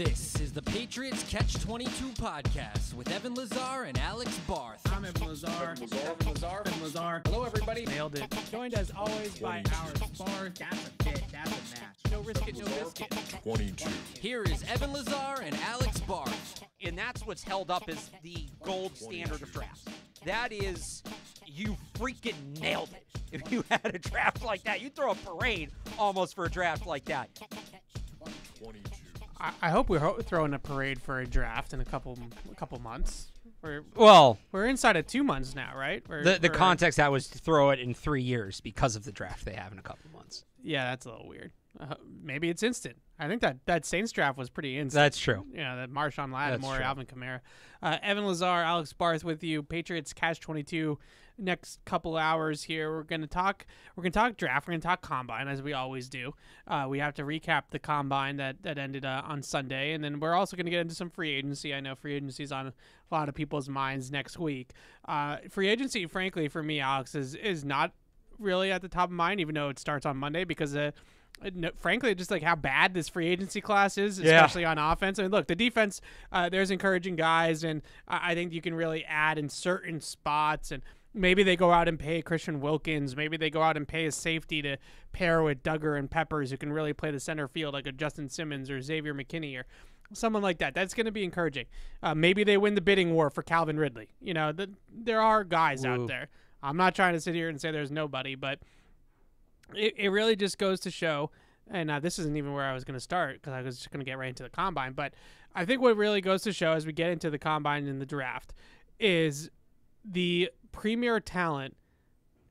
This is the Patriots Catch 22 podcast with Evan Lazar and Alex Barth. I'm Evan Lazar. Evan Lazar. Evan Lazar. Hello, everybody. Nailed it. Joined as always by our spars. That's a fit. That's a match. No risk it, no biscuit. 22. Here is Evan Lazar and Alex Barth. And that's what's held up as the gold standard of drafts. That is, you freaking nailed it. If you had a draft like that, you'd throw a parade almost for a draft like that. 22. I, I hope we're ho- throwing a parade for a draft in a couple a couple months. We're Well, we're inside of two months now, right? We're, the the we're- context that was to throw it in three years because of the draft they have in a couple months. Yeah, that's a little weird. Uh, maybe it's instant. I think that that Saints draft was pretty instant. That's true. you know, that Marshon Lattimore. Alvin Kamara, uh, Evan Lazar, Alex Barth with you. Patriots Catch twenty two. Next couple hours here, we're gonna talk. We're gonna talk draft. We're gonna talk combine as we always do. Uh, we have to recap the combine that that ended uh, on Sunday, and then we're also gonna get into some free agency. I know free agency is on a lot of people's minds next week. Uh, free agency, frankly, for me, Alex, is is not really at the top of mind, even though it starts on Monday because. Uh, no, frankly, just like how bad this free agency class is, Yeah. especially on offense. I mean, look, the defense, uh, there's encouraging guys, and I I think you can really add in certain spots. And maybe they go out and pay Christian Wilkins. Maybe they go out and pay a safety to pair with Dugger and Peppers, who can really play the center field, like a Justin Simmons or Xavier McKinney or someone like that. That's going to be encouraging. Uh, maybe they win the bidding war for Calvin Ridley. You know, the, there are guys out there. I'm not trying to sit here and say there's nobody, but it, it really just goes to show and uh, this isn't even where i was going to start because i was just going to get right into the combine but i think what really goes to show as we get into the combine and the draft is the premier talent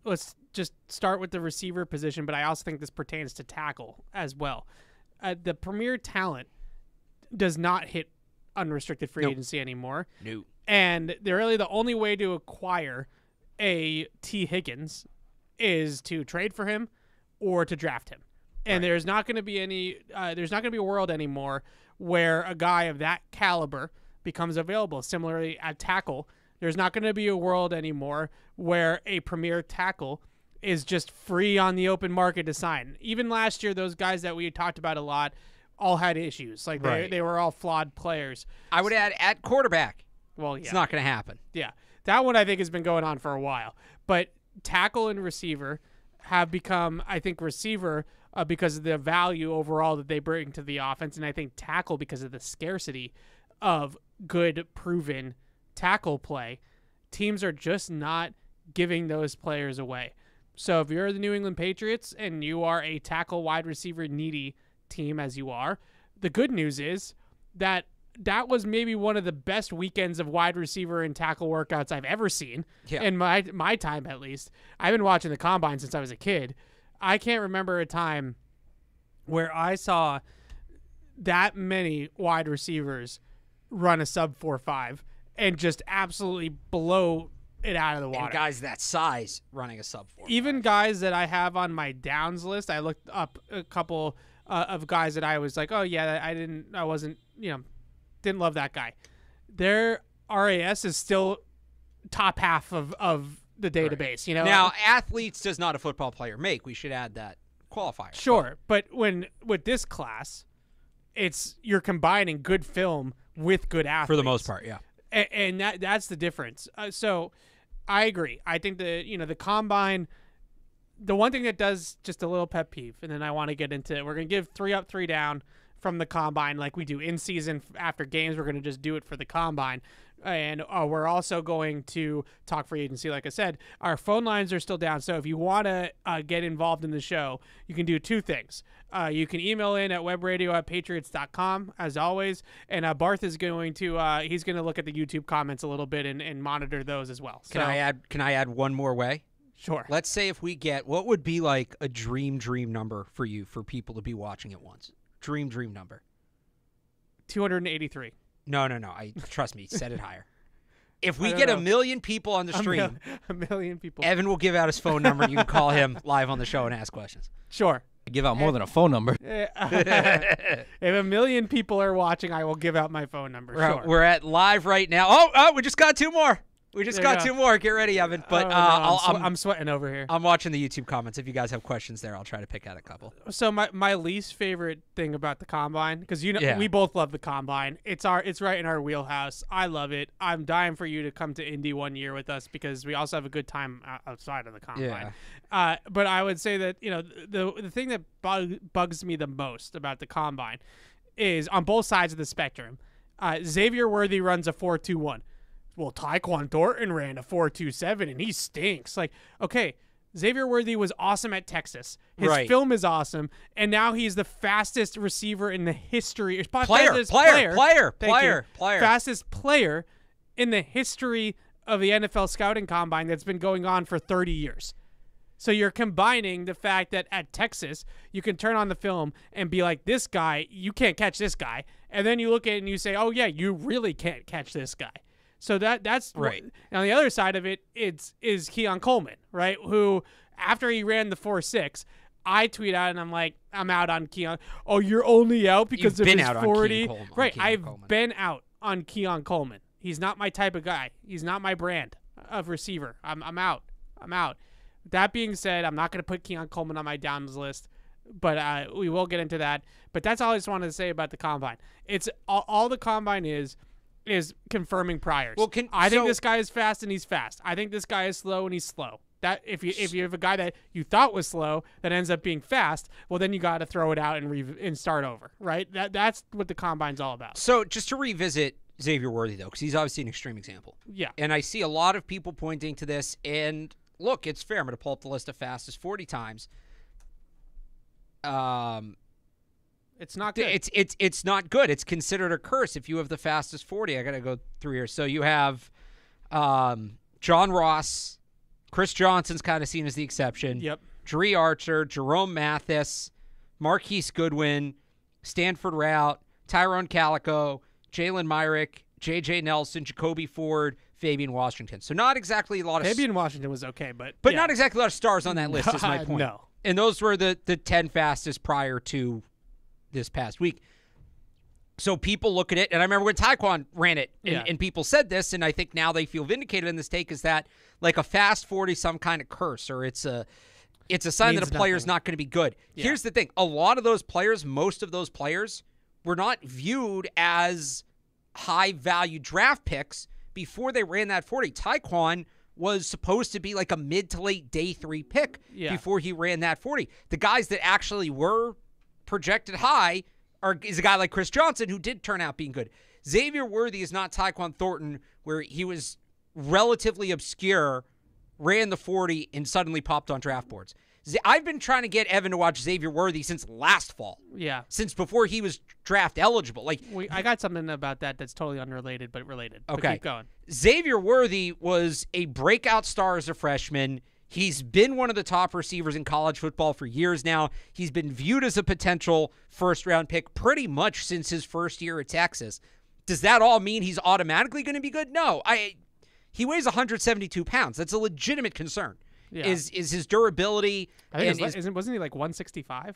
let's just start with the receiver position but i also think this pertains to tackle as well uh, the premier talent does not hit unrestricted free Nope. agency anymore No. and the really the only way to acquire a Tee Higgins is to trade for him or to draft him. And there's not going to be any uh, there's not going to be a world anymore where a guy of that caliber becomes available. Similarly at tackle, there's not going to be a world anymore where a premier tackle is just free on the open market to sign. Even last year those guys that we had talked about a lot all had issues. Like they, Right. they were all flawed players. I would add at quarterback. Well, yeah. It's not going to happen. Yeah, that one I think has been going on for a while. But tackle and receiver have become, I think, receiver uh, because of the value overall that they bring to the offense, and I think tackle because of the scarcity of good, proven tackle play. Teams are just not giving those players away. So if you're the New England Patriots and you are a tackle wide receiver needy team as you are, the good news is that that was maybe one of the best weekends of wide receiver and tackle workouts I've ever seen Yeah. in my my time at least. I've been watching the combine since I was a kid. I can't remember a time where I saw that many wide receivers run a sub four five and just absolutely blow it out of the water And guys that size running a sub four. even guys that I have on my downs list, I looked up a couple uh, of guys that I was like, oh yeah, I didn't, I wasn't, you know, didn't love that guy. Their RAS is still top half of of the database. You know, Now, athletes does not a football player make. We should add that qualifier. sure, but when with this class, it's you're combining good film with good athletes For the most part, yeah. And, that that's the difference. Uh, so I agree. I think the you know the combine. The one thing that does just a little pet peeve, and then I want to get into it. We're gonna give three up, three down from the combine, like we do in season after games. We're gonna just do it for the combine. And uh, we're also going to talk free agency. Like I said, our phone lines are still down. So if you want to uh, get involved in the show, you can do two things. Uh, you can email in at webradio at patriots.com, as always. And uh, Barth is going to, uh, he's going to look at the YouTube comments a little bit and, and monitor those as well. Can so, I add? Can I add one more way? Sure. Let's say if we get what would be like a dream dream number for you for people to be watching at once. Dream dream number. 283. No, no, no. I trust me. Set it higher. If we I don't get a million people on the A mil- stream, a million people. Evan will give out his phone number. You can call him live on the show and ask questions. Sure. Give out more than a phone number. Eh, if a million people are watching, I will give out my phone number. We're, sure. we're at live right now. Oh, oh, we just got two more. We just There got you two more. Get ready, Evan. But Oh, uh, no, I'm, I'm, I'm sweating over here. I'm watching the YouTube comments. If you guys have questions there, I'll try to pick out a couple. so my, my least favorite thing about the combine because you know Yeah. we both love the combine. It's our it's right in our wheelhouse. I love it. I'm dying for you to come to Indy one year with us because we also have a good time outside of the combine. Yeah. Uh, but I would say that you know the the thing that bug, bugs me the most about the combine is on both sides of the spectrum. Uh, Xavier Worthy runs a four two one. Well, Tyquan Thornton ran a four two seven, and he stinks. Like, okay, Xavier Worthy was awesome at Texas. His Right. film is awesome, and now he's the fastest receiver in the history. Player, player, player, Thank player, player. Fastest player in the history of the NFL scouting combine that's been going on for 30 years. So you're combining the fact that at Texas, you can turn on the film and be like, this guy, you can't catch this guy. And then you look at it and you say, oh, yeah, you really can't catch this guy. So that that's Right. On the other side of it, it's is Keon Coleman, right? Who after he ran the four six, I tweet out and I'm like, I'm out on Keon. Oh, you're only out because You've of been his out on 40. Coleman- right. I've Coleman. been out on Keon Coleman. He's not my type of guy. He's not my brand of receiver. I'm I'm out. I'm out. That being said, I'm not going to put Keon Coleman on my downs list, but uh, we will get into that. But that's all I just wanted to say about the combine. It's all, all the combine is is confirming priors. Well, can- I think so- this guy is fast and he's fast. I think this guy is slow and he's slow. That if you if you have a guy that you thought was slow that ends up being fast, well then you got to throw it out and re- and start over, right? That that's what the combine's all about. So just to revisit Xavier Worthy though, because he's obviously an extreme example. Yeah. And I see a lot of people pointing to this. And look, it's fair. I'm going to pull up the list of fastest 40 times. Um, It's not good. it's it's it's not good. It's considered a curse if you have the fastest 40. I got to go through here. So you have um, John Ross, Chris Johnson's kind of seen as the exception. Yep. Dri Archer, Jerome Mathis, Marquise Goodwin, Stanford Routt, Tyrone Calico, Jalen Myrick, J.J. Nelson, Jacoby Ford, Fabian Washington. So not exactly a lot of Fabian Washington was okay, but but yeah. not exactly a lot of stars on that list is my point. No. And those were the the 10 fastest prior to this past week. So people look at it, and I remember when Tyquan ran it, and, Yeah. and people said this, and I think now they feel vindicated in this take is that like a fast 40 some kind of curse, or it's a it's a sign that a player's nothing. not going to be good. Yeah. Here's the thing: a lot of those players, most of those players, were not viewed as high value draft picks before they ran that 40. Tyquan was supposed to be like a mid to late day three pick Yeah. before he ran that 40. The guys that actually were projected high are is a guy like Chris Johnson who did turn out being good. Xavier Worthy is not Tyquan Thornton where he was relatively obscure, ran the 40 and suddenly popped on draft boards. I've been trying to get Evan to watch Xavier Worthy since last fall, Yeah. since before he was draft eligible. Like We, I got something about that that's totally unrelated but related. But Okay. keep going. Xavier Worthy was a breakout star as a freshman. He's been one of the top receivers in college football for years now. He's been viewed as a potential first round pick pretty much since his first year at Texas. Does that all mean he's automatically going to be good? No. I he weighs 172 pounds. That's a legitimate concern. Yeah. Is is his durability I think and it was, his- isn't, wasn't he like 165?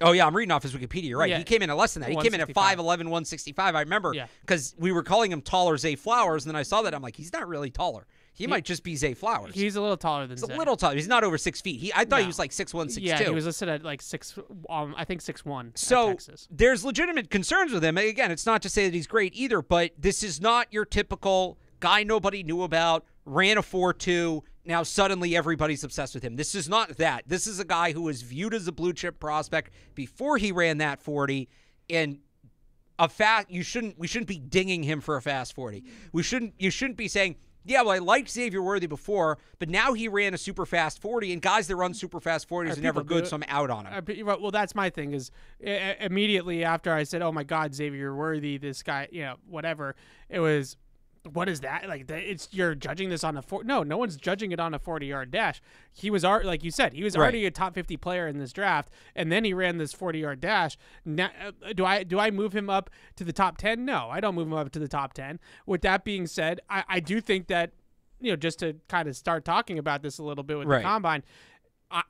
Oh yeah, I'm reading off his Wikipedia. You're right. Yeah. He came in at less than that. He came in at 5'11", 165. I remember Yeah. because we were calling him taller Zay Flowers, and then I saw that I'm like, he's not really taller. He, might just be Zay Flowers. He's a little taller than He's a little taller. He's not over six feet. He, I thought he was like six one, six two. Yeah, he was listed at like six. Um, I think six one. so there's legitimate concerns with him. Again, it's not to say that he's great either, but this is not your typical guy nobody knew about. Ran a four two. Now suddenly everybody's obsessed with him. This is not that. This is a guy who was viewed as a blue chip prospect before he ran that forty, and a fast. You shouldn't. We shouldn't be dinging him for a fast forty. We shouldn't. You shouldn't be saying. Yeah, well, I liked Xavier Worthy before, but now he ran a super fast 40, and guys that run super fast 40s Uh, are never good, so I'm out on him. Uh, but you're well, that's my thing. Is uh, immediately after I said, "Oh my God, Xavier Worthy, this guy, you know, whatever," it was, "What is that? Like, it's you're judging this on a four? No, no one's judging it on a forty-yard dash. He was already, like you said, he was Right. already a top fifty player in this draft, and then he ran this forty-yard dash. Now, uh, do I do I move him up to the top ten? No, I don't move him up to the top ten. With that being said, I, I do think that." You know, just to kind of start talking about this a little bit with Right. the combine,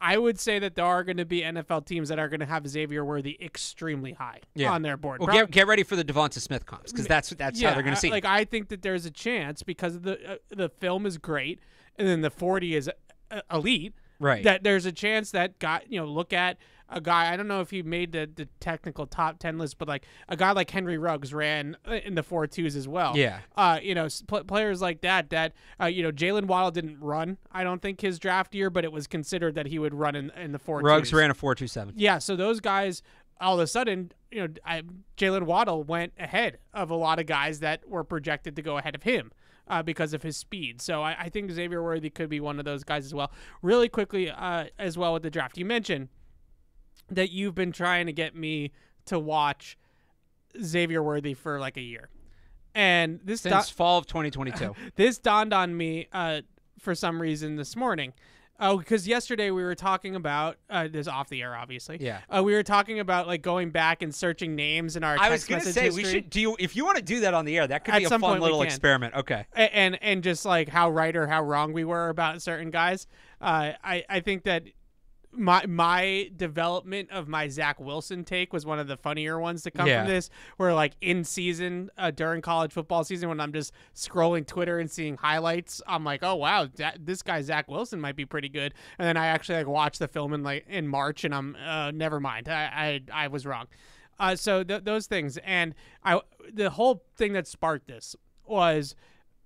I- would say that there are going to be NFL teams that are going to have Xavier Worthy extremely high Yeah. on their board. Well, get, get ready for the Devonta Smith comps because that's that's how they're going to see. Like I think that there's a chance because the uh, the film is great, and then the 40 is uh, elite. Right. That there's a chance that got you know, look at a guy. I don't know if he made the, the technical top 10 list, but like a guy like Henry Ruggs ran uh, in the four twos as well. Yeah. Uh, you know, pl- players like that. That uh, you know, Jaylen Waddle didn't run. I don't think his draft year, but it was considered that he would run in in the four. Ruggs ran a four two seven. Yeah, so those guys, all of a sudden, you know, I, Jaylen Waddle went ahead of a lot of guys that were projected to go ahead of him uh, because of his speed. So I, I think Xavier Worthy could be one of those guys as well. Really quickly, uh, as well with the draft, you mentioned that you've been trying to get me to watch Xavier Worthy for like a year, and this Since fall of 2022. this dawned on me uh, for some reason this morning. Oh, because yesterday we were talking about uh, this off the air, obviously. Yeah. Uh, we were talking about like going back and searching names in our. I was going to say we should do you if you want to do that on the air. That could At be a fun little experiment. Okay. A- and and just like how right or how wrong we were about certain guys. Uh, I I think that my my development of my Zach Wilson take was one of the funnier ones to come Yeah. from this. Where like in season uh, during college football season, when I'm just scrolling Twitter and seeing highlights, I'm like, oh wow, that, this guy Zach Wilson might be pretty good. And then I actually like watch the film in like in March, and I'm uh, never mind, I I, I was wrong. Uh, so th- those things, and I the whole thing that sparked this was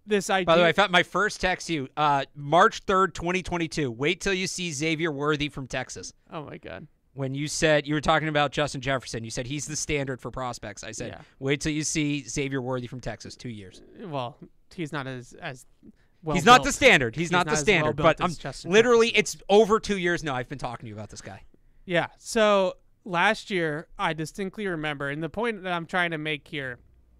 this idea. By the way, I found my first text to you uh, March 3rd, 2022. Wait till you see Xavier Worthy from Texas. oh my god. When you said you were talking about Justin Jefferson, you said he's the standard for prospects. I said, Yeah. wait till you see Xavier Worthy from Texas. Two years. Well, he's not as as well. he's not the standard. He's, not, not the standard. but I'm Justin literally, it's over two years now. I've been talking to you about this guy. Yeah. So last year, I distinctly remember, and the point that I'm trying to make here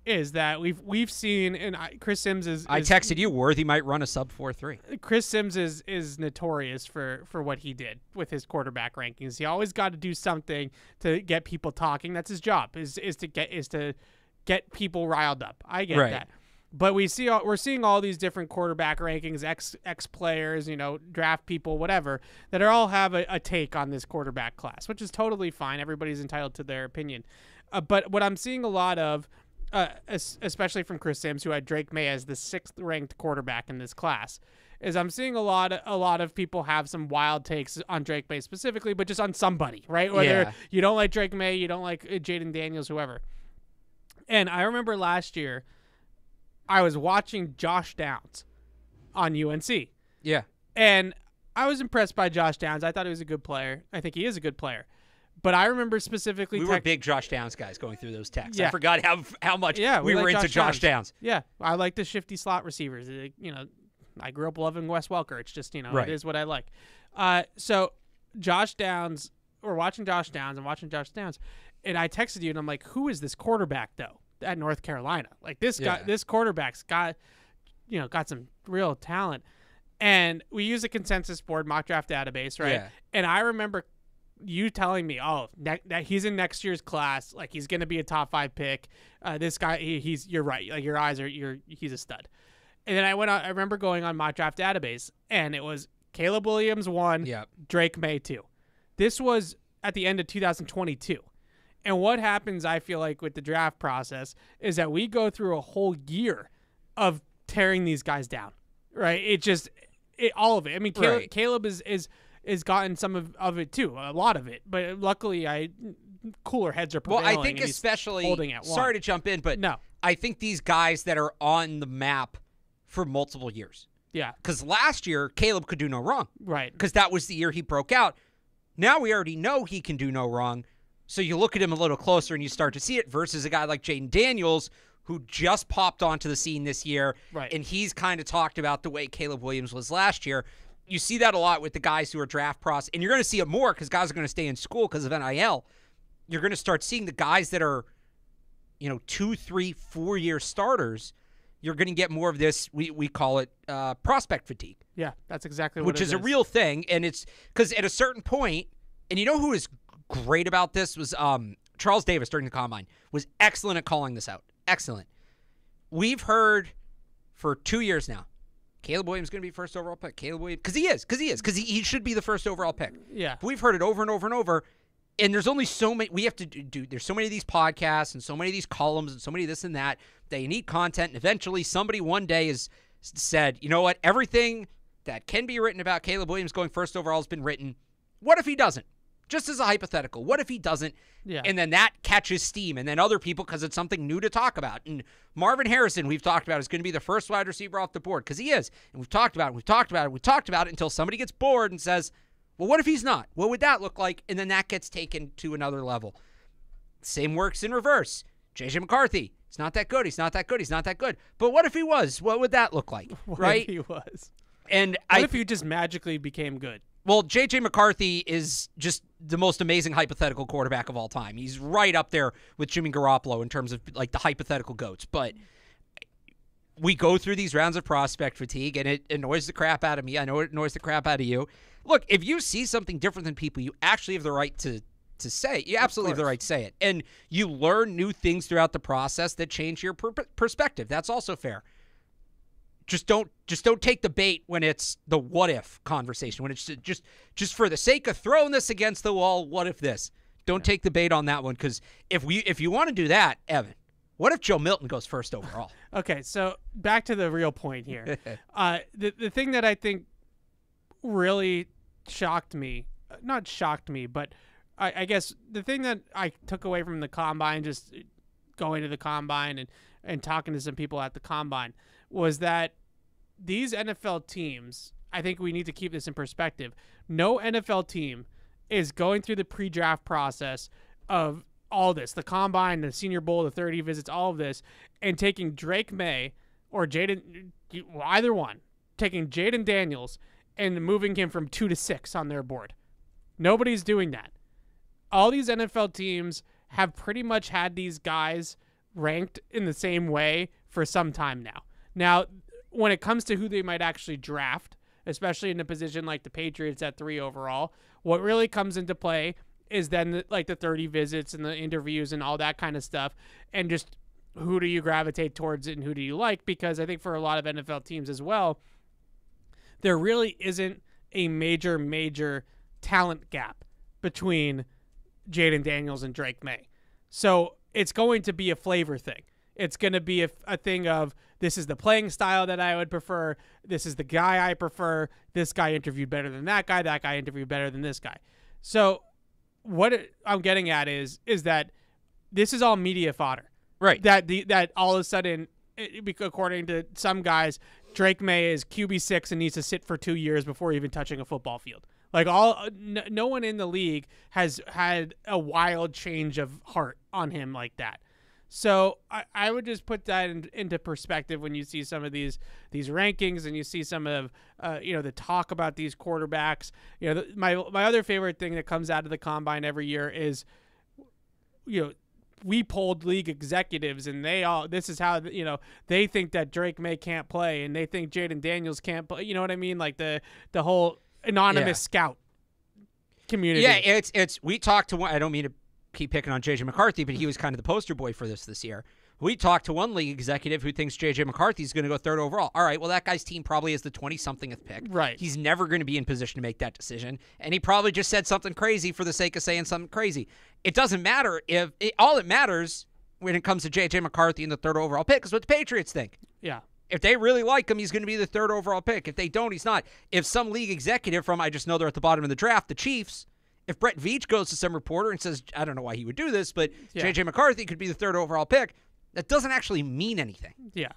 is that we've we've seen, and I, Chris Sims is, I texted you, Worthy might run a sub four three. Chris Sims is is notorious for for what he did with his quarterback rankings. He always got to do something to get people talking. That's his job. Is is to get is to get people riled up. I get Right. that. But we see all, we're seeing all these different quarterback rankings, ex ex players, you know, draft people, whatever, that are all have a, a take on this quarterback class, which is totally fine. Everybody's entitled to their opinion. Uh, but what I'm seeing a lot of, uh, especially from Chris Sims, who had Drake Maye as the sixth ranked quarterback in this class, is I'm seeing a lot of, a lot of people have some wild takes on Drake Maye specifically, but just on somebody, right? Whether Yeah. you don't like Drake Maye, you don't like uh, Jayden Daniels, whoever. And I remember last year, I was watching Josh Downs on UNC, Yeah. and I was impressed by Josh Downs. I thought he was a good player. I think he is a good player. But I remember specifically We were big Josh Downs guys going through those texts. I Yeah. forgot how how much Yeah, we, we were like into Josh Josh Downs. Yeah, I like the shifty slot receivers. Uh, You know, I grew up loving Wes Welker. It's just you know, Right. it is what I like. Uh, so Josh Downs, we're watching Josh Downs and watching Josh Downs, and I texted you and I'm like, who is this quarterback though at North Carolina? Like this guy, this quarterback's got, you know, got some real talent. And we use a consensus board mock draft database, right? Yeah. And I remember you telling me, oh, ne- that he's in next year's class, like he's going to be a top five pick. Uh, this guy, he, he's you're right, like your eyes are you're he's a stud. And then I went on. I remember going on mock draft database, and it was Caleb Williams one, Yep. Drake Maye two. This was at the end of 2022. And what happens, I feel like, with the draft process is that we go through a whole year of tearing these guys down, right? It just, it, all of it. I mean, Caleb, Right. Caleb is is is gotten some of, of it too, a lot of it. But luckily, I cooler heads are prevailing. Well. I think especially holding at one. sorry to jump in, but No. I think these guys that are on the map for multiple years. yeah, Because last year Caleb could do no wrong. right. Because that was the year he broke out. Now we already know he can do no wrong. So you look at him a little closer and you start to see it versus a guy like Jayden Daniels who just popped onto the scene this year. Right. And he's kind of talked about the way Caleb Williams was last year. You see that a lot with the guys who are draft pros, and you're going to see it more because guys are going to stay in school because of NIL. You're going to start seeing the guys that are, you know, two, three, four year starters. You're going to get more of this. We, we call it uh, prospect fatigue Yeah, that's exactly what which is a real thing and it's because at a certain point and you know who is great about this was um charles davis during the combine was excellent at calling this out excellent we've heard for two years now caleb williams is going to be first overall pick. Caleb williams because he is because he is because he, he should be the first overall pick. Yeah. we've heard it over and over and over and there's only so many we have to do, do there's so many of these podcasts and so many of these columns and so many of this and that they need content and eventually somebody one day has said you know what? Everything that can be written about caleb williams going first overall has been written. What if he doesn't just as a hypothetical what if he doesn't Yeah. and then that catches steam and then other people because it's something new to talk about and marvin harrison we've talked about is going to be the first wide receiver off the board because he is and we've talked about it we've talked about it we've talked about it until somebody gets bored and says well, what if he's not? What would that look like? And then that gets taken to another level. Same works in reverse. JJ McCarthy, he's not that good. He's not that good. He's not that good. But what if he was? What would that look like? What if right? he was. And What I if he just magically became good? well, JJ McCarthy is just the most amazing hypothetical quarterback of all time. He's right up there with Jimmy Garoppolo in terms of like the hypothetical goats. But we go through these rounds of prospect fatigue and it annoys the crap out of me. I know it annoys the crap out of you. Look, if you see something different than people, you actually have the right to to say. it. You absolutely have the right to say it. And you learn new things throughout the process that change your per- perspective. That's also fair. Just don't just don't take the bait when it's the what if conversation. When it's ju- just just for the sake of throwing this against the wall, what if this? Don't take the bait on that one because if we if you want to do that, Evan, what if Joe Milton goes first overall? Okay, so back to the real point here. uh, the the thing that I think really shocked me, not shocked me, but I, I guess the thing that I took away from the combine, just going to the combine and and talking to some people at the combine, was that these NFL teams. I think we need to keep this in perspective. No NFL team is going through the pre-draft process of all this, the combine, the Senior Bowl, the 30 visits, all of this, and taking Drake Maye or Jayden, either one, taking Jayden Daniels and moving him from two to six on their board. Nobody's doing that. All these NFL teams have pretty much had these guys ranked in the same way for some time now. Now, when it comes to who they might actually draft, especially in a position like the Patriots at three overall, what really comes into play is then the, like the 30 visits and the interviews and all that kind of stuff, and just who do you gravitate towards and who do you like? Because I think for a lot of NFL teams as well, there really isn't a major, major talent gap between Jayden Daniels and Drake Maye. So it's going to be a flavor thing. It's going to be a, a thing of this is the playing style that I would prefer. This is the guy I prefer. This guy interviewed better than that guy. That guy interviewed better than this guy. So what it, I'm getting at is is that this is all media fodder Right. that the that all of a sudden, eh, eh, it, according to some guys, Drake Maye is QB six and needs to sit for two years before even touching a football field. Like all, uh, no one in the league has had a wild change of heart on him like that. So I, I would just put that in, into perspective when you see some of these these rankings and you see some of uh, you know the talk about these quarterbacks. You know, the, my my other favorite thing that comes out of the combine every year is you know we polled league executives and they all this is how you know they think that Drake Maye can't play and they think Jayden Daniels can't play. You know what I mean? Like the the whole anonymous Yeah. scout community. Yeah, it's it's we talked to one. I don't mean to keep picking on JJ McCarthy, but he was kind of the poster boy for this this year. We talked to one league executive who thinks JJ McCarthy is going to go third overall. All right, well that guy's team probably is the twenty somethingth pick. Right. He's never going to be in position to make that decision, and he probably just said something crazy for the sake of saying something crazy. It doesn't matter if it, all it matters when it comes to JJ McCarthy and the third overall pick is what the Patriots think. yeah. If they really like him, he's going to be the third overall pick. If they don't, he's not. If some league executive from, I just know they're at the bottom of the draft, the Chiefs, if Brett Veach goes to some reporter and says, I don't know why he would do this, but Yeah. JJ McCarthy could be the third overall pick, that doesn't actually mean anything. Yeah.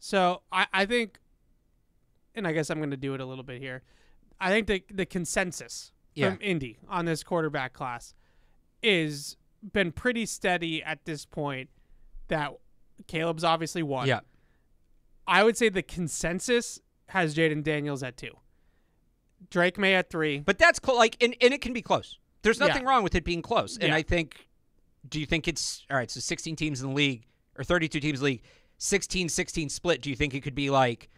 So I, I think, and I guess I'm going to do it a little bit here. I think the the consensus Yeah. from Indy on this quarterback class is been pretty steady at this point that Caleb's obviously one. Yeah. I would say the consensus has Jayden Daniels at two. Drake Maye at three. But that's clo- like, and, and it can be close. There's Yeah. nothing wrong with it being close. And Yeah. I think, do you think it's, all right, so 16 teams in the league, or 32 teams in the league, 16 16 split. Do you think it could be like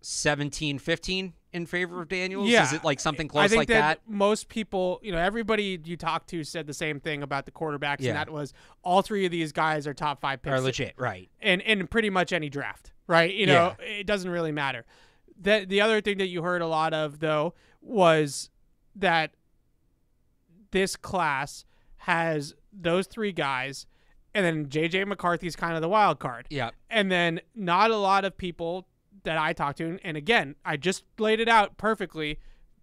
17 15 in favor of Daniels? Yeah. Is it like something I close think like that, that? most people, you know, everybody you talked to said the same thing about the quarterbacks, Yeah. and that was all three of these guys are top five picks Are legit, right. And in pretty much any draft, right? You know, it doesn't really matter. The the other thing that you heard a lot of though was that this class has those three guys, and then JJ McCarthy's kind of the wild card. Yeah. And then not a lot of people that I talked to, and again, I just laid it out perfectly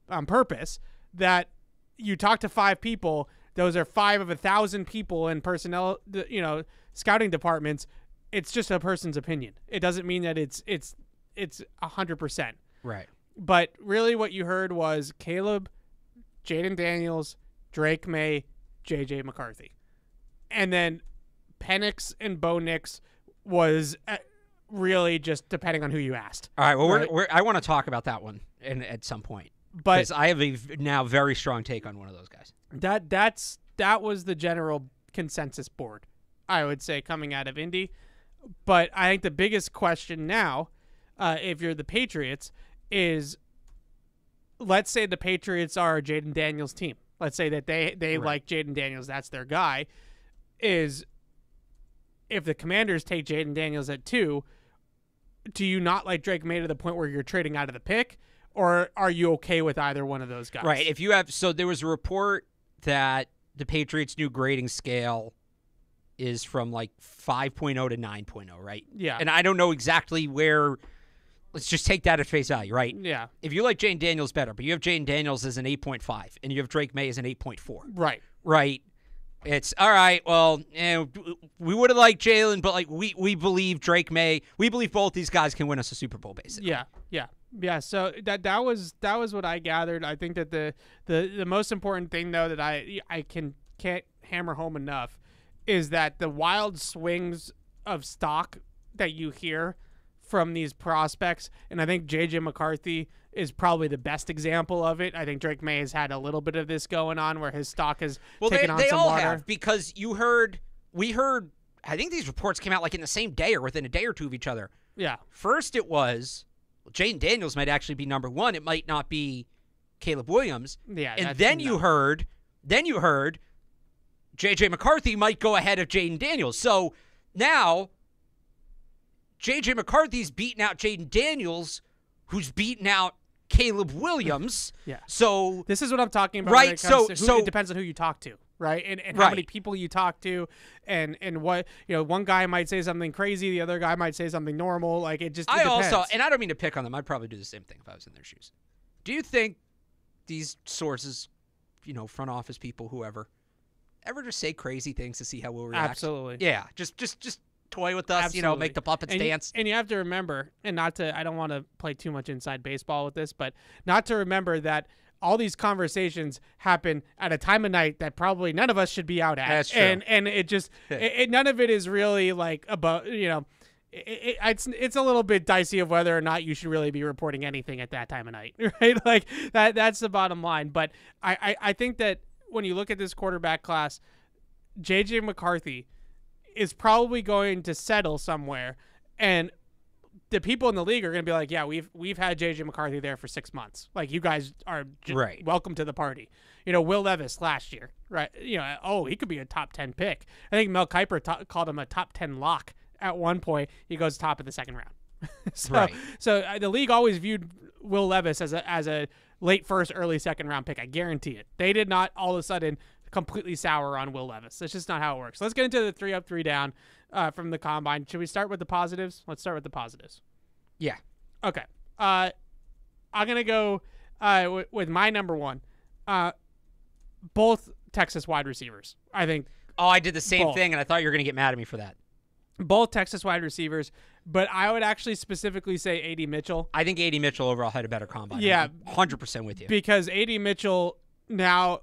on purpose that you talk to five people, those are five of a thousand people in personnel, you know, scouting departments. It's just a person's opinion. It doesn't mean that it's it's it's a hundred percent. Right. But really, what you heard was Caleb, Jayden Daniels, Drake Maye, JJ McCarthy, and then Penix and Bo Nix was uh, really just depending on who you asked. All right. Well, Right. we're, we're, I want to talk about that one in, at some point. But I have a v- now very strong take on one of those guys. that that's that was the general consensus board, I would say, coming out of Indy. But I think the biggest question now, uh, if you're the Patriots, is let's say the Patriots are Jayden Daniels' team. Let's say that they they Right. like Jayden Daniels, that's their guy. Is if the Commanders take Jayden Daniels at two, do you not like Drake Maye to the point where you're trading out of the pick, or are you okay with either one of those guys? Right. If you have, so there was a report that the Patriots' new grading scale is from like 5.0 to 9.0, right? Yeah. And I don't know exactly where. Let's just take that at face value, right? yeah. If you like Jayden Daniels better, but you have Jayden Daniels as an 8.5 and you have Drake Maye as an 8.4, Right. right? It's all right. Well, eh, we would have liked Jalen, but like we we believe Drake Maye, we believe both these guys can win us a Super Bowl, basically. Yeah, yeah, yeah. So that that was that was what I gathered. I think that the the the most important thing though that I I can can't hammer home enough is that the wild swings of stock that you hear from these prospects, and I think JJ McCarthy is probably the best example of it. I think Drake May has had a little bit of this going on where his stock has Well, they, taken on they some all water. have because you heard, we heard, I think these reports came out like in the same day or within a day or two of each other. Yeah, First, it was well, Jayden Daniels might actually be number one. It might not be Caleb Williams. yeah. and then you heard, then you heard, J.J. McCarthy might go ahead of Jayden Daniels. So now, J.J. McCarthy's beating out Jayden Daniels, who's beating out Caleb Williams. Yeah. So This is what I'm talking about. Right, When it comes so- who, so- it depends on who you talk to, right? And, and how many people you talk to, and and what you know. One guy might say something crazy, the other guy might say something normal. Like it just. It I also, and I don't mean to pick on them. I'd probably do the same thing if I was in their shoes. Do you think these sources, you know, front office people, whoever, ever just say crazy things to see how we'll react? absolutely. Yeah, just just just toy with us. You know, make the puppets and you- dance. and you have to remember, and not to, I don't want to play too much inside baseball with this, but not to remember that all these conversations happen at a time of night that probably none of us should be out at. That's true. And and it just, it, it- none of it is really like about, you know. It, it's it's a little bit dicey of whether or not you should really be reporting anything at that time of night, right? Like that that's the bottom line. But I, I, I think that when you look at this quarterback class, JJ McCarthy is probably going to settle somewhere and the people in the league are going to be like, yeah, we've we've had JJ McCarthy there for 6 months. Like you guys are Right. welcome to the party. You know, Will Levis last year, right? You know, oh, he could be a top 10 pick. I think Mel Kiper ta- called him a top 10 lock at one point. He goes top of the second round. so Right. so uh, the league always viewed Will Levis as a as a late first, early second round pick. I guarantee it. They did not all of a sudden completely sour on Will Levis. That's just not how it works. Let's get into the three up, three down uh, from the combine. Should we start with the positives? Let's start with the positives. Yeah. Okay. Uh, I'm gonna go uh, w- with my number one. Uh, both Texas wide receivers. I think Oh, I did the same Both. thing, and I thought you were going to get mad at me for that. both Texas wide receivers, but I would actually specifically say AD Mitchell I think A.D. Mitchell overall had a better combine. Yeah. I'm 100% with you. because AD Mitchell now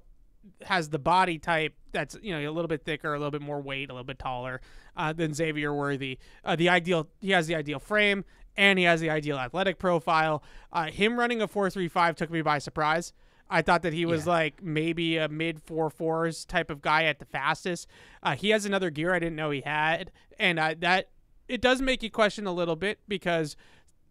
has the body type that's you know a little bit thicker, a little bit more weight, a little bit taller uh, than Xavier Worthy. Uh, the ideal he has the ideal frame and he has the ideal athletic profile. Uh, him running a four three five took me by surprise. I thought that he was Yeah. like maybe a mid four fours type of guy at the fastest. Uh, he has another gear I didn't know he had, and that it does make you question a little bit because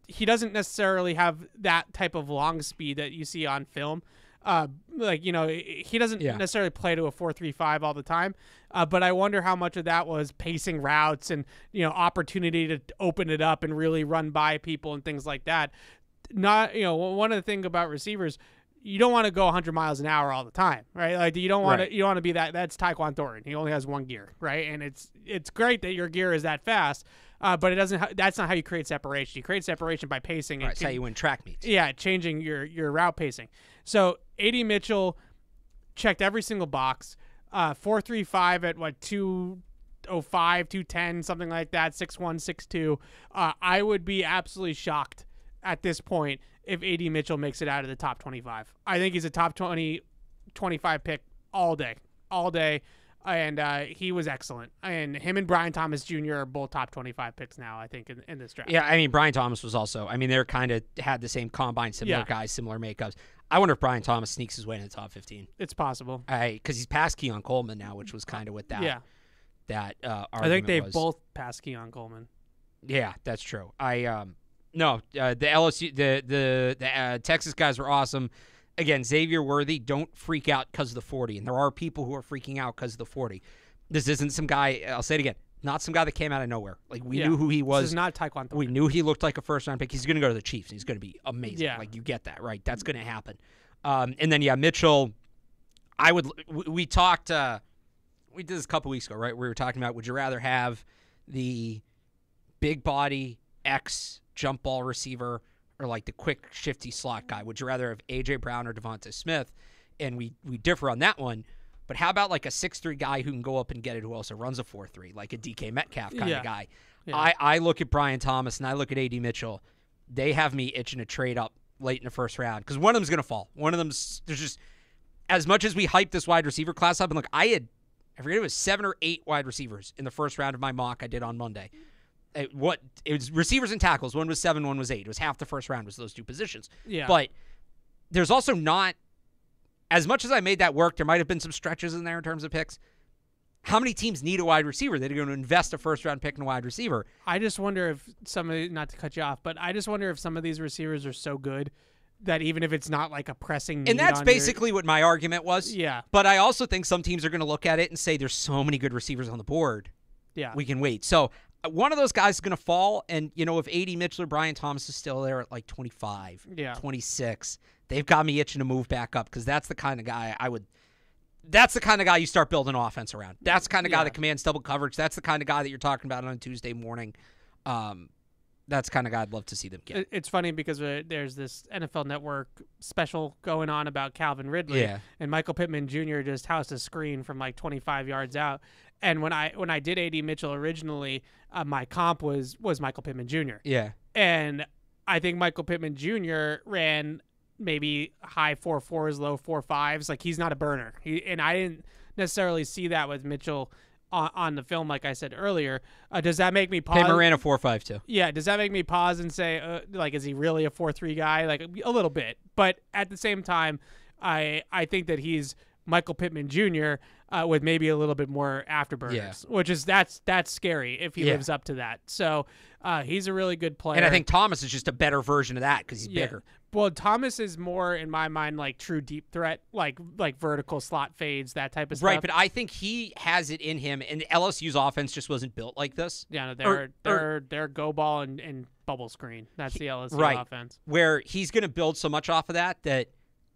he doesn't necessarily have that type of long speed that you see on film. Uh, like you know, he doesn't Yeah. necessarily play to a four three five all the time. Uh, but I wonder how much of that was pacing routes and you know opportunity to open it up and really run by people and things like that. Not you know one of the thing about receivers. You don't want to go 100 miles an hour all the time, right? Like you don't want Right. to you don't want to be that. That's Tyquan Thornton. He only has one gear, right? And it's it's great that your gear is that fast, uh, but it doesn't. Ha- that's not how you create separation. You create separation by pacing. and That's how you win track meets. yeah, changing your your route pacing. So Ad Mitchell checked every single box. Uh, four three five at what two oh five, two ten, something like that. Six one, six two. Uh, I would be absolutely shocked at this point if Ad Mitchell makes it out of the top twenty five. I think he's a top 20, 25 pick all day, all day. And uh, he was excellent. And him and Brian Thomas Jr. are both top 25 picks now, I think, in, in this draft. Yeah, I mean Brian Thomas was also. I mean they're kind of had the same combine, similar Yeah. guys, similar makeups. I wonder if Brian Thomas sneaks his way in the top fifteen. It's possible. I because he's past Keon Coleman now, which was kind of what that Yeah. that uh, I think they was. both passed Keon Coleman. Yeah, that's true. I um no uh, the LSU the the the uh, Texas guys were awesome. Again, Xavier Worthy, don't freak out because of the forty, and there are people who are freaking out because of the forty. This isn't some guy. I'll say it again. Not some guy that came out of nowhere. Like we Yeah. knew who he This was. is not Taekwondo. we knew he looked like a first round pick. He's going to go to the Chiefs. and He's going to be amazing. Yeah. Like you get that right. That's going to happen. Um, and then yeah, Mitchell. I would. We, we talked. Uh, we did this a couple weeks ago, right? We were talking about would you rather have the big body X jump ball receiver or like the quick shifty slot guy? Would you rather have AJ Brown or Devonta Smith? And we we differ on that one. But how about like a six three guy who can go up and get it who also runs a four three, like a DK Metcalf kind Yeah. of guy? Yeah. I, I look at Brian Thomas and I look at AD Mitchell. They have me itching to trade up late in the first round because one of them's going to fall. One of them's there's just as much as we hype this wide receiver class up and look, I had I forget it was seven or eight wide receivers in the first round of my mock I did on Monday. It, what it was receivers and tackles. One was seven, one was eight. It was half the first round was those two positions. Yeah. But there's also not as much as I made that work. There might have been some stretches in there in terms of picks. How many teams need a wide receiver? They're going to invest a first round pick in a wide receiver. I just wonder if some of the, not to cut you off, but I just wonder if some of these receivers are so good that even if it's not like a pressing need And that's on your- basically what my argument was. yeah, But I also think some teams are going to look at it and say there's so many good receivers on the board. yeah. We can wait. So one of those guys is going to fall. And, you know, if AD Mitchell or Brian Thomas is still there at like 25, Yeah. 26, they've got me itching to move back up because that's the kind of guy I would. That's the kind of guy you start building offense around. That's the kind of guy Yeah. that commands double coverage. That's the kind of guy that you're talking about on a Tuesday morning. Um, that's the kind of guy I'd love to see them get. It's funny because uh, there's this NFL Network special going on about Calvin Ridley, Yeah. and Michael Pittman Jr. just housed a screen from like 25 yards out. And when I when I did AD Mitchell originally, uh, my comp was was Michael Pittman Jr. Yeah. and I think Michael Pittman Jr. ran maybe high four fours, low four fives. Like he's not a burner. He and I didn't necessarily see that with Mitchell on, on the film. Like I said earlier, uh, does that make me pause? Pittman ran a 4 5 2. Yeah, does that make me pause and say, uh, like, is he really a four three guy? Like a little bit, but at the same time, I I think that he's Michael Pittman Jr. Uh, with maybe a little bit more afterburners, Yeah. which is that's that's scary if he Yeah. lives up to that. So uh, he's a really good player, And I think Thomas is just a better version of that because he's Yeah. bigger. Well, Thomas is more in my mind like true deep threat, like like vertical slot fades, that type of stuff. Right, but I think he has it in him, and LSU's offense just wasn't built like this. yeah, no, they're or- they're they're go ball and, and bubble screen. That's the LSU right. offense. Where he's going to build so much off of that that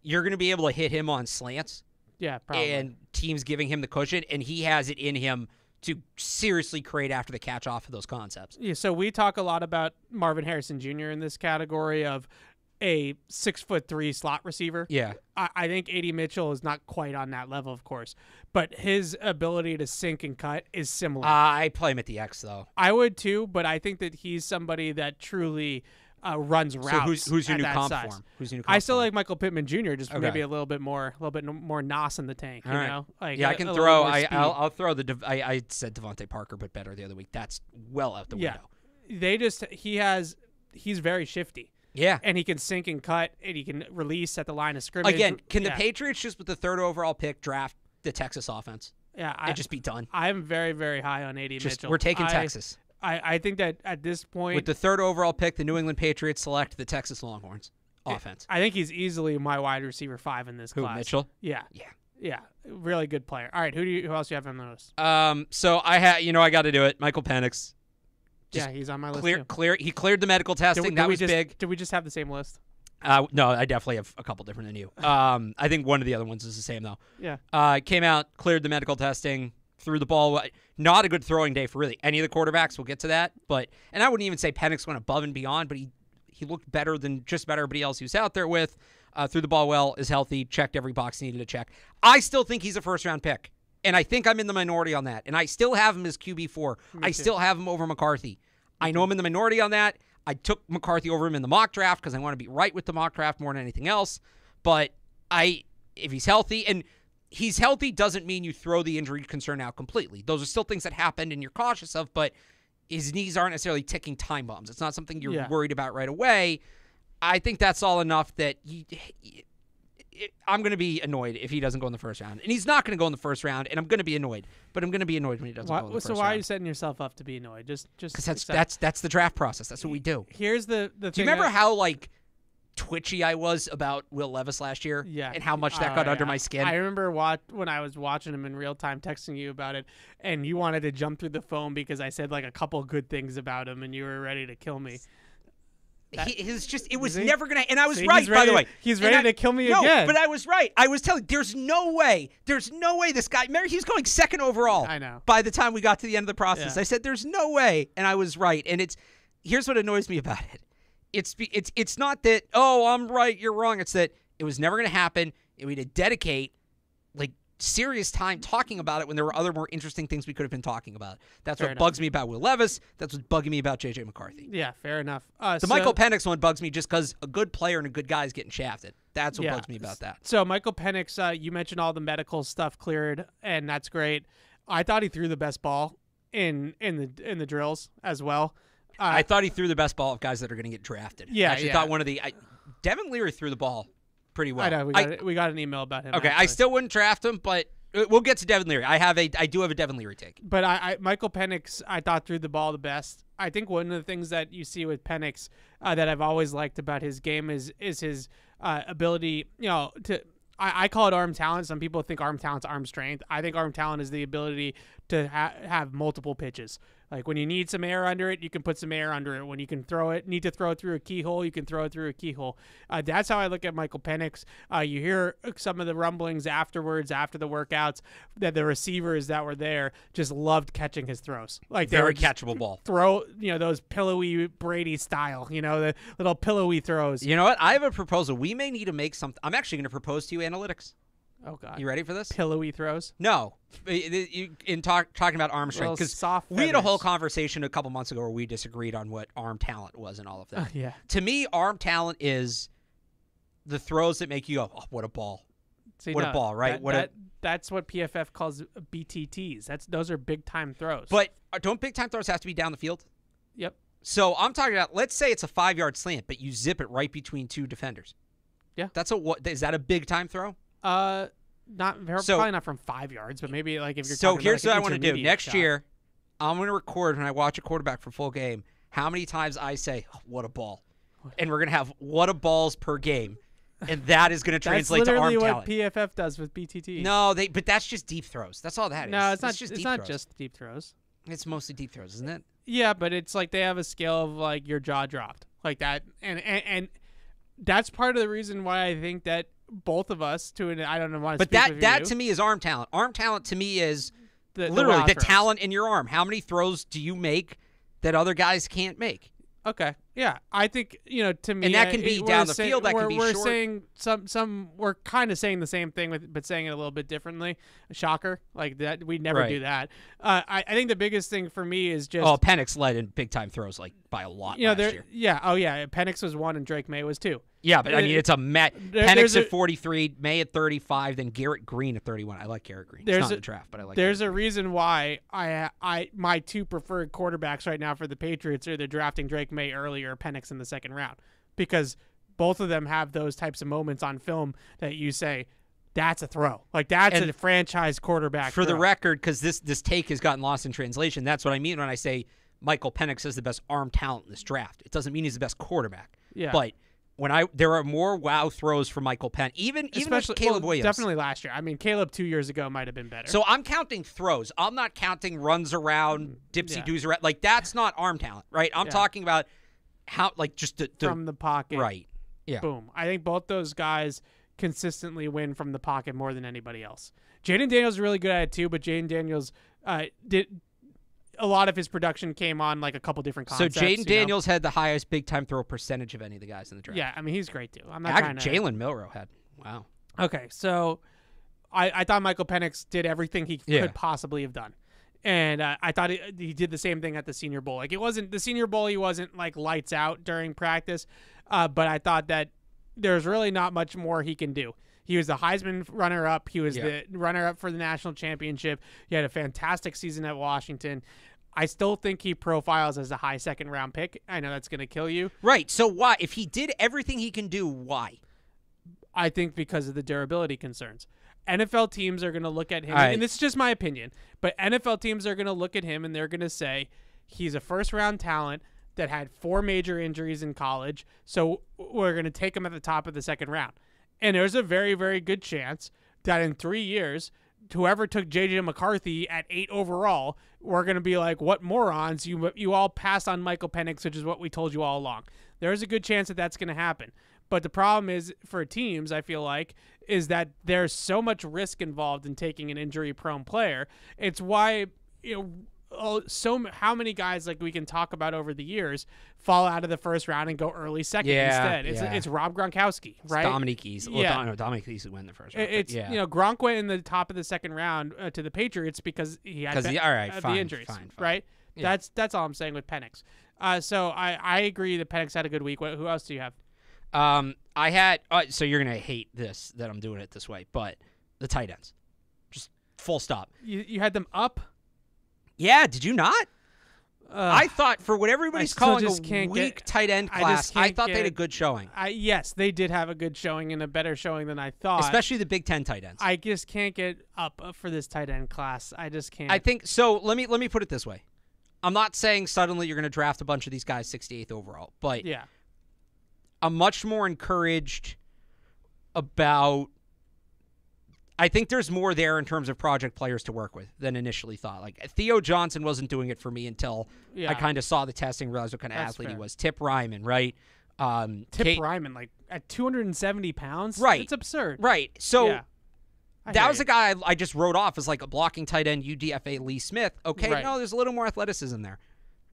you're going to be able to hit him on slants Yeah, probably. and teams giving him the cushion, and he has it in him to seriously create after the catch off of those concepts. Yeah, so we talk a lot about Marvin Harrison Jr. in this category of a six foot three slot receiver. Yeah. I, I think AD Mitchell is not quite on that level, of course, but his ability to sink and cut is similar. Uh, I play him at the X, though. I would too, but I think that he's somebody that truly uh, runs routes. So who's who's your new comp size. for him? Who's your new comp I still like Michael Pittman Jr. Just Okay. maybe a little bit more, a little bit more nos in the tank. All you right. know, like yeah, I I can throw. I, I'll, I'll throw the. I, I said DeVante Parker, but better the other week. That's well out the yeah. window. They just he has he's very shifty Yeah. and he can sink and cut and he can release at the line of scrimmage. Again, can the Patriots just with the third overall pick draft the Texas offense Yeah, I and just be done? I'm very very high on AD Just Mitchell. we're taking I- Texas I, I think that at this point, with the third overall pick. The New England Patriots select the Texas Longhorns offense. I think he's easily my wide receiver five in this Who class. Mitchell? Yeah, Yeah. yeah, really good player. All right, who do you, who else do you have on the list? Um. So I had you know I got to do it. Michael Penix Just yeah, he's on my list clear too. clear. He cleared the medical Did testing. we, did that we was just, big. Did we just have the same list? Uh, no, I definitely have a couple different than you. Um, I think one of the other ones is the same though. Yeah. Uh, came out, cleared the medical testing, threw the ball. Not a good throwing day for really any of the quarterbacks. We'll get to that, but and I wouldn't even say Penix went above and beyond, but he he looked better than just about everybody else he was out there with. Uh, threw the ball well, is healthy, checked every box needed to check. I still think he's a first round pick, and I think I'm in the minority on that. And I still have him as QB four. I still have him over McCarthy. I know I'm in the minority on that. I took McCarthy over him in the mock draft because I want to be right with the mock draft more than anything else. But I, if he's healthy and he's healthy, doesn't mean you throw the injury concern out completely. Those are still things that happened and you're cautious of. But his knees aren't necessarily ticking time bombs. It's not something you're Yeah. worried about right away. I think that's all enough that you, I'm going to be annoyed if he doesn't go in the first round, and he's not going to go in the first round, and I'm going to be annoyed. But I'm going to be annoyed when he doesn't Why, go in the so first why are you setting yourself up to be annoyed? Just just Because that's accept- that's that's the draft process. That's what we do. here's the the Do you remember that- how like twitchy I was about Will Levis last year? Yeah, And how much that Oh, got under my skin? I remember wat- when I was watching him in real time, texting you about it, and you wanted to jump through the phone because I said like a couple good things about him, and you were ready to kill me. he, his just it was never gonna and I was right by the way. he's ready I- to kill me no, again. But I was right. I was telling there's no way. There's no way this guy remember he's going second overall. I know. By the time we got to the end of the process. Yeah. I said there's no way and I was right. And it's here's what annoys me about it. It's it's it's not that oh I'm right you're wrong. It's that it was never gonna happen. And we had to dedicate like serious time talking about it when there were other more interesting things we could have been talking about. That's Fair what enough. bugs me about Will Levis. That's what's bugging me about JJ McCarthy. Yeah, fair enough. Uh, The so, Michael Penix one bugs me just because a good player and a good guy is getting shafted. That's what Yeah. bugs me about that. So Michael Penix, uh, you mentioned all the medical stuff cleared, and that's great. I thought he threw the best ball in in the in the drills as well. Uh, I thought he threw the best ball of guys that are going to get drafted. Yeah, I actually yeah. thought one of the I, Devin Leary threw the ball pretty well. I know we got, we got an email about him. okay, I still wouldn't draft him, but uh, we'll get to Devin Leary. I have a I do have a Devin Leary take. But I, I Michael Penix, I thought threw the ball the best. I think one of the things that you see with Penix uh, that I've always liked about his game is is his uh, ability, you know, to I, I call it arm talent. Some people think arm talent's arm strength. I think arm talent is the ability to ha- have multiple pitches. Like when you need some air under it, you can put some air under it. When you can throw it, need to throw it through a keyhole, you can throw it through a keyhole. Uh, that's how I look at Michael Penix. Uh, you hear some of the rumblings afterwards, after the workouts, that the receivers that were there just loved catching his throws. Like they Very were catchable ball. throw, you know, those pillowy Brady style, you know, the little pillowy throws. You know what? I have a proposal. We may need to make something. I'm actually going to propose to you analytics. Oh god, You ready for this? pillowy throws. No, in talk, talking about arm strength because soft we had a whole conversation a couple months ago where we disagreed on what arm talent was and all of that. yeah, to me, arm talent is the throws that make you go, "Oh, what a ball!" See, What a ball, right? that- What a- that's what PFF calls BTTs. That's those are big time throws. But uh, don't big time throws have to be down the field? yep, So I'm talking about. Let's say it's a five yard slant, but you zip it right between two defenders. Yeah. that's a what? Is that a big time throw? Uh, not So- probably not from five yards, but maybe like if you're. So talking about, here's like, what I want to do next shot. year. I'm going to record when I watch a quarterback for full game. How many times I say, oh, "What a ball," and we're going to have "What a balls" per game, and that is going to That's translate to arm what talent. PFF does with BTT. no, they. But that's just deep throws. That's all that is. no, it's not. It's just it's deep not throws. just deep throws. It's mostly deep throws, isn't it? Yeah, but it's like they have a scale of like your jaw dropped like that, and and, and that's part of the reason why I think that both of us to an I don't know to But that that you, to me is arm talent. Arm talent to me is the, literally wow the, talent in your arm. How many throws do you make that other guys can't make? Okay, Yeah, I think you know to me, and that uh, can be it- down the say- field, that can we're, be we're short. saying some some we're kind of saying the same thing with but saying it a little bit differently. A shocker, like that we never do that. Uh, I I think the biggest thing for me is just Oh, Penix led in big time throws like by a lot you know last there year. yeah oh yeah Penix was one and Drake Maye was two. Yeah, but I mean it's a met. there- Penix at a- 43, Maye at 35, then Garrett Greene at 31. I like Garrett Greene. It's There's not in a- the draft, but I like. There's Garrett a reason why I I my two preferred quarterbacks right now for the Patriots are they're drafting Drake Maye early or Penix in the second round because both of them have those types of moments on film that you say that's a throw like that's And a franchise quarterback for the record, because this this take has gotten lost in translation. That's what I mean when I say Michael Penix is the best arm talent in this draft. It doesn't mean he's the best quarterback. Yeah. But when I there are more wow throws from Michael Penn, even even Especially Caleb well, Williams. Definitely last year. I mean, Caleb two years ago might have been better. So I'm counting throws. I'm not counting runs around, mm, dipsy Yeah. doos around. Like that's not arm talent, right? I'm Yeah. talking about how like just the, the from the pocket, right. Yeah. Boom. I think both those guys consistently win from the pocket more than anybody else. Jayden Daniels is really good at it too, but Jayden Daniels uh, did a lot of his production came on like a couple different So concepts. you Jayden know? Daniels had the highest big time throw percentage of any of the guys in the draft. Yeah, I mean he's great too. I'm not Actually, to. Jalen Milroe had. Wow. Okay, so I, I thought Michael Penix did everything he Yeah. could possibly have done. And uh, I thought he, he did the same thing at the Senior Bowl. Like it wasn't the Senior Bowl, he wasn't like lights out during practice, uh, but I thought that there's really not much more he can do. He was the Heisman runner up. He was Yeah. the runner up for the national championship. He had a fantastic season at Washington. I still think he profiles as a high second round pick. I know that's going to kill you. Right. So why, if he did everything he can do, why? I think because of the durability concerns. NFL teams are going to look at him, right. and this is just my opinion, but NFL teams are going to look at him and they're going to say he's a first round talent that had four major injuries in college, so we're going to take him at the top of the second round. And there's a very, very good chance that in three years, whoever took JJ McCarthy at eight overall, we're going to be like, what morons? You, you all passed on Michael Penix, which is what we told you all along. There's a good chance that that's going to happen. But the problem is for teams, I feel like, is that there's so much risk involved in taking an injury prone player. It's why you know oh, so how many guys like we can talk about over the years fall out of the first round and go early second Yeah, instead. It's yeah. it's Rob Gronkowski, right? Dominique Easley. Well, Yeah. Dom- no, Dominique Easley went in the first round. It's yeah. you know Gronk went in the top of the second round uh, to the Patriots because he had be- the- all right, uh, fine, the injuries, fine, fine. right? That's that's all I'm saying with Penix. Uh, so I I agree that Penix had a good week. What, who else do you have? Um, I had. Uh, so you're gonna hate this that I'm doing it this way, but the tight ends, just full stop. You you had them up. Yeah, did you not? Uh, I thought for what everybody's calling just a can't weak get- tight end I class, I, can't thought they had a good showing, I, yes, they did have a good showing and a better showing than I thought. especially the Big Ten tight ends. I just can't get up for this tight end class. I just can't. I think so. Let me let me put it this way. I'm not saying suddenly you're going to draft a bunch of these guys 68th overall, but yeah, I'm much more encouraged about. I think there's more there in terms of project players to work with than initially thought. Like Theo Johnson wasn't doing it for me until yeah. I kind of saw the testing, realized what kind of That's athlete he was. Tip Reiman, right? Um, Tip Kate- Reiman like at 270 pounds. Right. it's absurd. right? So yeah. That was you. a guy I, I just wrote off as like a blocking tight end, UDFA Lee Smith. Okay, Right. no, there's a little more athleticism there.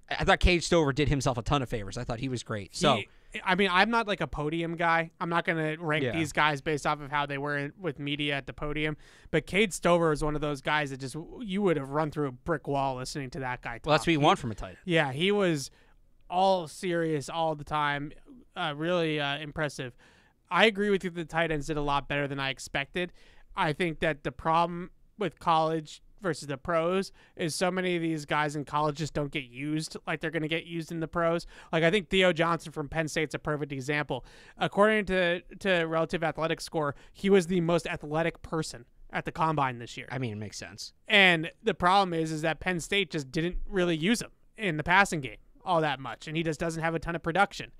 I I thought Cade Stover did himself a ton of favors. I thought he was great. So He- I mean, I'm not like a podium guy. I'm not going to rank Yeah. these guys based off of how they were in, with media at the podium. But Cade Stover is one of those guys that just you would have run through a brick wall listening to that guy. well, that's what you He- want from a tight end. Yeah, he was all serious all the time. Uh, really uh, impressive. I agree with you. The tight ends did a lot better than I expected. I think that the problem with college versus the pros is so many of these guys in college just don't get used like they're going to get used in the pros. Like I think Theo Johnson from Penn State's a perfect example. According to to relative athletic score, he was the most athletic person at the combine this year. I mean, it makes sense. And the problem is, is that Penn State just didn't really use him in the passing game all that much, and he just doesn't have a ton of production.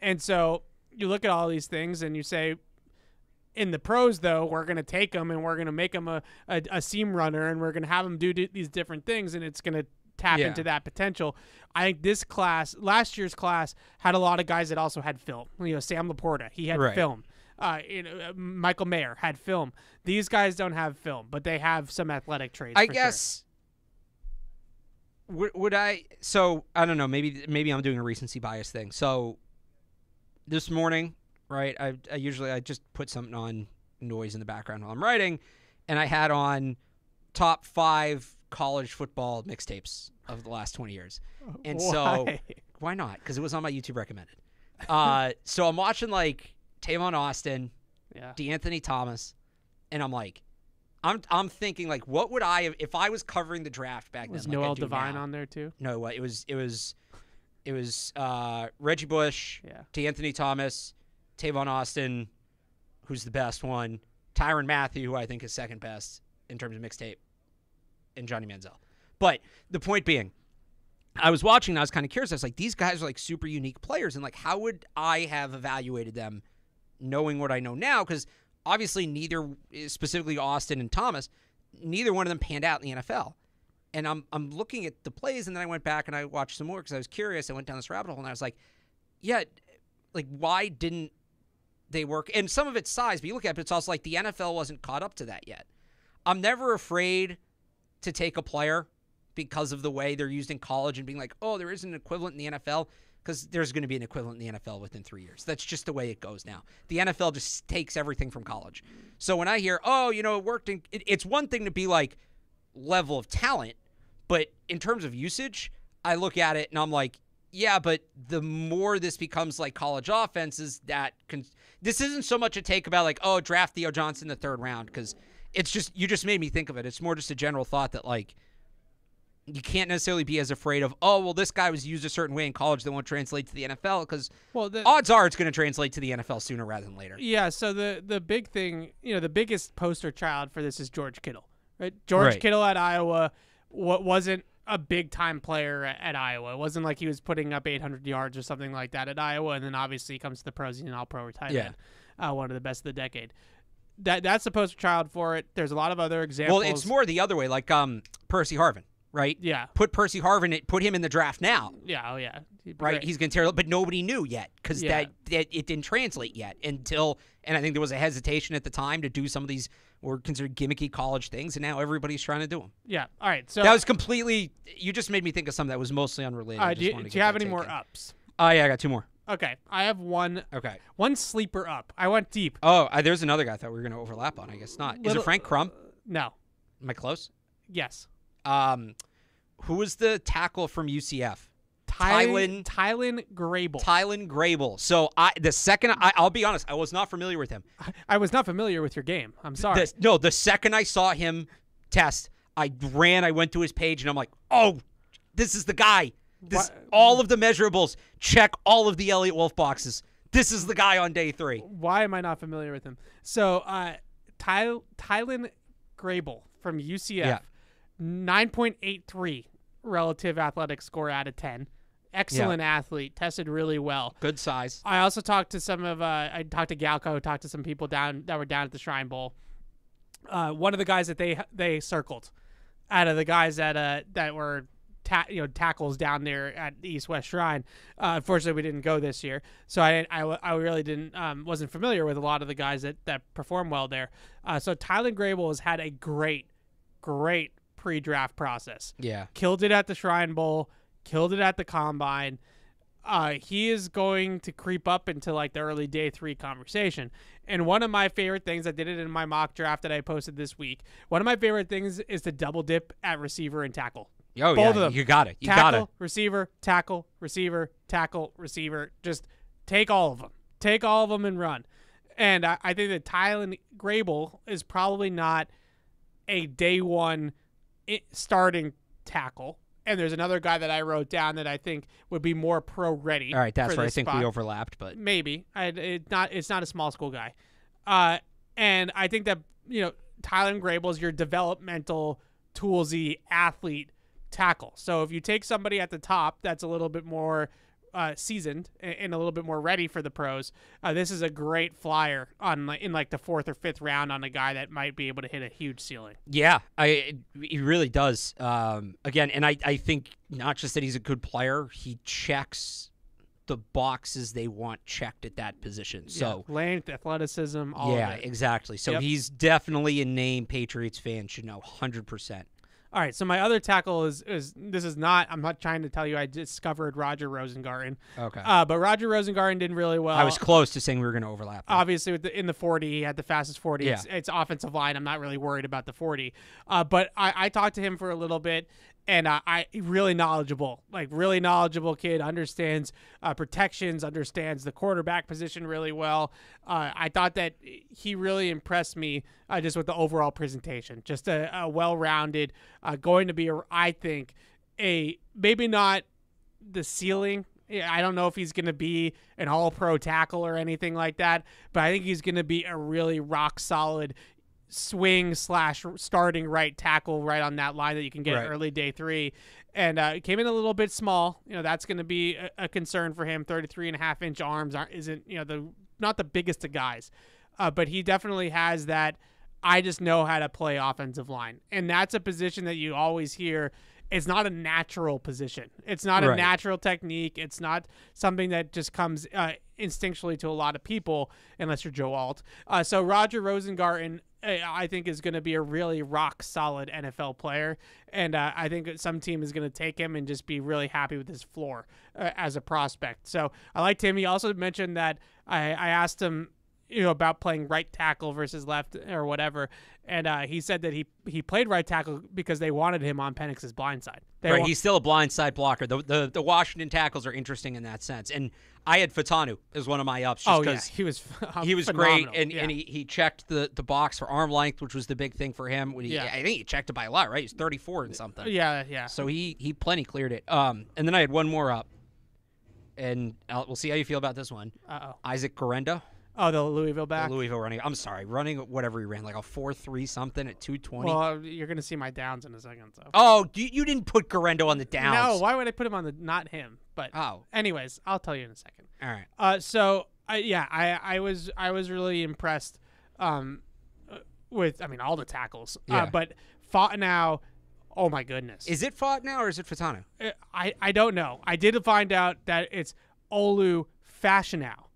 And so you look at all these things and you say, in the pros, though, we're going to take him and we're going to make him a, a, a seam runner and we're going to have him do d- these different things, and it's going to tap Yeah. into that potential. I think this class, last year's class, had a lot of guys that also had film. You know, Sam LaPorta, he had Right. film. Uh, you know, uh, Michael Mayer had film. These guys don't have film, but they have some athletic traits. I for sure. guess would, would I? So I don't know. Maybe maybe I'm doing a recency bias thing. So this morning, right? I, I usually I just put something on noise in the background while I'm writing, and I had on top five college football mixtapes of the last 20 years. And so Why? why not? Because it was on my YouTube recommended. Uh, so I'm watching like Tavon Austin, yeah. DeAnthony Thomas, and I'm like, I'm I'm thinking like, what would I have if I was covering the draft back Was then? like I Noel do Devine now? on there too? No, what it was it was it was uh, Reggie Bush, Yeah. DeAnthony Thomas, Tavon Austin, who's the best one, Tyrann Mathieu, who I think is second best in terms of mixtape, and Johnny Manziel. But the point being, I was watching and I was kind of curious. I was like, these guys are like super unique players, and like, how would I have evaluated them, knowing what I know now? Because obviously, neither specifically Austin and Thomas, neither one of them panned out in the NFL. And I'm I'm looking at the plays, and then I went back and I watched some more because I was curious. I went down this rabbit hole, and I was like, yeah, like why didn't they work? And some of it's size, but you look at it, it's also like the NFL wasn't caught up to that yet. I'm never afraid to take a player because of the way they're used in college and being like, oh, there isn't an equivalent in the NFL because there's going to be an equivalent in the NFL within three years. That's just the way it goes now. The NFL just takes everything from college. So when I hear, oh, you know, it worked, in, it, it's one thing to be like level of talent, but in terms of usage, I look at it and I'm like, yeah, but the more this becomes like college offenses, that can, this isn't so much a take about like, oh, draft Theo Johnson in the third round because it's just you just made me think of it. It's more just a general thought that like you can't necessarily be as afraid of, oh, well, this guy was used a certain way in college that won't translate to the NFL because Well, the, odds are it's going to translate to the NFL sooner rather than later. Yeah, so the the big thing, you know, the biggest poster child for this is George Kittle, right? George Right. Kittle at Iowa what wasn't a big time player at, at Iowa. It wasn't like he was putting up 800 yards or something like that at Iowa, and then obviously he comes to the pros, he's an All Pro tight Yeah. end, uh, one of the best of the decade. That that's the poster child for it. There's a lot of other examples. Well, it's more the other way, like um Percy Harvin, right? Yeah, Put Percy Harvin, it put him in the draft now. yeah, oh yeah, right? great. He's going to tear, but nobody knew yet because Yeah. that, that it didn't translate yet until, and I think there was a hesitation at the time to do some of these were considered gimmicky college things, and now everybody's trying to do them. yeah. All right, so that was completely. You just made me think of something that was mostly unrelated. uh, do you, do you have any more in. ups? Oh yeah, I got two more. Okay, I have one Okay. one sleeper up. I went deep. Oh, I, there's another guy I thought we were going to overlap on. I guess not. Is it Frank Crum? No, Am I close? yes. Um, who was the tackle from UCF? Tylan Tylan- Grable. Tylan Grable. So I, the second I, I'll be honest, I was not familiar with him. I was not familiar with your game. I'm sorry. The- no, the second I saw him test, I ran, I went to his page, and I'm like, oh, this is the guy. This Wha- all of the measurables check all of the Eliot Wolf boxes. This is the guy on day three. Why am I not familiar with him? So, uh, Ty- Tylan Grable from UCF, Yeah. 9.83 relative athletic score out of 10. Excellent athlete, tested really well. Good size. I also talked to some of uh, I talked to Galco, talked to some people down that were down at the Shrine Bowl. Uh, one of the guys that they they circled out of the guys that uh that were ta- you know tackles down there at East West Shrine. Uh, unfortunately, we didn't go this year, so I I, I really didn't um, wasn't familiar with a lot of the guys that that perform well there. Uh, so Tylan Grable has had a great great pre-draft process Yeah. killed it at the Shrine Bowl, killed it at the Combine. Uh, he is going to creep up into like the early day three conversation. And one of my favorite things, I did it in my mock draft that I posted this week. One of my favorite things is to double dip at receiver and tackle. Oh Both yeah. of them. You got it. You tackle, got it. receiver, tackle, receiver, tackle, receiver. Just take all of them. Take all of them and run. And I, I think that Tylan Grable is probably not a day one starting tackle. And there's another guy that I wrote down that I think would be more pro ready. All right, that's where I think spot. we overlapped, but Maybe I, it's not. It's not a small school guy, uh, and I think that you know Tylan Grable is your developmental toolsy athlete tackle. So if you take somebody at the top that's a little bit more uh, seasoned and, a little bit more ready for the pros, uh, this is a great flyer on in like the fourth or fifth round on a guy that might be able to hit a huge ceiling. Yeah, I it, he really does. Um, again, and I, I think not just that he's a good player, he checks the boxes they want checked at that position. So Yeah. length, athleticism, all yeah, of it. exactly. So Yep. he's definitely a name Patriots fans should know, hundred percent. All right, so my other tackle is is this is not. I'm not trying to tell you I discovered Roger Rosengarten. Okay. Uh, but Roger Rosengarten did really well. I was close to saying we were going to overlap. there. obviously with the, in the 40 he had the fastest 40 Yeah. it's, it's offensive line i'm not really worried about the 40 uh, but I, I talked to him for a little bit and uh, i really knowledgeable like really knowledgeable kid understands uh, protections understands the quarterback position really well uh, i thought that he really impressed me uh, just with the overall presentation just a, a well-rounded uh, going to be a, i think a maybe not the ceiling. I don't know if he's going to be an all pro tackle or anything like that, but I think he's going to be a really rock solid swing slash starting right tackle right on that line that you can get Right. early day three. And uh, came in a little bit small. You know, that's going to be a, a concern for him. 33 and a half inch arms aren't, isn't, you know, the not the biggest of guys, uh, but he definitely has that. I just know how to play offensive line. And that's a position that you always hear. It's not a natural position. It's not a Right. natural technique. It's not something that just comes uh, instinctually to a lot of people, unless you're Joe Alt. Uh, so Roger Rosengarten, uh, I think, is going to be a really rock solid NFL player, and uh, I think some team is going to take him and just be really happy with his floor uh, as a prospect. So I liked him. He also mentioned that I, I asked him you know about playing right tackle versus left or whatever and uh, he said that he he played right tackle because they wanted him on Penix's blind side. They right, wa- he's still a blind-side blocker. The, the the Washington tackles are interesting in that sense. And I had Fatanu as one of my ups just oh yeah, because he was he was great and, yeah. and he, he checked the, the box for arm length, which was the big thing for him. When he, Yeah. I think he checked it by a lot, right? He's 34 and something. yeah yeah So he he plenty cleared it. Um, and then I had one more up, and I'll, we'll see how you feel about this one. uh oh Isaac Guerendo, oh the Louisville the back. Louisville running. I'm sorry, running whatever he ran, like a four three something at 220. well, uh, you're gonna see my downs in a second. So oh, you, you didn't put Guerendo on the downs. no, why would I put him on the not him? But Oh, anyways, I'll tell you in a second. all right. Uh, so I yeah, I I was I was really impressed, um, uh, with I mean all the tackles. Yeah. Uh, but Fontenau, oh my goodness. Is it fought now or is it Fatanu? Uh, I I don't know. I did find out that it's Olu Fashionow.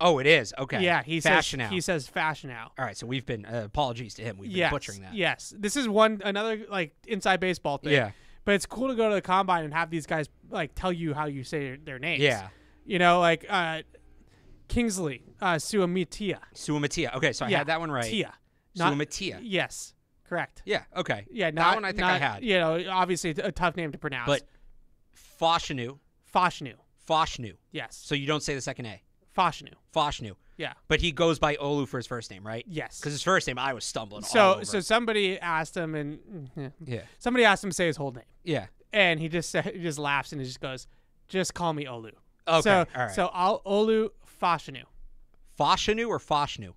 Oh, it is. Okay. Yeah, he Fashion says out. he says Fashionow. All right, so we've been uh, apologies to him. We've been Yes, butchering that. yes. This is one another like inside baseball thing. Yeah. but it's cool to go to the combine and have these guys like tell you how you say their names. Yeah. you know, like uh, Kingsley uh, Suamataia. Okay, so I yeah, had that one right. Tia. Not-. Yes, correct. Yeah. Okay. Yeah, that one I think I had. You know, obviously a tough name to pronounce. But Foshanu. Foshnu. Foshnu. Yes, So you don't say the second A. Foshnu. Foshnu. Yeah. But he goes by Olu for his first name, right? Yes. Because his first name, I was stumbling So so somebody asked him and yeah, yeah. somebody asked him to say his whole name. Yeah. and he just said, he just laughs and he just goes, "Just call me Olu." Okay. So all right. so I'll Olu Fashanu. Foshanu or Foshnu?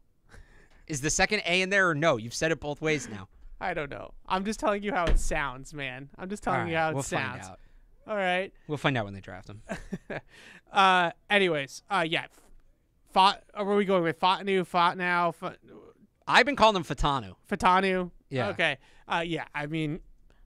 Is the second A in there or no? You've said it both ways now. I don't know. I'm just telling you how it sounds, man. I'm just telling All you how it we'll sounds. find out. All right. We'll find out when they draft him. Uh. Anyways. Uh. Yeah. Fought. Where are we going with Fatanu? Fought now. Fa- I've been calling him Fatanu. Fatanu. Yeah. Okay. Uh. Yeah. I mean,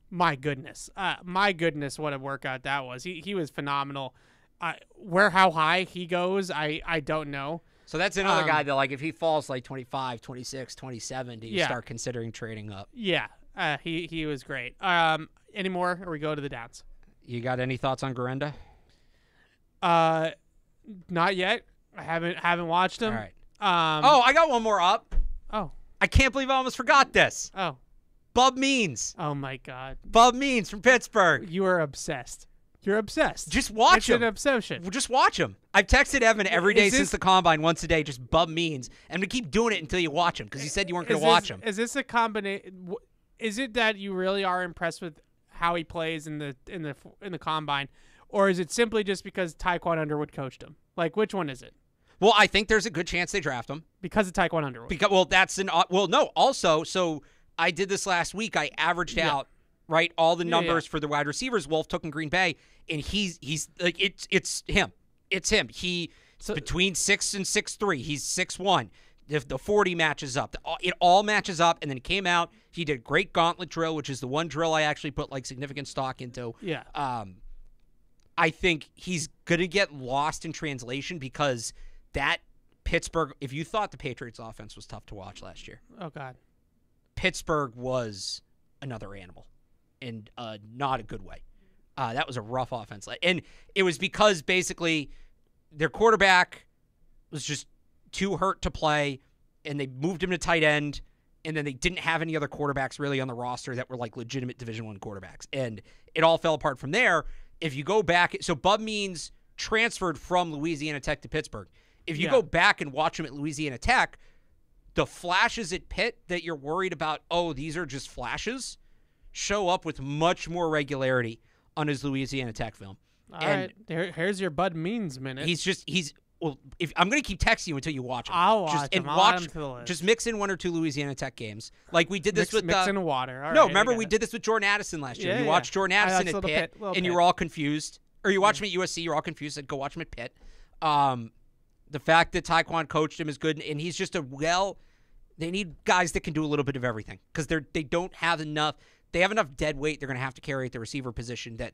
my goodness. Uh. My goodness. What a workout that was. He he was phenomenal. Uh. Where how high he goes, I I don't know. So that's another Um, guy that, like, if he falls like 25, 26, 27, do you Yeah. start considering trading up? Yeah. Uh. He he was great. Um. Any more? Or we go to the downs. You got any thoughts on Guerendo? Uh. Not yet. I haven't haven't watched him. All right. Um. Oh, I got one more up. Oh. I can't believe I almost forgot this. Oh. Bub Means. Oh my God. Bub Means from Pittsburgh. You are obsessed. You're obsessed. Just watch it's an him. obsession. Just watch him. I've texted Evan every day Is since the combine, once a day, just Bub Means. And I'm going to keep doing it until you watch him because you said you weren't going to watch him. Is this a combination? Is it that you really are impressed with how he plays in the in the in the combine, or is it simply just because Tiquan Underwood coached him? Like, which one is it? Well, I think there's a good chance they draft him. Because of Tiquan Underwood. Because well, that's an uh, well, no. Also, so I did this last week. I averaged Yeah. out right all the numbers yeah. for the wide receivers. Wolf took in Green Bay, and he's he's like it's it's him. It's him. He So- between six and six three. He's six one. If the forty matches up, it all matches up. And then he came out. He did great gauntlet drill, which is the one drill I actually put like significant stock into. yeah. Um, I think he's gonna get lost in translation because that Pittsburgh. If you thought the Patriots offense was tough to watch last year, Oh God. Pittsburgh was another animal. and uh, not a good way. Uh, that was a rough offense, and it was because basically their quarterback was just too hurt to play, and they moved him to tight end, and then they didn't have any other quarterbacks really on the roster that were like legitimate Division One quarterbacks, and it all fell apart from there. If you go back, so Bub Means transferred from Louisiana Tech to Pittsburgh. If you Yeah. go back and watch him at Louisiana Tech, the flashes at Pitt that you're worried about, oh, these are just flashes, show up with much more regularity on his Louisiana Tech film. All and right, here, here's your Bub Means minute. he's just he's well. If I'm gonna keep texting you until you watch him, I'll just, watch and him. I'll watch. him. Just mix in one or two Louisiana Tech games, like we did this mix, with mix uh, in water. All no, right, remember we it. did this with Jordan Addison last year. Yeah, you yeah. watched Jordan Addison at Pitt, and you were all confused, or you watched him at USC, you're all confused. Said go watch him at Pitt. Um, the fact that Tiquan coached him is good, and he's just a well. They need guys that can do a little bit of everything because they're they don't have enough. They have enough dead weight they're going to have to carry at the receiver position that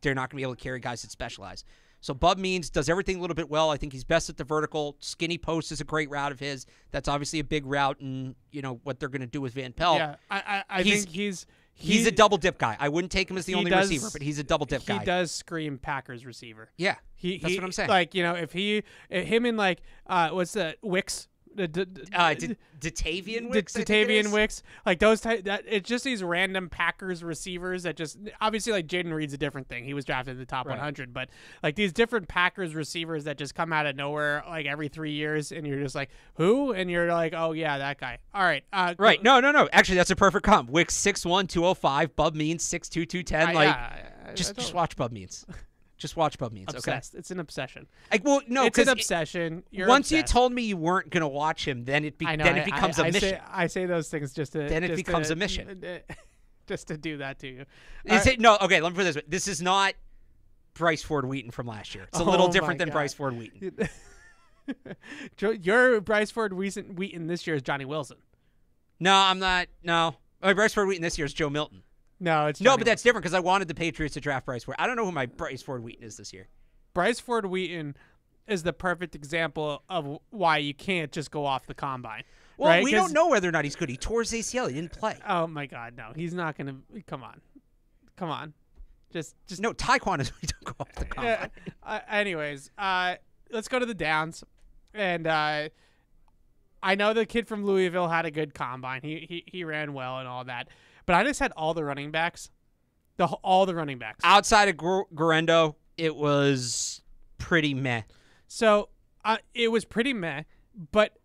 they're not going to be able to carry guys that specialize. So Bub Means does everything a little bit well. I think he's best at the vertical. Skinny post is a great route of his. That's obviously a big route, and you know what they're going to do with Van Pelt. Yeah, I, I, I He's- think he's He's he- a double dip guy. I wouldn't take him as the only does- receiver, but he's a double dip He guy. He does scream Packers receiver. Yeah, He, that's he- what I'm saying. Like you know, if he, him and like, uh, what's the Wicks, the d- d- uh, d- D- Dontayvion Wicks. I it Dontayvion. Wicks, like those type. That it's just these random Packers receivers that just obviously like Jayden Reed's a different thing. He was drafted in the top Right. 100, but like these different Packers receivers that just come out of nowhere like every three years, and you're just like, who? And you're like, oh yeah, that guy. All right, uh, Right. No, no, no. Actually, that's a perfect comp. Wicks 6'1", 205. Bub Means 6'2", 210. I- like, yeah, I- I just don't- just watch Bub Means. just watch Bub Means. Okay. obsessed. It's an obsession. Like, well, no, it's an it- obsession. You're once you told me you weren't gonna watch him, then it be- know, then it I- becomes I, a I mission. Say, I say those things just to Then it just becomes to- a mission. just to do that to you. Is All it no? Okay, let me put this way. This is not Bryce Ford Wheaton from last year. It's a Oh little my different than God. Bryce Ford Wheaton. Your Bryce Ford Wheaton, Wheaton this year is Johnny Wilson. No, I'm not. No, I mean, Bryce Ford Wheaton this year is Joe Milton. No, it's No, but that's different because I wanted the Patriots to draft Bryce Ford. I don't know who my Bryce Ford Wheaton is this year. Bryce Ford Wheaton is the perfect example of why you can't just go off the combine. Well, right? we don't know whether or not he's good. He tore his ACL. He didn't play. Oh my God, no, he's not gonna. Come on, come on, just just No, Tiquan is we don't go off the Uh, combine. uh, anyways, uh, let's go to the downs, and uh, I know the kid from Louisville had a good combine. He he he ran well and all that, but I just had all the running backs, the all the running backs. Outside of Gor- Guerendo, it was pretty meh. So uh, it was pretty meh, but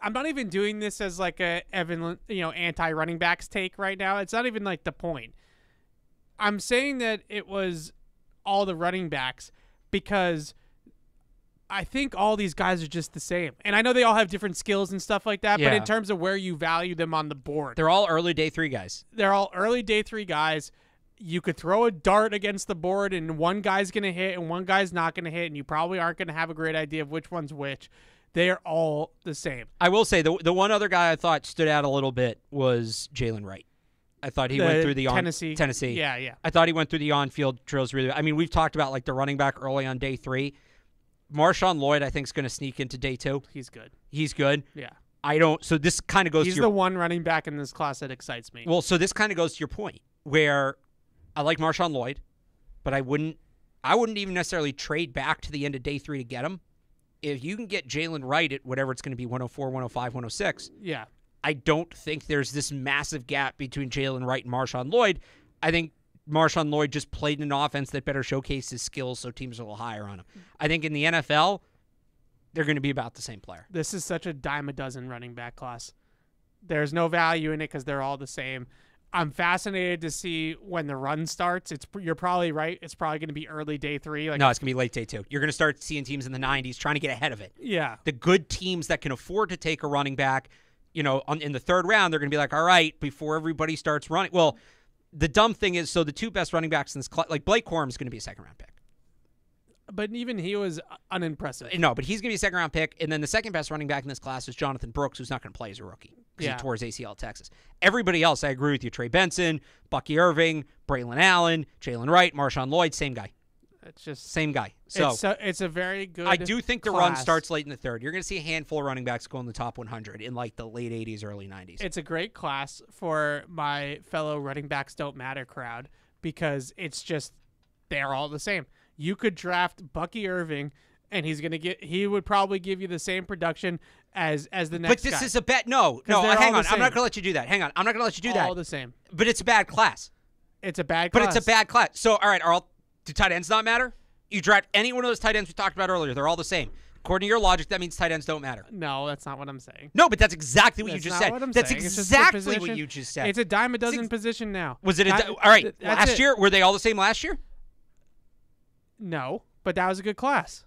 I'm not even doing this as like a Evan, you know, anti running backs take right now. It's not even like the point. I'm saying that it was all the running backs because I think all these guys are just the same. And I know they all have different skills and stuff like that, but in terms of where you value them on the board, They're all early day three guys. they're all early day three guys. You could throw a dart against the board, and one guy's going to hit, and one guy's not going to hit, and you probably aren't going to have a great idea of which one's which. They are all the same. I will say the the one other guy I thought stood out a little bit was Jaylen Wright. I thought he went through the on Tennessee, Tennessee. Yeah, yeah. I thought he went through the on-field drills really. I mean, we've talked about like the running back early on day three. Marshawn Lloyd, I think, is going to sneak into day two. He's good. He's good. Yeah, I don't. So this kind of goes he's to the one running back in this class that excites me. well. So this kind of goes to your point where I like Marshawn Lloyd, but I wouldn't. I wouldn't even necessarily trade back to the end of day three to get him. If you can get Jaylen Wright at whatever it's going to be 104, 105, 106, yeah, I don't think there's this massive gap between Jaylen Wright and Marshawn Lloyd. I think Marshawn Lloyd just played in an offense that better showcased his skills, so teams are a little higher on him. I think in the NFL, they're going to be about the same player. this is such a dime a dozen running back class. There's no value in it because they're all the same. I'm fascinated to see when the run starts. It's you're probably right. It's probably going to be early day three. Like No, it's going to be late day two. You're going to start seeing teams in the 90s trying to get ahead of it. yeah, The good teams that can afford to take a running back, you know, on, in the third round, they're going to be like, all right, before everybody starts running. Well, the dumb thing is, so the two best running backs in this class, like Blake Corum is going to be a second round pick. but even he was unimpressive. Uh, no, but he's going to be a second round pick. And then the second best running back in this class is Jonathan Brooks, who's not going to play as a rookie because Yeah. he tore his ACL Texas. Everybody else, I agree with you. Trey Benson, Bucky Irving, Braylon Allen, Jaylen Wright, Marshawn Lloyd, same guy. Uh, It's just Same guy. So it's, so, it's a very good. I do think the run starts late in the third. You're going to see a handful of running backs go in the top 100 in like the late 80s, early 90s. It's a great class for my fellow running backs don't matter crowd because it's just they're all the same. You could draft Bucky Irving and he's gonna get he would probably give you the same production as as the next but this guy. is a bet. No, no, hang on. I'm not going to let you do that. Hang on. I'm not going to let you do all that. All the same. But it's a bad class. It's a bad class. But it's a bad class. So, all right, are all, do tight ends not matter? You draft any one of those tight ends we talked about earlier. They're all the same. According to your logic, that means tight ends don't matter. No, that's not what I'm saying. No, but that's exactly what That's you just said. that's saying. It's just a exactly what you just said. It's a dime a dozen ex- position now. Was it a di- all right? Last it. year, were they all the same last year? No, but that was a good class.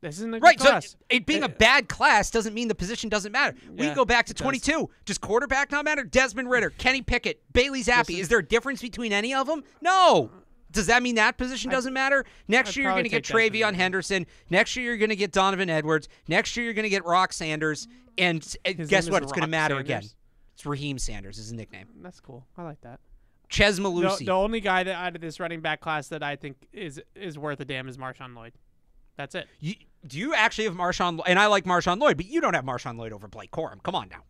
This isn't a good Right. So class. it being a uh, bad class doesn't mean the position doesn't matter. We Yeah, can go back to it does. 22. Does quarterback not matter? Desmond Ridder, Kenny Pickett, Bailey Zappe. is- Is there a difference between any of them? No. Does that mean that position doesn't matter? Next I'd year you're going to get TreVeyon Henderson. Next year you're going to get Donovan Edwards. Next year you're going to get Rock Sanders. And uh, His guess what? It's going to matter again. It's Raheim Sanders, is his nickname. That's cool. I like that. Ches The, Malusi. the only guy that out of this running back class that I think is is worth a damn is Marshawn Lloyd. That's it. You, do you actually have Marshawn? And I like Marshawn Lloyd, but you don't have Marshawn Lloyd over Blake Corum. Come on now.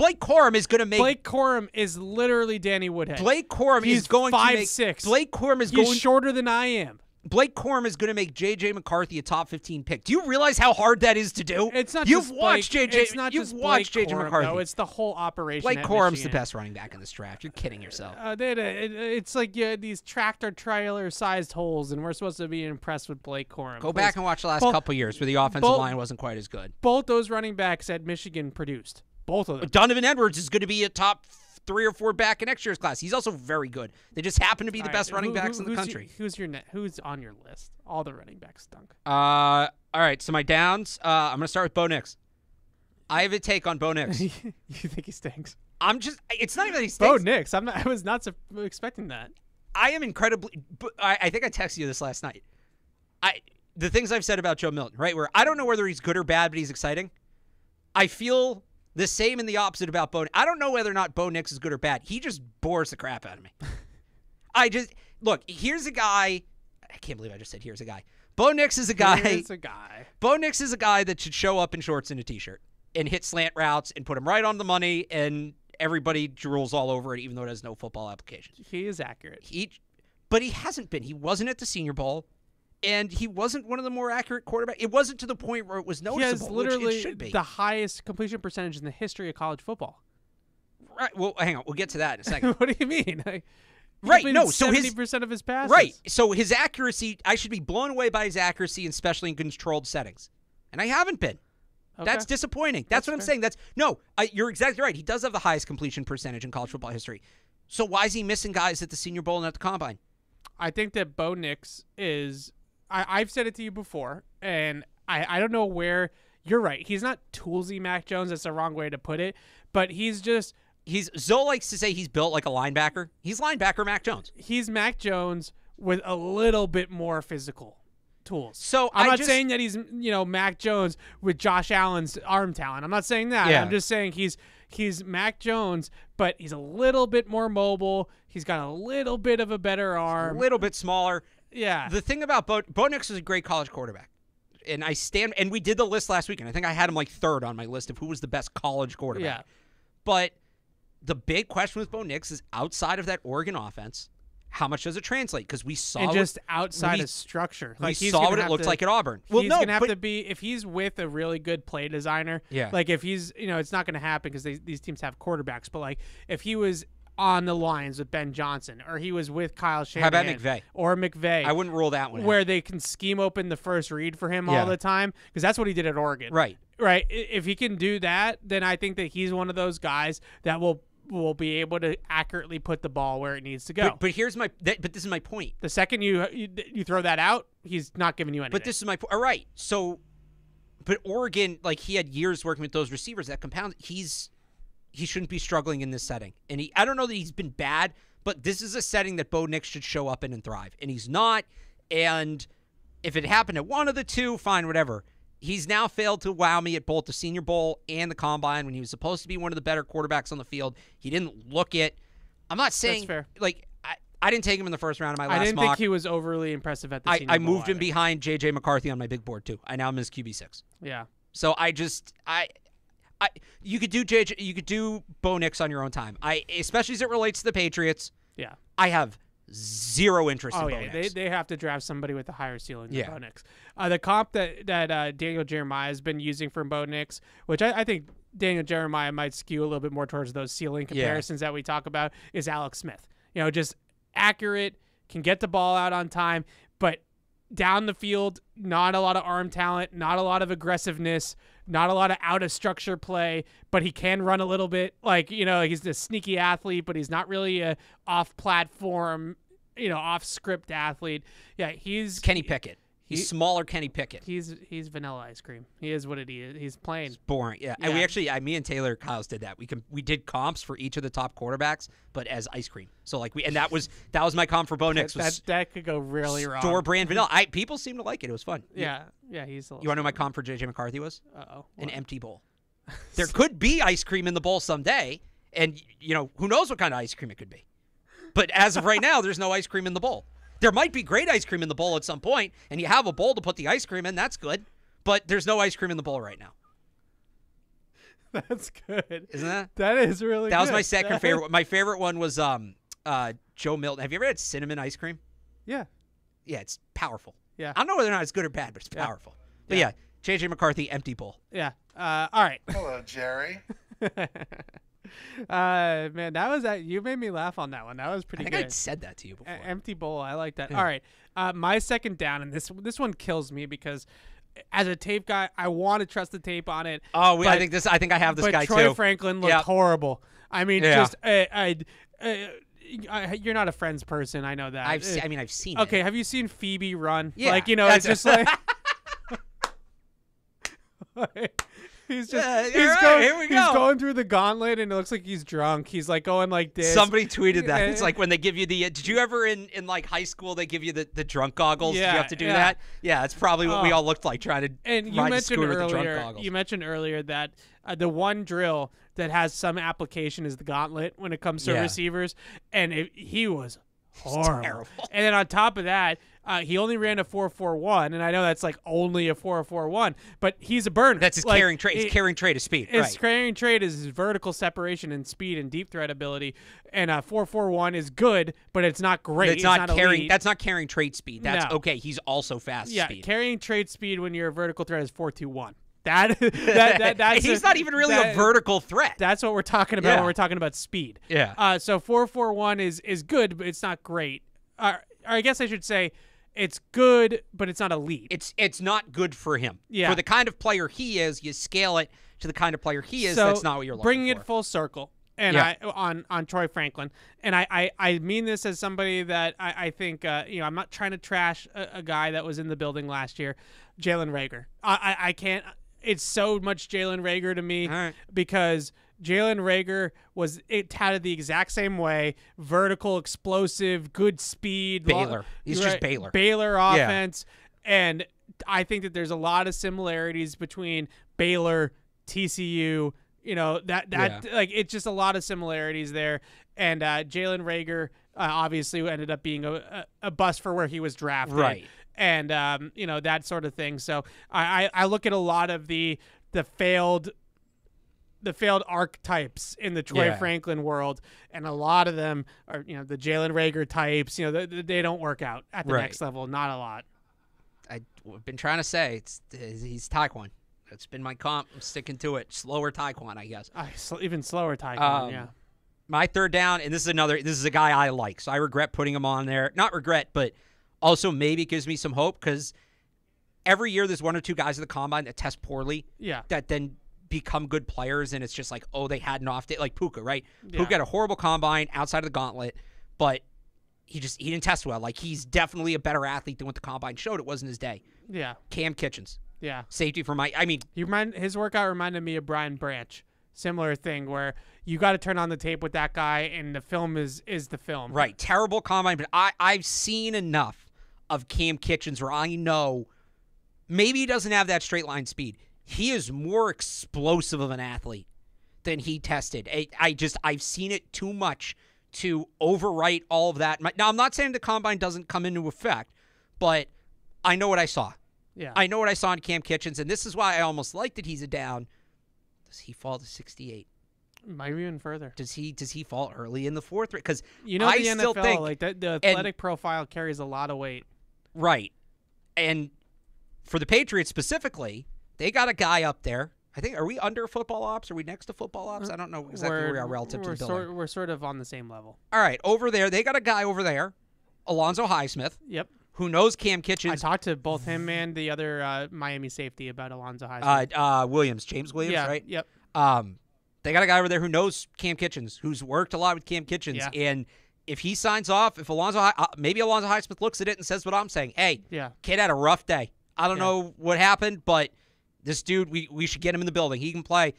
Blake Corum is going to make Blake Corum is literally Danny Woodhead. Blake Corum He's is going to five, make six. Blake Corum is He's going. shorter than I am. Blake Corum is going to make JJ McCarthy a top 15 pick. Do you realize how hard that is to do? It's not You've just watched Blake, JJ. It's not you've just watched Blake JJ Corum, McCarthy. though. It's the whole operation. Blake Corum's Michigan. the best running back in this draft. You're kidding yourself. Uh, they it, it's like yeah, these tractor trailer sized holes, and we're supposed to be impressed with Blake Corum. Go Please. back and watch the last Both- couple years where the offensive both- line wasn't quite as good. both those running backs at Michigan produced. Both of them. Donovan Edwards is going to be a top three or four back in next year's class. He's also very good. They just happen to be the All right, best running who- backs who- in the country. Your, who's your net? Who's on your list? All the running backs stunk. Uh, all right. So my downs. Uh, I'm going to start with Bo Nix. I have a take on Bo Nix. you think he stinks? I'm just. It's not even that he Bo. Nix. I'm not. I was not expecting that. I am incredibly. I, I think I texted you this last night. I the things I've said about Joe Milton, right? Where I don't know whether he's good or bad, but he's exciting. I feel the same and the opposite about Bo. I don't know whether or not Bo Nix is good or bad. He just bores the crap out of me. I just look. Here's a guy. I can't believe I just said here's a guy. Bo Nix is a guy. Here's a guy. Bo Nix is a guy that should show up in shorts and a t-shirt and hit slant routes and put him right on the money, and everybody drools all over it, even though it has no football application. He is accurate. He, but he hasn't been. He wasn't at the Senior Bowl, and he wasn't one of the more accurate quarterbacks. It wasn't to the point where it was He noticeable. which literally it should be. the highest completion percentage in the history of college football. right. Well, hang on. We'll get to that in a second. what do you mean? He Right, no, so his- percent of his passes. right. So his accuracy, I should be blown away by his accuracy, especially in controlled settings, and I haven't been. Okay. That's disappointing. That's, That's what I'm saying. That's no. I, you're exactly right. He does have the highest completion percentage in college football history. So why is he missing guys at the Senior Bowl and at the Combine? I think that Bo Nix is. I, I've said it to you before, and I, I don't know where you're right. He's not toolsy Mac Jones. That's the wrong way to put it. But he's just He's Zoe likes to say he's built like a linebacker. He's linebacker Mac Jones. he's Mac Jones with a little bit more physical tools. So I'm I not just- saying that he's you know Mac Jones with Josh Allen's arm talent. I'm not saying that. Yeah. I'm just saying he's he's Mac Jones, but he's a little bit more mobile. He's got a little bit of a better arm. A little bit smaller. Yeah. The thing about Bo, Bo Nix is a great college quarterback. And I stand and we did the list last week, and I think I had him like third on my list of who was the best college quarterback. Yeah. But the big question with Bo Nix is outside of that Oregon offense, how much does it translate? Because we saw and what- just outside we- of structure. we Like he's saw what it have looked to- like at Auburn. Well, he's no, gonna have but to be if he's with a really good play designer. Yeah. Like if he's you know it's not gonna happen because these teams have quarterbacks. But like if he was on the Lions with Ben Johnson or he was with Kyle Shanahan. How about McVay? Or McVay. I wouldn't rule that one. out. where they can scheme open the first read for him Yeah. all the time because that's what he did at Oregon. Right. Right. If he can do that, then I think that he's one of those guys that will will be able to accurately put the ball where it needs to go. But, but here's my that, but this is my point. the second you, you you throw that out, he's not giving you anything. But this is my point. All right. So, but Oregon, like he had years working with those receivers that compound. He's he shouldn't be struggling in this setting. And he, I don't know that he's been bad, but this is a setting that Bo Nix should show up in and thrive. And he's not. And if it happened at one of the two, fine, whatever. He's now failed to wow me at both the Senior Bowl and the Combine when he was supposed to be one of the better quarterbacks on the field. He didn't look it. I'm not saying fair. like I, I didn't take him in the first round of my last I didn't mock. think he was overly impressive at the I, I moved him either. behind J.J. McCarthy on my big board too. I now miss QB six. Yeah. So I just I. I, you could do JJ, you could do Bo Nix on your own time. I, especially as it relates to the Patriots. Yeah. I have zero interest Oh in Bo yeah, they, Nix. they have to draft somebody with a higher ceiling than Yeah. Bo Nix. Uh, the comp that that uh, Daniel Jeremiah has been using for Bo Nix, which I, I think Daniel Jeremiah might skew a little bit more towards those ceiling Yeah. comparisons that we talk about, is Alex Smith. You know, just accurate, can get the ball out on time, but down the field, not a lot of arm talent, not a lot of aggressiveness, not a lot of out of structure play, but he can run a little bit. Like, you know, he's a sneaky athlete, but he's not really a off platform, you know, off script athlete. Yeah, he's Kenny Pickett. He's he- smaller Kenny Pickett. he's he's vanilla ice cream. He is what it is. He's plain. boring. Yeah. And we actually, I, me and Taylor Kyles did that. We com- we did comps for each of the top quarterbacks, but as ice cream. So like we, and that was that was my comp for Bo Nix That, was that could go really wrong. store brand vanilla. I people seem to like it. It was fun. Yeah, yeah, he's a You want to know my comp for JJ McCarthy was? Uh oh. An empty bowl. there could be ice cream in the bowl someday, and you know who knows what kind of ice cream it could be. But as of right now, there's no ice cream in the bowl. There might be great ice cream in the bowl at some point, and you have a bowl to put the ice cream in. That's good. But there's no ice cream in the bowl right now, That's good. isn't that? That is really. That was my second That- favorite. My favorite one was um uh Joe Milton. Have you ever had cinnamon ice cream? Yeah, Yeah, it's powerful. Yeah. I don't know whether or not it's good or bad, but it's Yeah. powerful. But yeah, JJ McCarthy empty bowl. yeah. Uh, all right. Hello, Jerry. uh, man, that was that. You made me laugh on that one. That was I pretty think good. I said that to you before. E- empty bowl. I like that. Yeah. All right. Uh, my second down, and this this one kills me because as a tape guy, I want to trust the tape on it. oh, we, I think this. I think I have this but guy Troy too. Franklin looked Yep. horrible. I mean, Yeah. just uh, I, uh, I, you're not a Friends person. I know that. I've. Uh, Se- I mean, I've seen. okay, It. have you seen Phoebe run? Yeah, Like you know, it's just like. He's just Yeah, he's, right, going, here we he's go. going through the gauntlet and it looks like he's drunk. He's like going like this. Somebody tweeted that. It's like when they give you the. Uh, did you ever in in like high school they give you the, the drunk goggles? Did Yeah, you have to do yeah. that? Yeah, it's probably what we Oh. all looked like trying to and you mentioned scooter with the drunk earlier goggles. you mentioned earlier that uh, the one drill that has some application is the gauntlet when it comes to Yeah. receivers and it, he was horrible terrible. and then on top of that uh, he only ran a 441 and i know that's like only a 441 but he's a burner That's his Like, carrying trade. His carrying trade of speed. his right. carrying trade is his vertical separation and speed and deep threat ability and uh, 441 is good but it's not great It's not, carrying. elite. That's not carrying trade speed. That's No. okay. He's also fast yeah speed. carrying trade speed when you're a vertical threat is 421 that, that, that that's He's a- not even really that- a vertical threat. That's what we're talking about Yeah. when we're talking about speed. Yeah. Uh, so four four one is is good, but it's not great. Uh, or I guess I should say it's good, but it's not elite. it's it's not good for him. Yeah. For the kind of player he is, you scale it to the kind of player he is. so that's not what you're looking bringing for. it full circle. And Yeah. I on on Troy Franklin, and I, I, I mean this as somebody that I, I think uh, you know I'm not trying to trash a, a guy that was in the building last year, Jalen Reagor. I, I I can't. It's so much Jalen Reagor to me right. because Jalen Reagor was it touted the exact same way: vertical, explosive, good speed. lo- Baylor. He's just Baylor. Baylor offense, and I think that there's a lot of similarities between Baylor, TCU. You know that that like it's just a lot of similarities there. And uh, Jalen Reagor uh, obviously ended up being a, a, a bust for where he was drafted, Right. And um, you know that sort of thing. So I, I I look at a lot of the the failed the failed archetypes in the Troy Yeah. Franklin world, and a lot of them are you know the Jalen Reagor types. You know they, they don't work out at the Right. next level. Not a lot. I, have been trying to say it's he's Tyquan. That's been my comp. I'm sticking to it. Slower Tyquan, I guess. Uh, sl- even slower Taekwondo. Um, yeah. My third down, and this is another. This is a guy I like, so I regret putting him on there. Not regret, but also maybe it gives me some hope because every year there's one or two guys at the combine that test poorly Yeah. that then become good players, and it's just like, oh, they had an off day, like Puka, right? Yeah. Puka had a horrible combine outside of the gauntlet, but he just he didn't test well. Like he's definitely a better athlete than what the combine showed. It wasn't his day. Yeah. Cam Kinchens, Yeah. safety for my. I mean, You remind his workout reminded me of Brian Branch. Similar thing where you got to turn on the tape with that guy, and the film is is the film. Right. Terrible combine, but I, I've seen enough of Cam Kinchens where I know maybe he doesn't have that straight line speed. He is more explosive of an athlete than he tested. I, I just I've seen it too much to overwrite all of that. Now, I'm not saying the combine doesn't come into effect, but I know what I saw. Yeah. I know what I saw in Cam Kinchens, and this is why I almost like that he's a down. Does he fall to 68? Might even further. Does he does he fall early in the fourth? Because You know I the still NFL, think like the, the athletic profile carries a lot of weight. Right, and for the Patriots specifically, they got a guy up there. I think are we under football ops? Are we next to football ops? I don't know exactly where we are relative we're to the building. sort, we're sort of on the same level. All right, over there they got a guy over there, Alonzo Highsmith, Yep. who knows Cam Kinchens? I talked to both him and the other uh, Miami safety about Alonzo Highsmith. uh, uh, Williams, James Williams, yeah. right? Yep. Um, they got a guy over there who knows Cam Kinchens, who's worked a lot with Cam Kinchens, Yeah. and if he signs off, if Alonzo, uh, maybe Alonzo Highsmith looks at it and says what I'm saying, hey, Yeah. kid had a rough day. I don't Yeah. know what happened, but this dude, we we should get him in the building. He can play.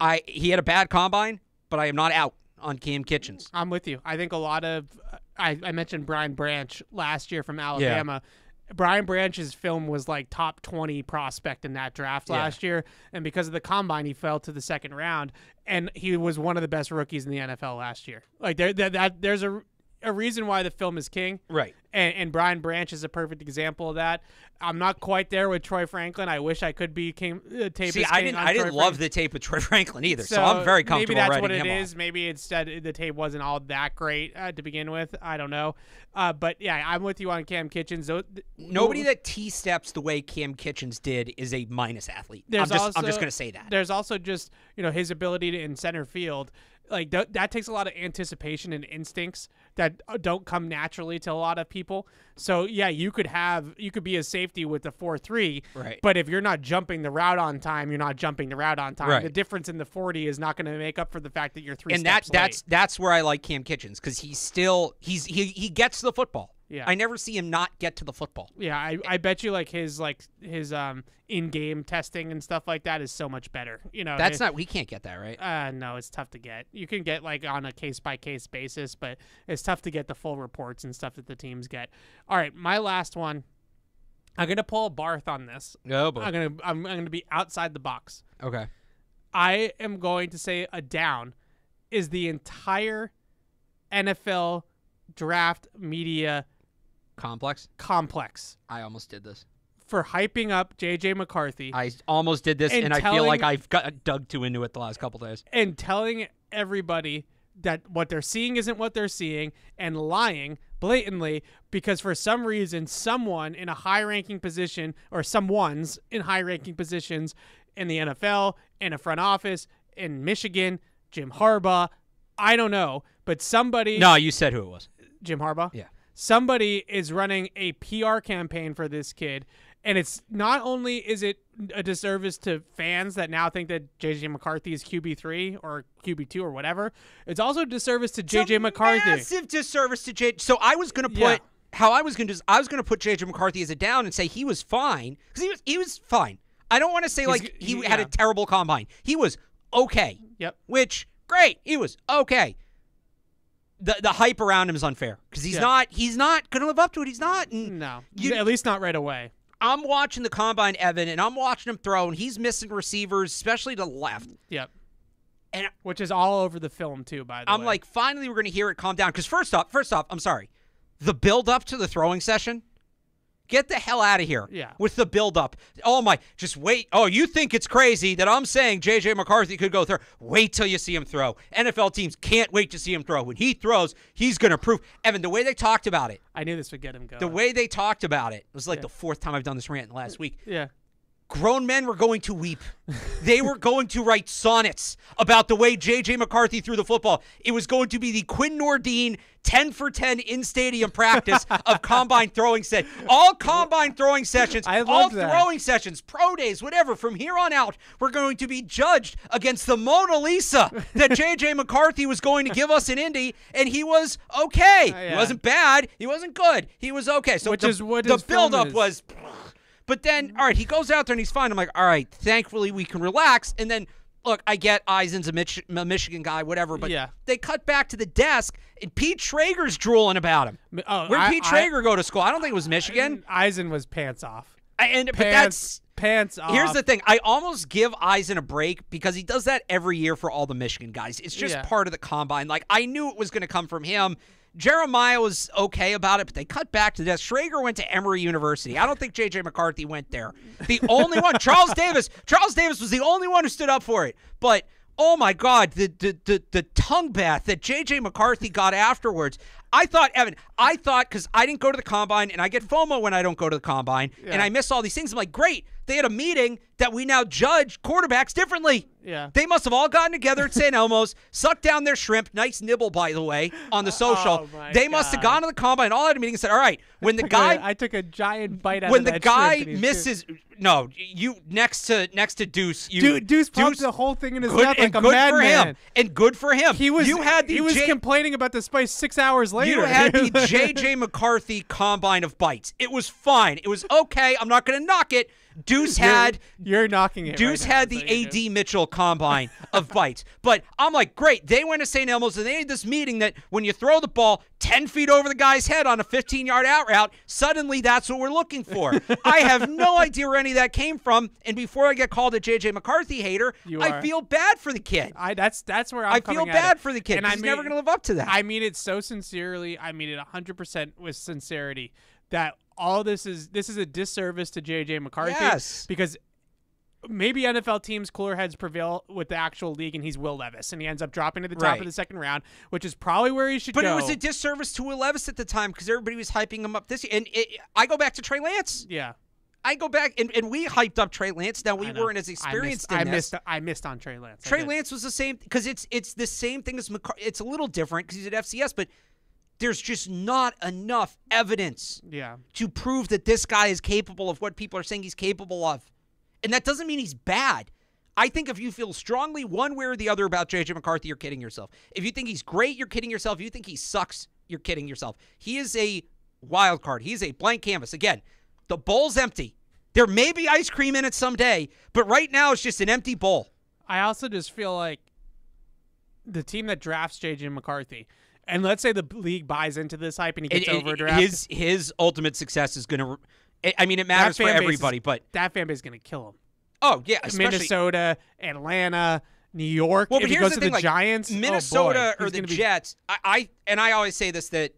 I he had a bad combine, but I am not out on Cam Kinchens. I'm with you. I think a lot of I, I mentioned Brian Branch last year from Alabama. Yeah. Brian Branch's film was like top 20 prospect in that draft Yeah. last year, and because of the combine, he fell to the second round, and he was one of the best rookies in the NFL last year. Like there, that, that there's a a reason why the film is king. Right. And, and Brian Branch is a perfect example of that. I'm not quite there with Troy Franklin. I wish I could be king, uh, tape See, is I didn't I didn't love Franklin. the tape with Troy Franklin either, so, I'm very comfortable Maybe that's writing what it off. Maybe instead the tape wasn't all that great uh, to begin with. I don't know. Uh, but yeah, I'm with you on Cam Kinchens. Th- Nobody who- that T steps the way Cam Kinchens did is a minus athlete. I'm just also, I'm just gonna say that. There's also just you know his ability to in center field. Like th- that takes a lot of anticipation and instincts that uh, don't come naturally to a lot of people. So yeah, you could have you could be a safety with the four three, Right. But if you're not jumping the route on time, you're not jumping the route on time. Right. The difference in the forty is not going to make up for the fact that you're three. and that steps that's late. that's where I like Cam Kinchens because he's still he's he he gets the football. Yeah. I never see him not get to the football. Yeah, I, I bet you like his like his um in game testing and stuff like that is so much better. You know, That's it- not we can't get that right. Uh, no, it's tough to get. You can get like on a case by case basis, but it's tough to get the full reports and stuff that the teams get. All right, my last one. I'm gonna pull a Barth on this. Oh I'm gonna I'm, I'm gonna be outside the box. Okay. I am going to say a down is the entire NFL draft media Complex. complex I almost did this. for hyping up JJ McCarthy I almost did this, And and, I feel telling- like I've got dug too into it the last couple days. and telling everybody that what they're seeing isn't what they're seeing and lying blatantly because for some reason someone in a high ranking position or someone's in high ranking positions in the NFL in a front office in Michigan Jim Harbaugh I don't know but somebody No, you said who it was. Jim Harbaugh Yeah. Somebody is running a PR campaign for this kid. And it's not only is it a disservice to fans that now think that JJ McCarthy is QB3 or QB2 or whatever, it's also a disservice to JJ McCarthy. Massive disservice to J. So I was going to put Yeah. how I was going to I was going to put JJ McCarthy as a down and say he was fine because he was he was fine. I don't want to say like he he- had yeah. a terrible combine. He was okay. Yep. Which great. He was okay. The the hype around him is unfair because he's Yeah. not he's not going to live up to it. He's not. And No, You- at least not right away. I'm watching the combine, Evan, and I'm watching him throw, and he's missing receivers, especially to the left. Yep. And Which is all over the film too, by the way. I'm like, finally, we're going to hear it calm down. Because first off, first off, I'm sorry, the build up to the throwing session. Get the hell out of here. Yeah. With the build up. Oh my, just wait. Oh, you think it's crazy that I'm saying JJ McCarthy could go through. Wait till you see him throw. NFL teams can't wait to see him throw. When he throws, he's going to prove. Evan, the way they talked about it, I knew this would get him going. the way they talked about it, it was like Yeah. the fourth time I've done this rant in the last uh, week. yeah. Grown men were going to weep. they were going to write sonnets about the way J.J. McCarthy threw the football. It was going to be the Quinn Nordin 10 for 10 in stadium practice of combine throwing set. All combine throwing sessions, I all that. throwing sessions, pro days, whatever, from here on out, we're going to be judged against the Mona Lisa that J.J. McCarthy was going to give us in Indy, and he was okay. Oh, he yeah. wasn't bad. He wasn't good. He was okay. So Which the, is what the his build-up is. was but then, mm-hmm. all right, he goes out there and he's fine. I'm like, all right, thankfully we can relax. And then, look, I get Eisen's a, Mich- a Michigan guy, whatever, but Yeah. they cut back to the desk and Pete Schrager's drooling about him. Oh, Where'd I- Pete I- go to school? I don't think it was Michigan. Mm, Eisen was pants off. And but Pants, that's pants off. Here's the thing. I almost give Eisen a break because he does that every year for all the Michigan guys. It's just Yeah. part of the combine. Like I knew it was going to come from him. Jeremiah was okay about it, but they cut back to this. Schrager went to Emory University. I don't think J.J. McCarthy went there. The only one, Charles Davis. Charles Davis was the only one who stood up for it. But oh my God, the the the, the tongue bath that J.J. McCarthy got afterwards. I thought, Evan, I thought because I didn't go to the combine and I get FOMO when I don't go to the combine and I miss all these things. I'm like, great, they had a meeting that we now judge quarterbacks differently. Yeah. They must have all gotten together at St. Elmo's, sucked down their shrimp. Nice nibble, by the way, on the oh social. Oh, they must have gone to the combine, all had a meeting and said, all right, when the guy I took a giant bite out when of the guy shrimp and he's misses no, you next to next to Deuce, you Dude, Deuce pumped the whole thing in his good, mouth like a good for madman. him. And good for him. He was you had the he was J- complaining about the spice six hours later. you had the JJ McCarthy combine of bites. It was fine. It was okay. I'm not going to knock it. Deuce You're- had you're knocking it. Deuce right had so the do. AD Mitchell combine of bites. But I'm like, great. They went to St. Elmo's and they had this meeting that when you throw the ball 10 feet over the guy's head on a 15 yard out route, suddenly that's what we're looking for. I have no idea where any of that came from. And before I get called a JJ McCarthy hater, You I feel bad for the kid. I that's that's where I'm I feel bad for the kid. and 'cause I he's mean, never going to live up to that. I mean it so sincerely. I mean it 100% with sincerity that all this is this is a disservice to JJ McCarthy Yes. because maybe NFL teams cooler heads prevail with the actual league and he's Will Levis and he ends up dropping to the top Right. of the second round, which is probably where he should But go. it was a disservice to Will Levis at the time because everybody was hyping him up this year. And it, I go back to Trey Lance. yeah. I go back and, and we hyped up Trey Lance. Now we weren't as I experienced missed, in I missed I missed on Trey Lance. Trey. Lance was the same because it's it's the same thing as McCar- It's a little different because he's at FCS, but there's just not enough evidence Yeah. to prove that this guy is capable of what people are saying he's capable of, and that doesn't mean he's bad. I think if you feel strongly one way or the other about JJ McCarthy, you're kidding yourself. If you think he's great, you're kidding yourself. If you think he sucks, you're kidding yourself. He is a wild card. He's a blank canvas. Again, the bowl's empty. There may be ice cream in it someday, but right now it's just an empty bowl. I also just feel like the team that drafts JJ McCarthy, and let's say the league buys into this hype and he gets and overdrafted, His his ultimate success is going to. I mean, it matters for base is- everybody, but that fan base is going to kill him. oh yeah, Minnesota, Atlanta, New York. Well, if but he here's goes the to thing, the like, Giants, oh, boy, Minnesota or the be- Jets. I, I and I always say this that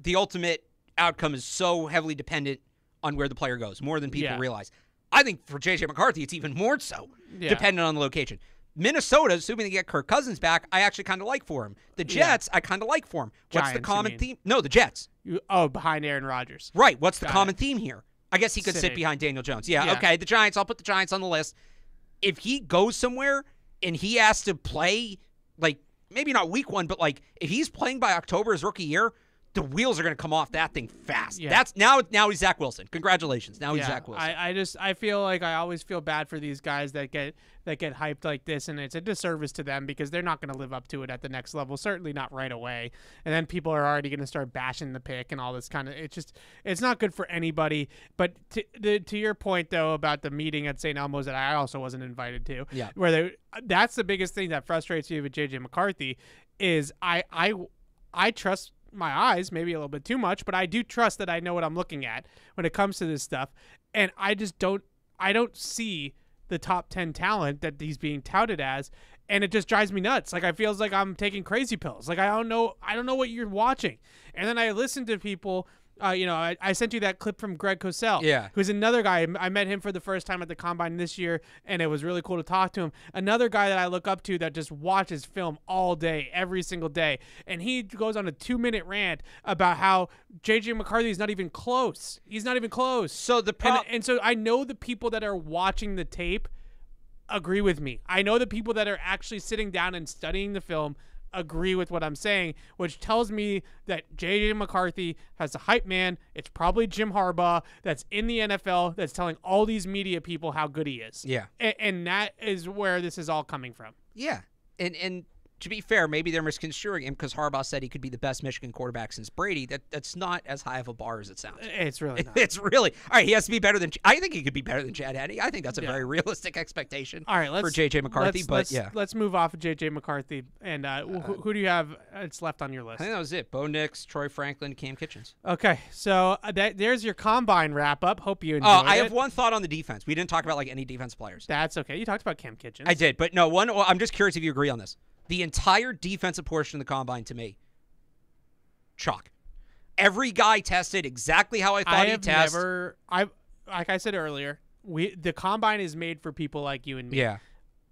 the ultimate outcome is so heavily dependent on where the player goes, more than people Yeah. realize. I think for JJ McCarthy, it's even more so Yeah. dependent on the location. Minnesota, assuming they get Kirk Cousins back, I actually kind of like for him. The Yeah. Jets, I kind of like for him. What's the Giants, you common theme? No, the Jets. You- oh, behind Aaron Rodgers. Right. What's the common theme here? I guess he could sit behind Daniel Jones. Yeah, Yeah. Okay. The Giants. I'll put the Giants on the list. If he goes somewhere and he has to play, like maybe not week one, but like if he's playing by October his rookie year, the wheels are going to come off that thing fast. Yeah. That's now. Now he's Zach Wilson. Congratulations. Now he's yeah, Zach Wilson. I, I just I feel like I always feel bad for these guys that get that get hyped like this, and it's a disservice to them because they're not going to live up to it at the next level. Certainly not right away, and then people are already going to start bashing the pick and all this kind of. It's just it's not good for anybody. But to the, to your point though about the meeting at St. Elmo's that I also wasn't invited to, Yeah. where they that's the biggest thing that frustrates me with JJ McCarthy is I I I trust my eyes maybe a little bit too much, but I do trust that I know what I'm looking at when it comes to this stuff. And I just don't I don't see the top 10 talent that he's being touted as and it just drives me nuts. Like I feels like I'm taking crazy pills. Like I don't know I don't know what you're watching. And then I listen to people uh, you know, I, I sent you that clip from Greg Cosell, Yeah. who's another guy. I met him for the first time at the combine this year, and it was really cool to talk to him. Another guy that I look up to that just watches film all day, every single day, and he goes on a two-minute rant about how JJ McCarthy is not even close. He's not even close. so the And, and so I know the people that are watching the tape agree with me. I know the people that are actually sitting down and studying the film agree with what I'm saying, which tells me that JJ McCarthy has a hype man. It's probably Jim Harbaugh that's in the NFL that's telling all these media people how good he is. yeah. A- and that is where this is all coming from. Yeah. And and to be fair, maybe they're misconstruing him because Harbaugh said he could be the best Michigan quarterback since Brady. That that's not as high of a bar as it sounds. It's really not. It's really all right. He has to be better than. I think he could be better than Chad Henne. I think that's a very realistic expectation. All right, let's for JJ McCarthy, let's, but let's, yeah, let's move off of JJ McCarthy and uh, who, who do you have? It's left on your list. I think that was it. Bo Nix, Troy Franklin, Cam Kinchens. Okay, so uh, that, there's your combine wrap up. Hope you enjoyed Oh, I it. have one thought on the defense. We didn't talk about like any defense players. That's okay. You talked about Cam Kinchens. I did, but no one. I'm just curious if you agree on this. The entire defensive portion of the combine to me, chalk. Every guy tested exactly how I thought I he tested. never. I like I said earlier. We the combine is made for people like you and me. Yeah.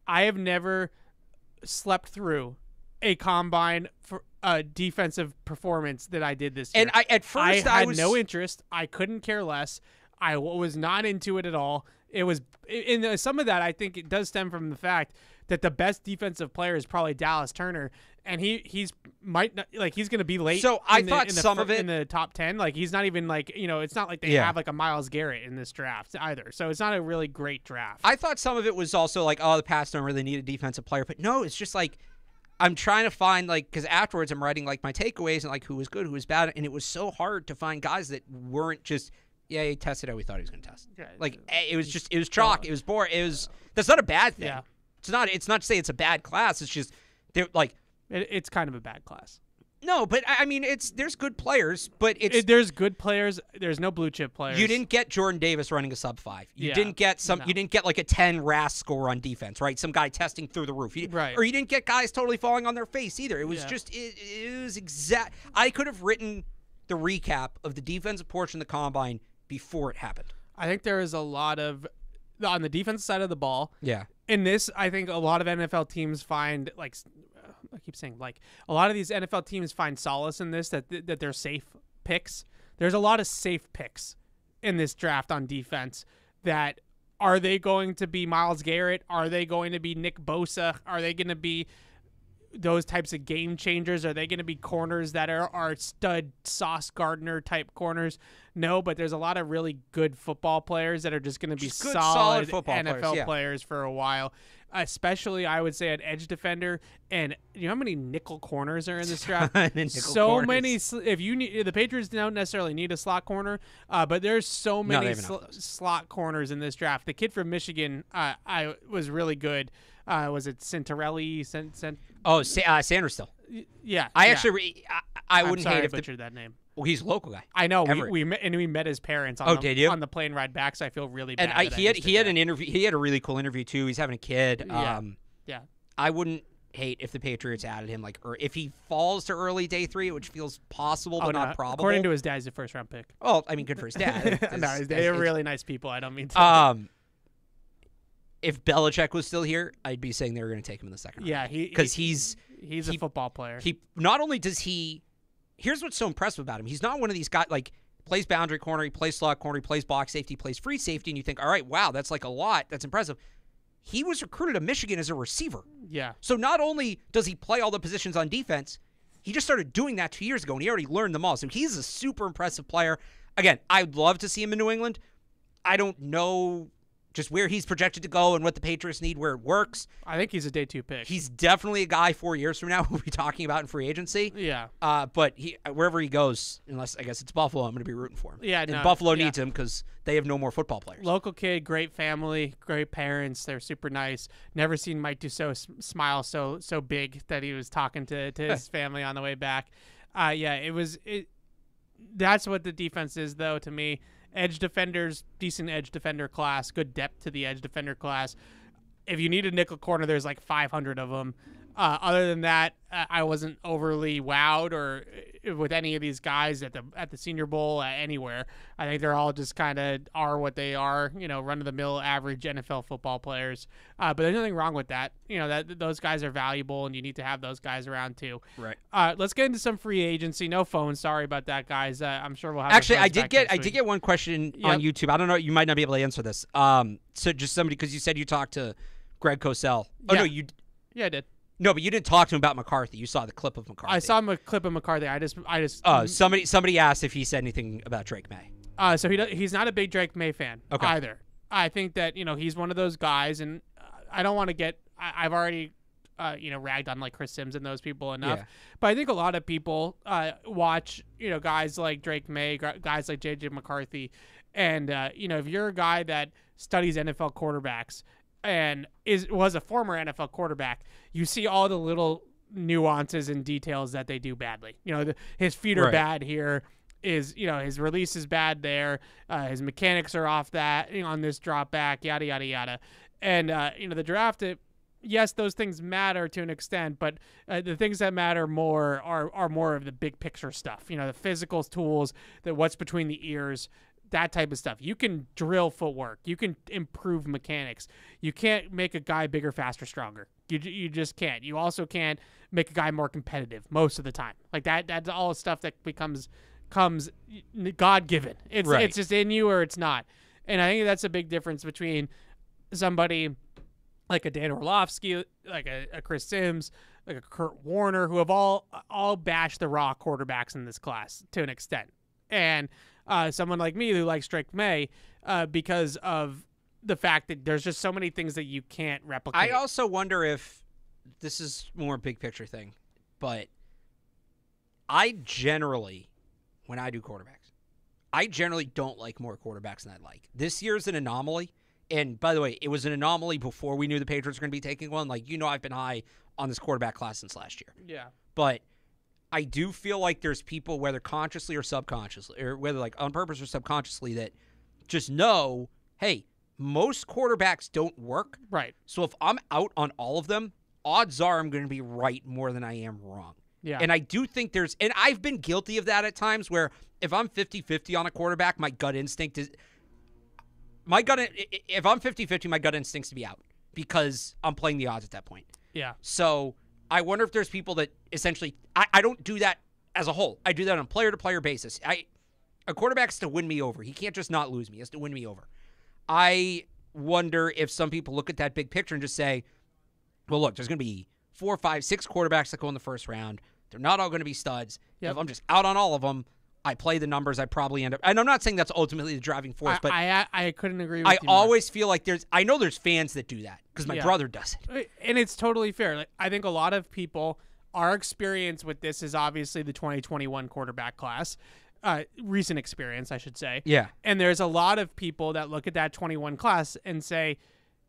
I have never slept through a combine for a defensive performance that I did this year. And I at first I had was no interest. I couldn't care less. I was not into it at all. It was, in some of that I think it does stem from the fact that the best defensive player is probably Dallas Turner, and he he's might not like he's going to be late. So I the, thought in the some fir- of it- in the top ten. Like he's not even like you know it's not like they Yeah. have like a Myles Garrett in this draft either. So it's not a really great draft. I thought some of it was also like, oh, the Pats don't really need a defensive player, but no, it's just like I'm trying to find like because afterwards I'm writing like my takeaways and like who was good, who was bad, and it was so hard to find guys that weren't just yeah he tested how we thought he was going to test. Yeah, Like eh, it was just it was chalk, it was boring, it was that's not a bad thing. Yeah. It's not it's not to say it's a bad class. It's just they're like It, it's kind of a bad class. no, but I I mean it's there's good players, but it's It, there's good players. There's no blue chip players. You didn't get Jordan Davis running a sub five. You Yeah, didn't get some. no. You didn't get like a ten RAS score on defense, right? Some guy testing through the roof, You- Right. Or you didn't get guys totally falling on their face either. It was Yeah. just it, it was exact. I could have written the recap of the defensive portion of the combine before it happened. I think there is a lot of on the defense side of the ball. Yeah. In this, I think a lot of NFL teams find like uh, I keep saying like a lot of these NFL teams find solace in this that that they're safe picks. There's a lot of safe picks in this draft on defense that are they going to be Myles Garrett? Are they going to be Nick Bosa? Are they going to be those types of game changers? Are they going to be corners that are, are stud Sauce Gardner type corners? No, but there's a lot of really good football players that are just going to be solid, solid football players, NFL yeah. players for a while. Especially, I would say, an edge defender, and you know how many nickel corners are in this draft? So corners. many. If you need, the Patriots don't necessarily need a slot corner, uh, but there's so many have sl- enough of those. slot corners in this draft. The kid from Michigan, uh, I was really good. Uh, was it Centarelli? Cent, Cent, Oh, Sa- uh, Sanders still. yeah, I yeah. actually, re- I, I wouldn't sorry hate I if the, butchered that name. well, he's a local guy. I know we, Everett. we met and we met his parents on Oh, the, did you? on the plane ride back. So I feel really bad. And I, that he had he had that. an interview. He had a really cool interview too. He's having a kid. Yeah. Um, yeah. I wouldn't hate if the Patriots added him, like, or if he falls to early day three, which feels possible Oh, but no, not probable. According to his dad, he's a first round pick. oh, I mean, good for his dad. no, they're really nice people. I don't mean to. Um, if Belichick was still here, I'd be saying they were going to take him in the second round. yeah, because he, he's he's he- a football player. he. Not only does he, here's what's so impressive about him. He's not one of these guys like plays boundary corner, he plays slot corner, he plays box safety, he plays free safety, and you think, all right, wow, that's like a lot. That's impressive. He was recruited to Michigan as a receiver. yeah, So not only does he play all the positions on defense, he just started doing that two years ago, and he already learned them all. So he's a super impressive player. Again, I'd love to see him in New England. I don't know just where he's projected to go and what the Patriots need, where it works. I think he's a day two pick. He's definitely a guy four years from now we'll be talking about in free agency. yeah, Uh, but he wherever he goes, unless I guess it's Buffalo, I'm going to be rooting for him. Yeah, and no, Buffalo yeah. needs him because they have no more football players. local kid, great family, great parents. They're super nice. Never seen Mike Dussault smile so so big that he was talking to to his family on the way back. Uh, yeah, it was it. That's what the defense is, though. To me, edge defenders, decent edge defender class, good depth to the edge defender class. If you need a nickel corner, there's like 500 of them. Uh, other than that, uh, I wasn't overly wowed or uh, with any of these guys at the at the Senior Bowl uh, anywhere. I think they're all just kind of are what they are, you know, run of the mill average NFL football players. Uh, but there's nothing wrong with that. You know that those guys are valuable, and you need to have those guys around too. Right. Uh, let's get into some free agency. No phone. Sorry about that, guys. Uh, I'm sure we'll have. Actually, I did get I did get one question on YouTube. I don't know. You might not be able to answer this. Um, so just somebody because you said you talked to Greg Cosell. Oh Yeah. no, you Yeah, I did. No, but you didn't talk to him about McCarthy. You saw the clip of McCarthy. I saw a clip of McCarthy. I just, I just. Oh, somebody somebody asked if he said anything about Drake Maye. Uh, so he do- he's not a big Drake Maye fan Okay. either. I think that you know he's one of those guys, and uh, I don't want to get. I, I've already uh, you know ragged on like Chris Sims and those people enough. Yeah. But I think a lot of people uh, watch you know guys like Drake Maye, guys like JJ McCarthy, and uh, you know if you're a guy that studies NFL quarterbacks and is was a former NFL quarterback, you see all the little nuances and details that they do badly. You know, the, his feet are Right. bad here. Is you know his release is bad there. Uh, his mechanics are off that you know, on this drop back. Yada yada yada. And uh, you know the draft. It, yes, those things matter to an extent, but uh, the things that matter more are are more of the big picture stuff. You know, the physical tools, that what's between the ears, that type of stuff. You can drill footwork. You can improve mechanics. You can't make a guy bigger, faster, stronger. You, you just can't. You also can't make a guy more competitive most of the time. Like that. That's all stuff that becomes comes God given. It's Right. it's just in you or it's not. And I think that's a big difference between somebody like a Dan Orlovsky, like a, a Chris Sims, like a Kurt Warner, who have all all bashed the raw quarterbacks in this class to an extent, and uh, someone like me who likes Drake Maye uh, because of the fact that there's just so many things that you can't replicate. I also wonder if this is more a big picture thing, but I generally, when I do quarterbacks, I generally don't like more quarterbacks than I like. This year's an anomaly. And by the way, it was an anomaly before we knew the Patriots were going to be taking one. Like, you know, I've been high on this quarterback class since last year. yeah, But I do feel like there's people, whether consciously or subconsciously, or whether like on purpose or subconsciously, that just know, hey, most quarterbacks don't work. right, So if I'm out on all of them, odds are I'm going to be right more than I am wrong. yeah, And I do think there's, and I've been guilty of that at times where if I'm 50 50 on a quarterback, my gut instinct is, my gut, if I'm 50 50, my gut instinct's to be out because I'm playing the odds at that point. yeah, So I wonder if there's people that essentially, I, I don't do that as a whole. I do that on a player to player basis. I, a quarterback has to win me over. He can't just not lose me. He has to win me over. I wonder if some people look at that big picture and just say, well, look, there's going to be four, five, six quarterbacks that go in the first round. They're not all going to be studs. Yep. If I'm just out on all of them, I play the numbers. I probably end up. And I'm not saying that's ultimately the driving force, I, but I, I I couldn't agree. with you more. always feel like there's. I know there's fans that do that because my Yeah. brother does it. and it's totally fair. Like I think a lot of people, our experience with this is obviously the 2021 quarterback class, uh, recent experience, I should say. Yeah. And there's a lot of people that look at that 21 class and say,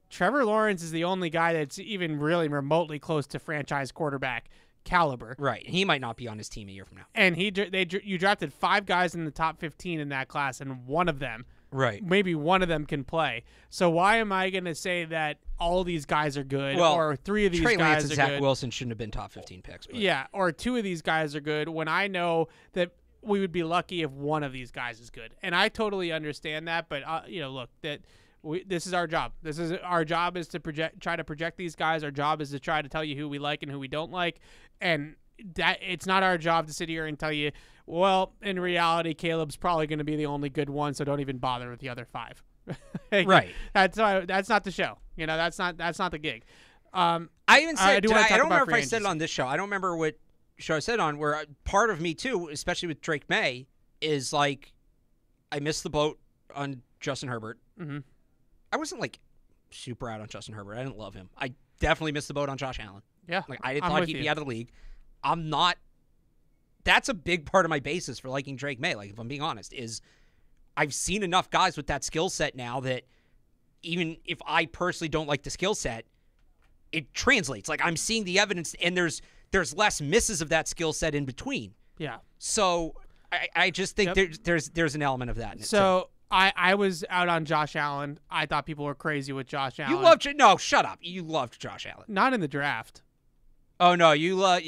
Trevor Lawrence is the only guy that's even really remotely close to franchise quarterback caliber. Right. He might not be on his team a year from now. And he they you drafted five guys in the top 15 in that class, and one of them Right. maybe one of them can play. So why am I going to say that all these guys are good Well, or three of these Trey Lance guys and are Zach good? Wilson shouldn't have been top 15 picks. But Yeah, or two of these guys are good when I know that we would be lucky if one of these guys is good. And I totally understand that, but uh, you know, look, that we, this is our job. This is our job is to project try to project these guys. Our job is to try to tell you who we like and who we don't like. And that it's not our job to sit here and tell you, well, in reality, Caleb's probably going to be the only good one, so don't even bother with the other five. Like, Right. That's uh, that's not the show. You know, that's not that's not the gig. Um, I even said I do I, I don't remember if I said it on this show. I don't remember what show I said on where uh, part of me too, especially with Drake Maye, is like I missed the boat on Justin Herbert. Mhm. I wasn't like super out on Justin Herbert. I didn't love him. I definitely missed the boat on Josh Allen. yeah, Like I thought he'd you. be out of the league. I'm not. That's a big part of my basis for liking Drake Maye. Like if I'm being honest, is I've seen enough guys with that skill set now that even if I personally don't like the skill set, it translates. Like I'm seeing the evidence, and there's there's less misses of that skill set in between. yeah. So I, I just think Yep. there's there's there's an element of that. In it, too. So I I was out on Josh Allen. I thought people were crazy with Josh Allen. you loved no, shut up. You loved Josh Allen. not in the draft. Oh no, you love.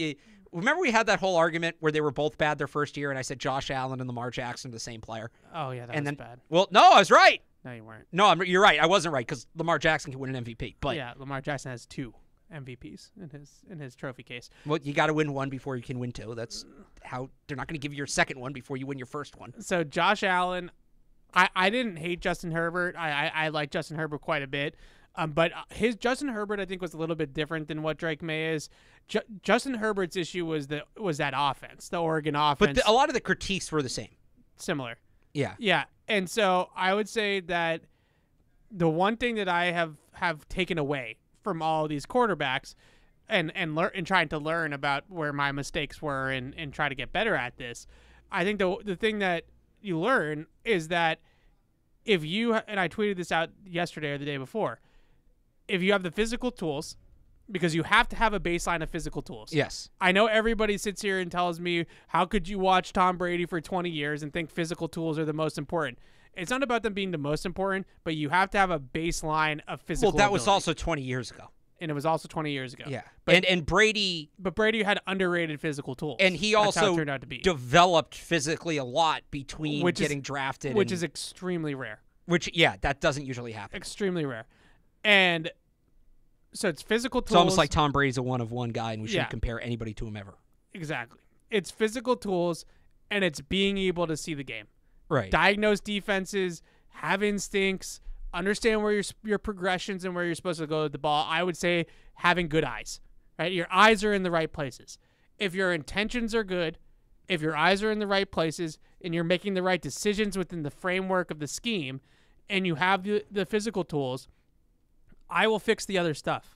Remember we had that whole argument where they were both bad their first year, and I said Josh Allen and Lamar Jackson are the same player. Oh yeah, that and was then, bad. well, no, I was right. No, you weren't. No, I'm, you're right. I wasn't right because Lamar Jackson can win an MVP. But yeah, Lamar Jackson has two MVPs in his in his trophy case. well, you got to win one before you can win two. That's how they're not going to give you your second one before you win your first one. So Josh Allen, I, I didn't hate Justin Herbert. I I, I like Justin Herbert quite a bit. Um, but his Justin Herbert, I think, was a little bit different than what Drake Maye is. Ju- Justin Herbert's issue was the was that offense, the Oregon offense, But the, a lot of the critiques were the same. similar. Yeah. Yeah, and so I would say that the one thing that I have have taken away from all these quarterbacks and and learn and trying to learn about where my mistakes were and and try to get better at this. I think the the thing that you learn is that if you and I tweeted this out yesterday or the day before, if you have the physical tools, because you have to have a baseline of physical tools. Yes. I know everybody sits here and tells me, how could you watch Tom Brady for 20 years and think physical tools are the most important? It's not about them being the most important, but you have to have a baseline of physical. Well, that was also 20 years ago. And it was also 20 years ago. Yeah. but and and Brady but Brady had underrated physical tools, and he That's how it also turned out to be, developed physically a lot between Which is- getting drafted which and- is extremely rare, which yeah, that doesn't usually happen. extremely rare, and so it's physical tools. It's almost like Tom Brady's a one of one guy and we shouldn't Yeah. compare anybody to him ever. exactly. It's physical tools, and it's being able to see the game. Right. diagnose defenses, have instincts, understand where your your progressions and where you're supposed to go with the ball. I would say having good eyes. Right? Your eyes are in the right places. If your intentions are good, if your eyes are in the right places and you're making the right decisions within the framework of the scheme and you have the, the physical tools, I will fix the other stuff.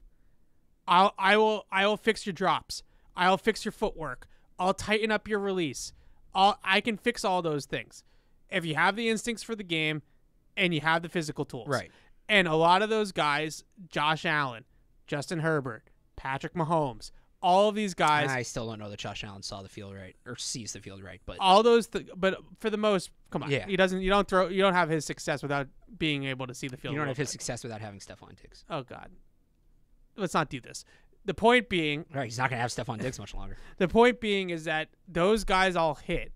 I'll I will I will fix your drops. I'll fix your footwork. I'll tighten up your release. I'll, I can fix all those things if you have the instincts for the game and you have the physical tools. Right. And a lot of those guys, Josh Allen, Justin Herbert, Patrick Mahomes, all of these guys, I still don't know that Josh Allen saw the field right or sees the field right, but all those, th- but for the most, come on, Yeah. he doesn't. You don't throw. You don't have his success without being able to see the field. you don't have his good. success without having Stefon Diggs. Oh God, let's not do this. The point being, Right, he's not going to have Stefon Diggs much longer. the point being is that those guys all hit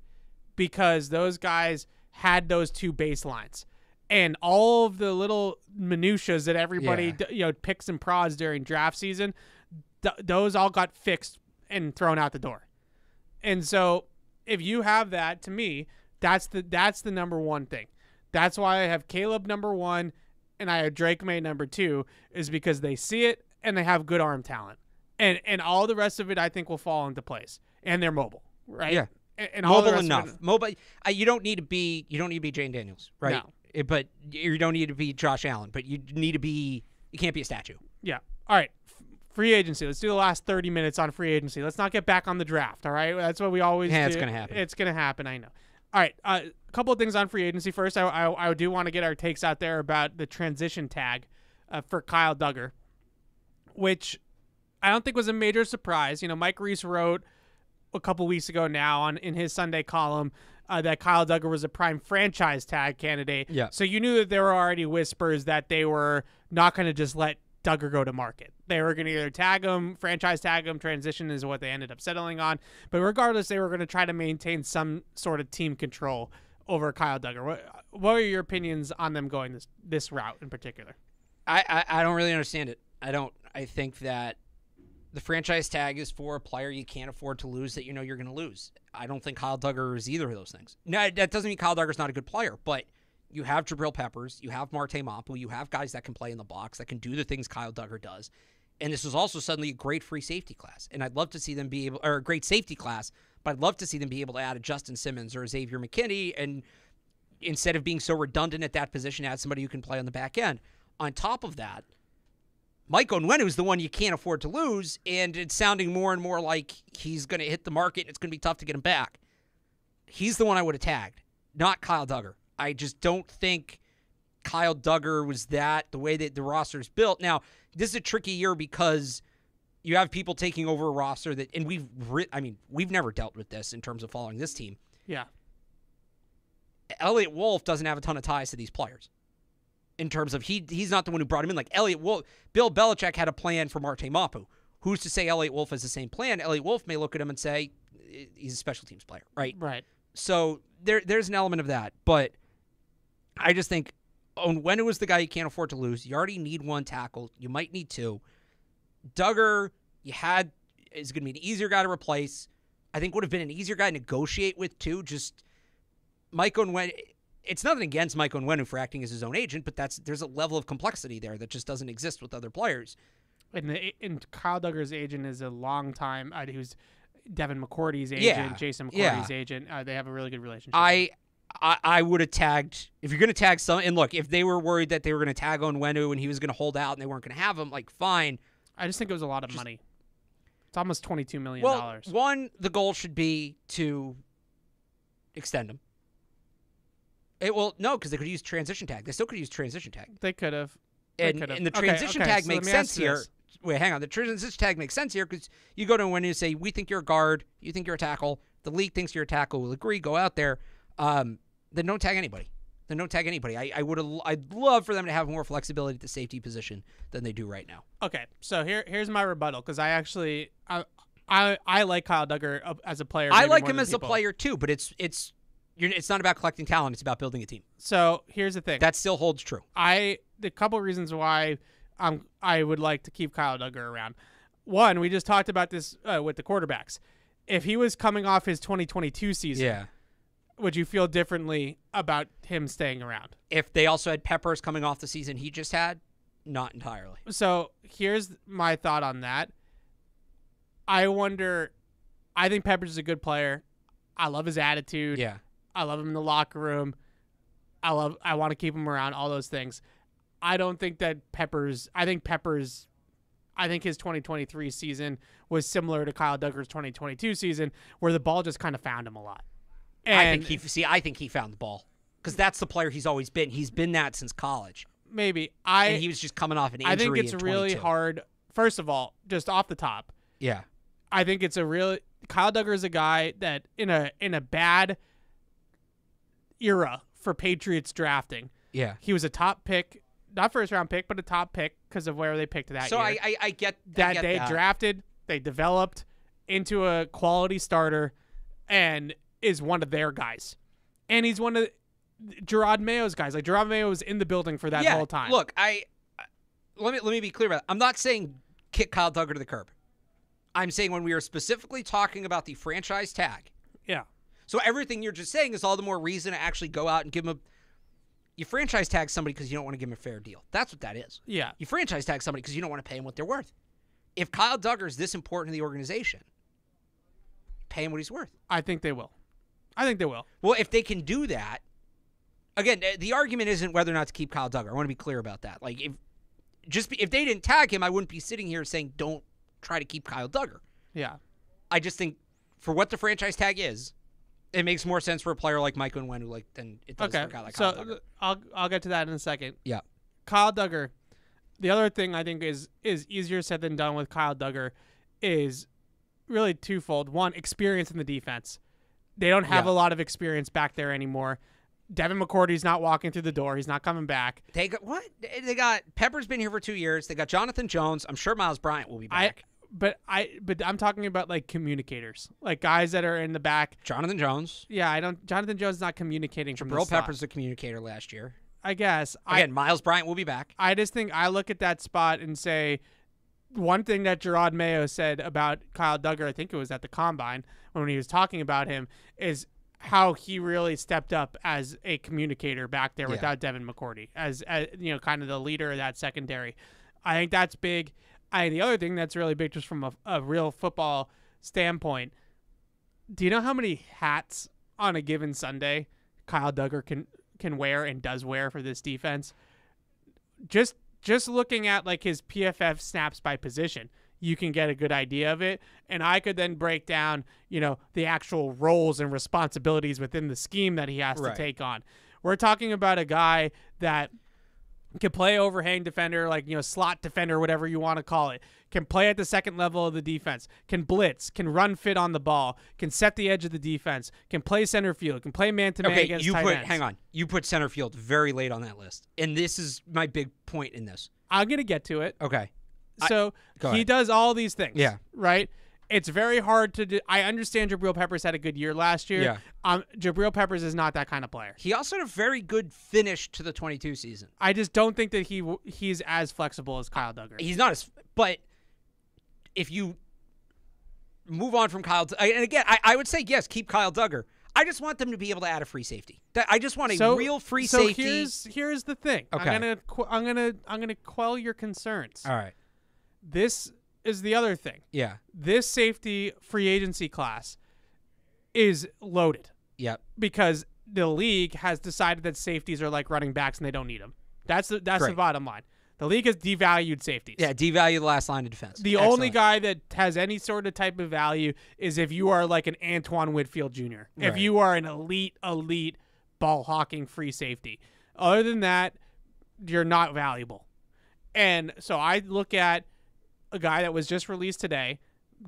because those guys had those two baselines and all of the little minutiae that everybody Yeah. d- you know picks and prods during draft season th- those all got fixed and thrown out the door and so if you have that to me that's the that's the number one thing that's why i have caleb number one and i have drake maye number two is because they see it and they have good arm talent and and all the rest of it i think will fall into place and they're mobile right Yeah. and, and Mobile enough. Mobile. You don't need to be. You don't need to be Jayden Daniels, right? No. Uh, But you don't need to be Josh Allen. But you need to be. You can't be a statue. Yeah. All right. Free agency. Let's do the last 30 minutes on free agency. Let's not get back on the draft. All right. That's what we always Yeah, do. it's gonna happen. It's going to happen. I know. All right. Uh, a couple of things on free agency. First, I, I, I do want to get our takes out there about the transition tag uh, for Kyle Dugger, which I don't think was a major surprise. You know, Mike Reiss wrote a couple weeks ago now on in his Sunday column uh, that Kyle Dugger was a prime franchise tag candidate. Yeah. So you knew that there were already whispers that they were not going to just let Dugger go to market. They were going to either tag him, franchise tag him, transition is what they ended up settling on. But regardless, they were going to try to maintain some sort of team control over Kyle Dugger. What, what are your opinions on them going this this route in particular? I, I I don't really understand it. I don't. I think that the franchise tag is for a player you can't afford to lose that you know you're going to lose. I don't think Kyle Dugger is either of those things. No, that doesn't mean Kyle Dugger's not a good player, but you have Jabril Peppers, you have Marte Mapu, you have guys that can play in the box that can do the things Kyle Dugger does. And this is also suddenly a great free safety class. And I'd love to see them be able, or a great safety class, but I'd love to see them be able to add a Justin Simmons or a Xavier McKinney and instead of being so redundant at that position, add somebody who can play on the back end. On top of that, Mike Onwenu is the one you can't afford to lose, and it's sounding more and more like he's going to hit the market. And it's going to be tough to get him back. He's the one I would have tagged, not Kyle Dugger. I just don't think Kyle Dugger was that the way that the roster is built. Now, this is a tricky year because you have people taking over a roster that, and we've, I mean, we've never dealt with this in terms of following this team. Yeah. Eliot Wolf doesn't have a ton of ties to these players. In terms of he he's not the one who brought him in. Like Eliot Wolf, Bill Belichick had a plan for Marte Mapu. Who's to say Eliot Wolf has the same plan? Eliot Wolf may look at him and say eh, he's a special teams player, right? Right. So there there's an element of that, but I just think when it was the guy you can't afford to lose, you already need one tackle. You might need two. Dugger, you had is going to be an easier guy to replace. I think would have been an easier guy to negotiate with too. Just Mike Onwenu. It's nothing against Michael Onwenu for acting as his own agent, but that's there's a level of complexity there that just doesn't exist with other players. And, the, and Kyle Dugger's agent is a long time. Uh, who's Devin McCourty's agent, Yeah. Jason Yeah. McCourty's agent. Uh, they have a really good relationship. I I, I would have tagged if you're going to tag some. And look, if they were worried that they were going to tag Onwenu and he was going to hold out and they weren't going to have him, like fine. I just think it was a lot of money. It's almost twenty two million dollars. Well, one, the goal should be to extend him. It well, no, because they could use transition tag. They still could use transition tag. they could have. And, and the transition okay, tag so makes sense here. this. Wait, hang on. The transition tag makes sense here because you go to when you say we think you're a guard, you think you're a tackle. The league thinks you're a tackle. Will agree. Go out there. Um, then don't tag anybody. Then don't tag anybody. I, I would. I'd love for them to have more flexibility at the safety position than they do right now. Okay, so here here's my rebuttal because I actually I, I I like Kyle Dugger uh, as a player. I like him as a player too, but it's it's you're, it's not about collecting talent. It's about building a team. So here's the thing. That still holds true. I the couple reasons why um I would like to keep Kyle Dugger around. One, we just talked about this uh, with the quarterbacks. If he was coming off his 2022 season, would you feel differently about him staying around? If they also had Peppers coming off the season he just had, not entirely. So here's my thought on that. I wonder. I think Peppers is a good player. I love his attitude. Yeah. I love him in the locker room. I love. I want to keep him around. All those things. I don't think that Peppers. I think Peppers. I think his 2023 season was similar to Kyle Dugger's 2022 season, where the ball just kind of found him a lot. And I think he see. I think he found the ball because that's the player he's always been. He's been that since college, maybe I. and he was just coming off an injury. I think it's in really hard. First of all, just off the top, Yeah. I think it's a real Kyle Dugger is a guy that in a in a bad era for Patriots drafting, Yeah. he was a top pick, not first round pick, but a top pick because of where they picked that So year. I, I I get I that get they that. drafted, they developed into a quality starter, and is one of their guys, and he's one of Jerod Mayo's guys. Like Jerod Mayo was in the building for that yeah, whole time. Look, I I- let me let me be clear about. That. I'm not saying kick Kyle Dugger to the curb. I'm saying when we are specifically talking about the franchise tag. yeah, So everything you're just saying is all the more reason to actually go out and give him a. You franchise tag somebody because you don't want to give him a fair deal. That's what that is. yeah. You franchise tag somebody because you don't want to pay him what they're worth. If Kyle Dugger is this important to the organization, pay him what he's worth. I think they will. I think they will. Well, if they can do that, again, the argument isn't whether or not to keep Kyle Dugger. I want to be clear about that. Like if just be, if they didn't tag him, I wouldn't be sitting here saying don't try to keep Kyle Dugger. Yeah. I just think for what the franchise tag is, it makes more sense for a player like Mike Onwenu like than it does Okay. for a guy like so Kyle Dugger. I'll I'll get to that in a second. Yeah. Kyle Dugger. The other thing I think is is easier said than done with Kyle Dugger is really twofold. One, experience in the defense. They don't have Yeah. a lot of experience back there anymore. Devin McCourty's not walking through the door. He's not coming back. They got what? They got Pepper's been here for two years. They got Jonathan Jones. I'm sure Myles Bryant will be back. But I but I'm talking about like communicators, like guys that are in the back. Jonathan Jones. Yeah, I don't. Jonathan Jones is not communicating from the Jabril. Pepper's the communicator last year. I guess. I, Again, Myles Bryant will be back. I just think I look at that spot and say one thing that Jerod Mayo said about Kyle Dugger, I think it was at the combine when he was talking about him, is how he really stepped up as a communicator back there Yeah. without Devin McCourty, as, as you know, kind of the leader of that secondary. I think that's big. I the other thing that's really big, just from a, a real football standpoint. Do you know how many hats on a given Sunday Kyle Dugger can can wear and does wear for this defense? just just looking at like his PFF snaps by position, you can get a good idea of it. And I could then break down, you know, the actual roles and responsibilities within the scheme that he has Right. to take on. We're talking about a guy that can play overhang defender, like you know, slot defender, whatever you want to call it. Can play at the second level of the defense. Can blitz. Can run fit on the ball. Can set the edge of the defense. Can play center field. Can play man to man Okay, against you tight put ends. hang on. You put center field very late on that list, and this is my big point in this. I'm gonna get to it. Okay, So go he ahead. does all these things. Yeah. Right. It's very hard to. Do, I understand Jabril Peppers had a good year last year. Yeah. Um, Jabril Peppers is not that kind of player. he also had a very good finish to the 22 season. I just don't think that he he's as flexible as Kyle Dugger. He's not as, but if you move on from Kyle, and again, I, I would say yes, keep Kyle Dugger. I just want them to be able to add a free safety. I just want a so real free so safety. here's here's the thing. Okay. I'm gonna I'm gonna I'm gonna quell your concerns. All right. This is the other thing. Yeah. This safety free agency class is loaded. Yep. because the league has decided that safeties are like running backs and they don't need them. That's the that's the bottom line. The league has devalued safeties. Yeah, devalue the last line of defense. The only guy that has any sort of type of value is if you are like an Antoine Winfield Jr. If Right. you are an elite, elite ball hawking free safety. Other than that, you're not valuable. And so I look at a guy that was just released today,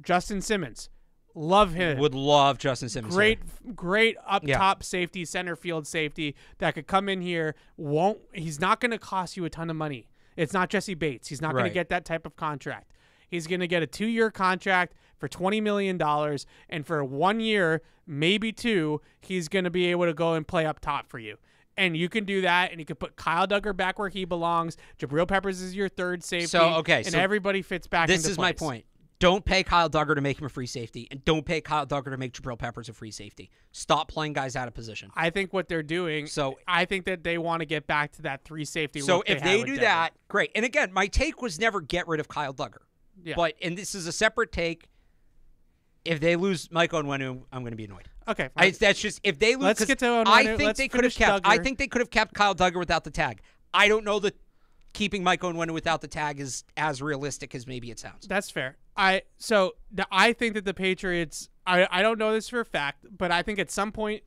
Justin Simmons. Love him. would love Justin Simmons. Great, here. great up Yeah. top safety, center field safety that could come in here. Won't he's not going to cost you a ton of money. It's not Jessie Bates. He's not going to get that type of contract. He's going to get a two year contract for twenty million dollars, and for one year, maybe two, he's going to be able to go and play up top for you. And you can do that, and you can put Kyle Dugger back where he belongs. Jabril Peppers is your third safety. So, okay, and so everybody fits back. This is my point. Don't pay Kyle Dugger to make him a free safety, and don't pay Kyle Dugger to make Jabril Peppers a free safety. Stop playing guys out of position. I think what they're doing. So- I think that they want to get back to that three safety. So if had they do that, great. And again, my take was never get rid of Kyle Dugger. Yeah. But and this is a separate take. If they lose Mike Onwenu, I'm going to be annoyed. Okay, I, that's just if they lose. Let's get to Onwenu. I think Let's they could have kept. I think they could have kept Kyle Dugger without the tag. I don't know that keeping Mike Onwenu without the tag is as realistic as maybe it sounds. That's fair. I so the, I think that the Patriots. I I don't know this for a fact, but I think at some point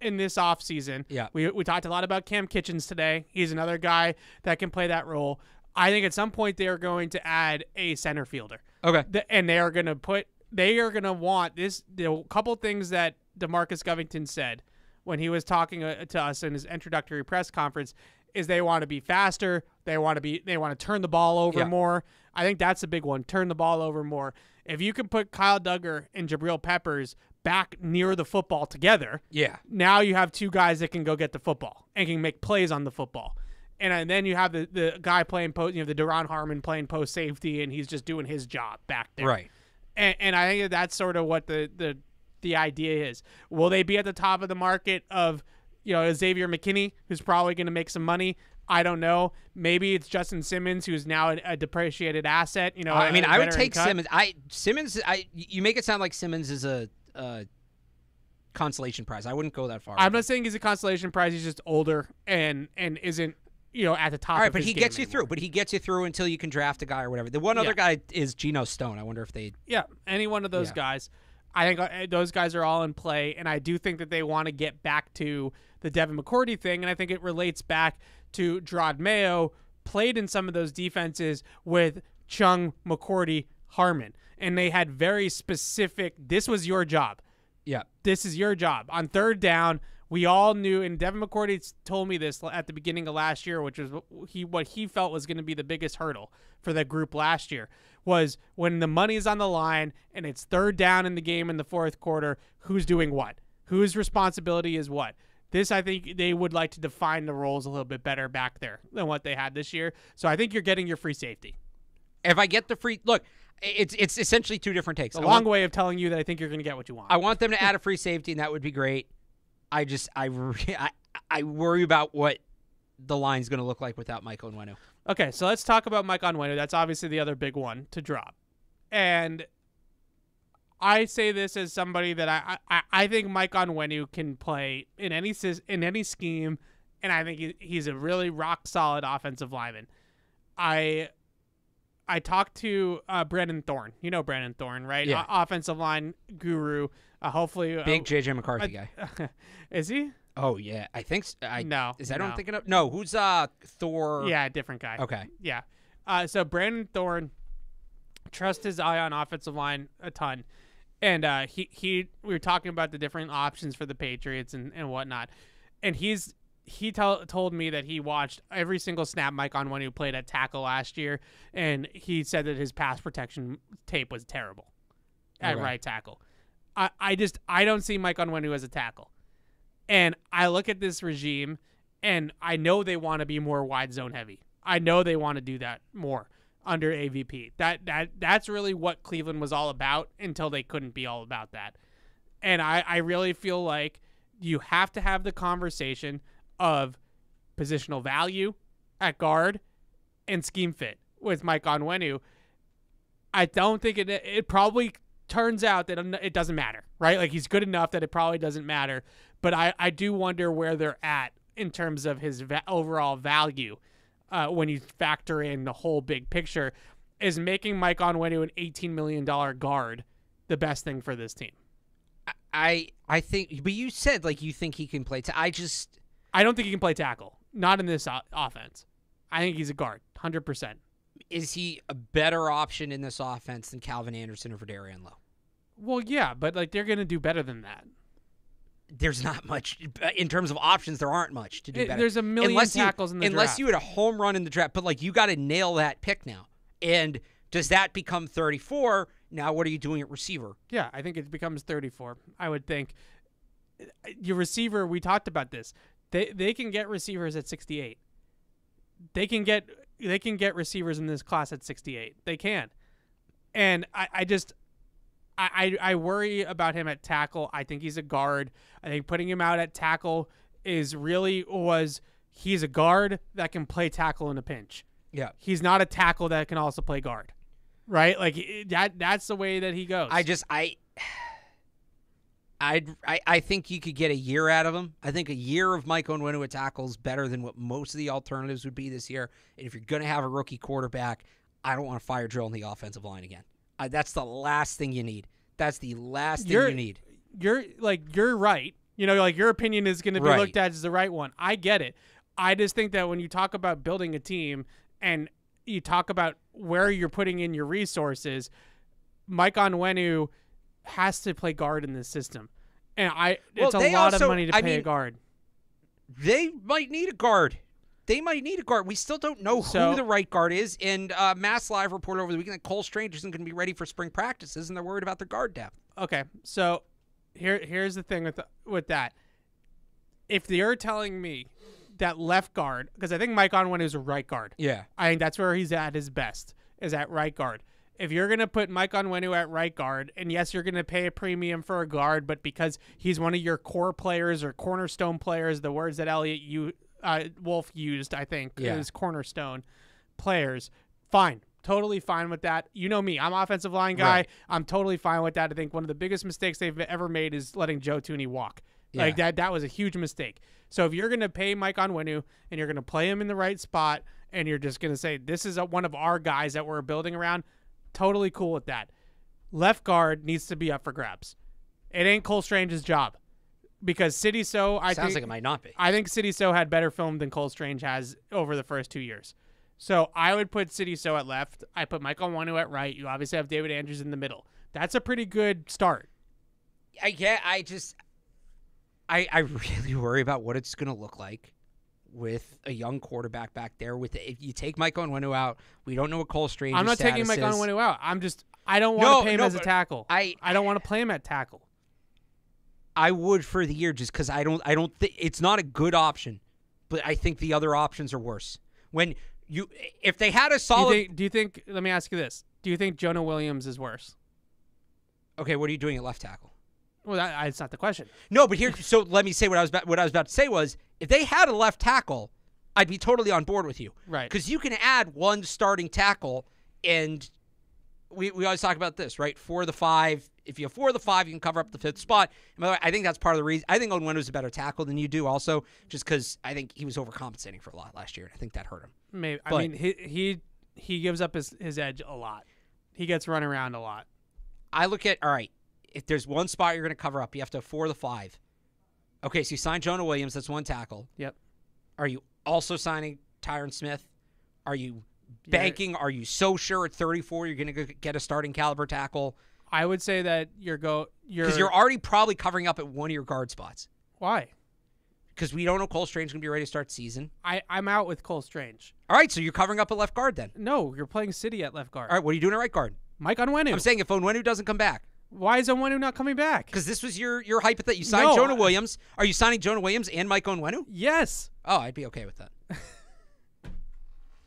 in this offseason, Yeah. we we talked a lot about Cam Kinchens today. He's another guy that can play that role. I think at some point they are going to add a center fielder. Okay. The- and they are going to put they are going to want this the couple things that Demarcus Covington said when he was talking uh, to us in his introductory press conference is they want to be faster, they want to be they want to turn the ball over Yeah. more. I think that's a big one, turn the ball over more. If you can put Kyle Dugger and Jabril Peppers back near the football together, Yeah. now you have two guys that can go get the football and can make plays on the football. And, and then you have the, the guy playing post, you know, the Duron Harmon playing post safety, and he's just doing his job back there. Right. And, and I think that that's sort of what the, the the idea is. Will they be at the top of the market of, you know, Xavier McKinney, who's probably going to make some money? I don't know. Maybe it's Justin Simmons, who's now a, a depreciated asset. You know, I mean, I would take cut. Simmons. I Simmons. I you make it sound like Simmons is a, a consolation prize. I wouldn't go that far. I'm not saying he's a consolation prize. He's just older and and isn't you know at the top. All right, but he gets you anymore. through. But he gets you through until you can draft a guy or whatever. The one Yeah. other guy is Geno Stone. I wonder if they. Yeah, any one of those Yeah. guys. I think uh, those guys are all in play, and I do think that they want to get back to the Devin McCourty thing, and I think it relates back to Jerod Mayo played in some of those defenses with Chung, McCourty, Harmon, and they had very specific. This was your job. Yeah. This is your job on third down. We all knew, and Devin McCourty told me this at the beginning of last year, which was he what he felt was going to be the biggest hurdle for the group last year was when the money's on the line and it's third down in the game in the fourth quarter. Who's doing what? Whose responsibility is what? This, I think, they would like to define the roles a little bit better back there than what they had this year. So I think you're getting your free safety. If I get the free look, it's it's essentially two different takes. A I long want, way of telling you that I think you're going to get what you want. I want them to add a free safety, and that would be great. I just I I, I worry about what the line's going to look like without Mike Onwenu. Okay, so let's talk about Mike Onwenu. That's obviously the other big one to drop. And I say this as somebody that I I, I think Mike Onwenu can play in any in any scheme, and I think he, he's a really rock solid offensive lineman. I I talked to uh, Brandon Thorne. You know Brandon Thorne, right? Yeah. O- offensive line guru. Uh, hopefully, Big uh, JJ McCarthy guy. is he? Oh yeah, I think s- I No, Is that what no. I'm thinking of? No, who's uh Thor? Yeah, different guy. Okay. Yeah. Uh, so Brandon Thorne trust his eye on offensive line a ton. And uh, he, he we were talking about the different options for the Patriots and, and whatnot. And he's he tell, told me that he watched every single snap Mike Onwenu played at tackle last year, and he said that his pass protection tape was terrible at Okay. right tackle. I, I just I don't see Mike Onwenu as a tackle. And I look at this regime and I know they want to be more wide zone heavy. I know they want to do that more under AVP. That that that's really what Cleveland was all about until they couldn't be all about that. And I, I really feel like you have to have the conversation of positional value at guard and scheme fit with Mike Onwenu. I don't think it it probably turns out that it doesn't matter, right? Like he's good enough that it probably doesn't matter. But I, I do wonder where they're at in terms of his va- overall value uh, when you factor in the whole big picture. Is making Mike Onwenu an $18 million guard the best thing for this team? I I think, but you said like you think he can play. I just I don't think he can play tackle. Not in this o- offense. I think he's a guard, 100%. is he a better option in this offense than Calvin Anderson or Vederian Lowe? Well, yeah, but like they're going to do better than that. There's not much in terms of options. There aren't much to do It- better. there's a million unless you, tackles in the unless draft. you had a home run in the draft. But like you got to nail that pick now. And does that become 34? Now what are you doing at receiver? Yeah, I think it becomes 34. I would think your receiver. We talked about this. They they can get receivers at 68. They can get they can get receivers in this class at 68. They can, and I I just. I, I I worry about him at tackle. I think he's a guard. I think putting him out at tackle is really was he's a guard that can play tackle in a pinch. Yeah. He's not a tackle that can also play guard. Right? Like that that's the way that he goes. I just I I'd, I I think you could get a year out of him. I think a year of Mike Onwenu at tackle is better than what most of the alternatives would be this year. And if you're going to have a rookie quarterback, I don't want to fire drill on the offensive line again. Uh, that's the last thing you need. That's the last thing You're- you need. you're like you're right. You know, like your opinion is going to be Right. looked at as the right one. I get it. I just think that when you talk about building a team and you talk about where you're putting in your resources, Mike Onwenu has to play guard in this system, and I Well, it's a lot also- of money to pay I a mean, guard. They might need a guard. They might need a guard. We still don't know So- who the right guard is. And uh, Mass Live reported over the weekend that Cole Strange isn't going to be ready for spring practices, and they're worried about their guard depth. Okay, so here here's the thing with with that. If they're telling me that left guard, because I think Mike Onwenu is a right guard. Yeah. I think that's where he's at his best, is at right guard. If you're going to put Mike Onwenu at right guard, and yes, you're going to pay a premium for a guard, but because he's one of your core players or cornerstone players, the words that Eliot you, uh, Wolf used, I think, Yeah. is cornerstone players, fine. Totally fine with that. You know me. I'm offensive line guy. Right. I'm totally fine with that. I think one of the biggest mistakes they've ever made is letting Joe Thuney walk. Like that that was a huge mistake. So if you're going to pay Mike Onwenu and you're going to play him in the right spot and you're just going to say this is a, one of our guys that we're building around, totally cool with that. Left guard needs to be up for grabs. It ain't Cole Strange's job because Sidy Sow I Sounds think like it might not be. I think Sidy Sow had better film than Cole Strange has over the first two years. So I would put Sidy Sow at left. I put Mike Onwenu at right. You obviously have David Andrews in the middle. That's a pretty good start. I get. I just. I I really worry about what it's going to look like with a young quarterback back there. With if you take Mike Onwenu out, we don't know what Cole Strange. I'm not taking Mike is. Onwenu out. I'm just I don't want No, to pay him no, as a tackle. I I don't want to play him at tackle. I would for the year just because I don't I don't think it's not a good option, but I think the other options are worse. When you if they had a Do you solid think? Do you think? Let me ask you this: Do you think Jonah Williams is worse? okay, what are you doing at left tackle? Well, that, that's not the question. No, but here so let me say what I was about what I was about to say was if they had a left tackle, I'd be totally on board with you. Right. Because you can add one starting tackle and we, we always talk about this, right? Four of the five. If you have four of the five, you can cover up the fifth spot. And by the way, I think that's part of the reason. I think Owen was a better tackle than you do, also, just because I think he was overcompensating for a lot last year, and I think that hurt him. Maybe. I mean, he he he gives up his his edge a lot. He gets run around a lot. I look at all right. If there's one spot you're going to cover up, you have to have four of the five. Okay, so you sign Jonah Williams. That's one tackle. Yep. Are you also signing Tyron Smith? Are you Banking? Are you so sure at 34 you're going to get a starting caliber tackle? I would say that you're go you're Because you're already probably covering up at one of your guard spots. why Because we don't know Cole Strange is going to be ready to start season. I I'm out with Cole Strange. All right, so you're covering up at left guard then. No, you're playing Sidy at left guard. All right, what are you doing at right guard? Mike Onwenu. I'm saying if Onwenu doesn't come back. Why is Onwenu not coming back? Because this was your your hype that you signed No, Jonah I- Williams. Are you signing Jonah Williams and Mike Onwenu? Yes. Oh, I'd be okay with that.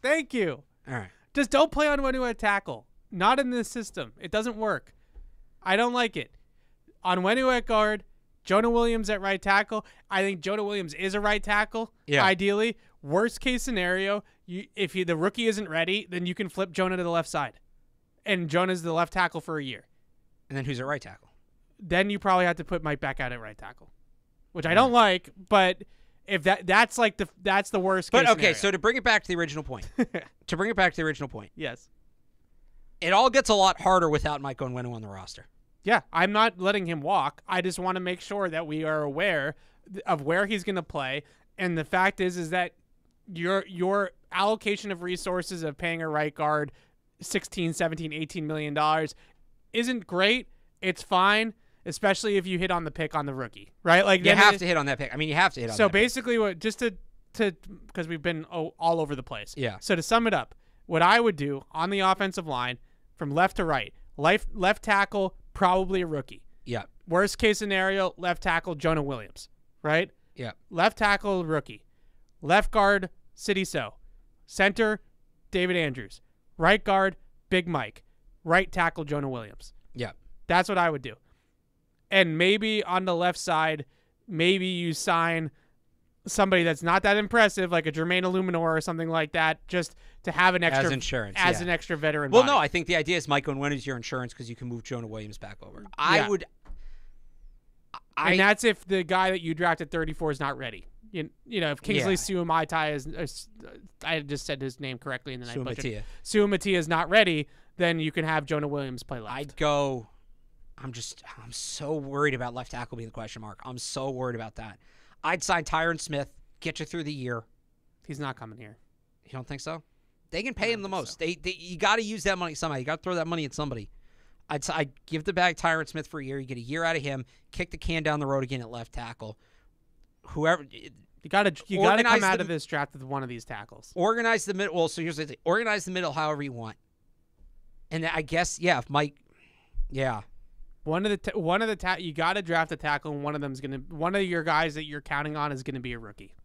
Thank you. All right. Just don't play Onwenu at tackle. Not in this system. It doesn't work. I don't like it. Onwenu at guard, Jonah Williams at right tackle. I think Jonah Williams is a right tackle. Yeah. Ideally, worst case scenario, you, if you, the rookie isn't ready, then you can flip Jonah to the left side, and Jonah's the left tackle for a year. And then who's at right tackle? Then you probably have to put Mike back out at right tackle, which I don't like. But if that that's like the that's the worst. Case. But okay, scenario. so to bring it back to the original point, to bring it back to the original point, yes, it all gets a lot harder without Mike Onwenu on the roster. yeah, I'm not letting him walk. I just want to make sure that we are aware of where he's going to play. And the fact is, is that your your allocation of resources of paying a right guard 16 17 18 million dollars isn't great it's fine especially if you hit on the pick on the rookie right like You have it- to hit on that pick. I mean, you have to hit on so that pick. basically what just to to because we've been all over the place Yeah. so to sum it up what i would do on the offensive line from left to right left left tackle probably a rookie Yeah, worst case scenario left tackle jonah williams right yeah. left tackle rookie, left guard Sidy Sow, center David Andrews, right guard Big Mike, right tackle Jonah Williams. Yeah. That's what I would do. And maybe on the left side, maybe you sign somebody that's not that impressive, like a Jermaine Eluemunor or something like that, just to have an extra as insurance, as yeah. an extra veteran. Well, body. no, I think the idea is Mike Onwenu is your insurance because you can move Jonah Williams back over. I Yeah. would. I and that's if the guy that you drafted 34 is not ready. You, you know, if Kingsley Yeah. Suamataia is, is, I just said his name correctly in the night. butchered. Suamataia. Suamataia is not ready, then you can have Jonah Williams play left. I'd go. I'm just. I'm so worried about left tackle being the question mark. I'm so worried about that. I'd sign Tyron Smith. Get you through the year. He's not coming here. You don't think so? They can pay him the most. They, they you got to use that money somehow. You got to throw that money at somebody. I'd I'd give the bag Tyron Smith for a year. You get a year out of him. Kick the can down the road again at left tackle. Whoever You gotta you gotta Organize come out the- of this draft with one of these tackles. organize the middle. Well, so here's the thing: organize the middle however you want. And I guess yeah, if Mike, yeah, One of the ta- one of the ta- you gotta draft a tackle, and one of them's gonna one of your guys that you're counting on is gonna be a rookie.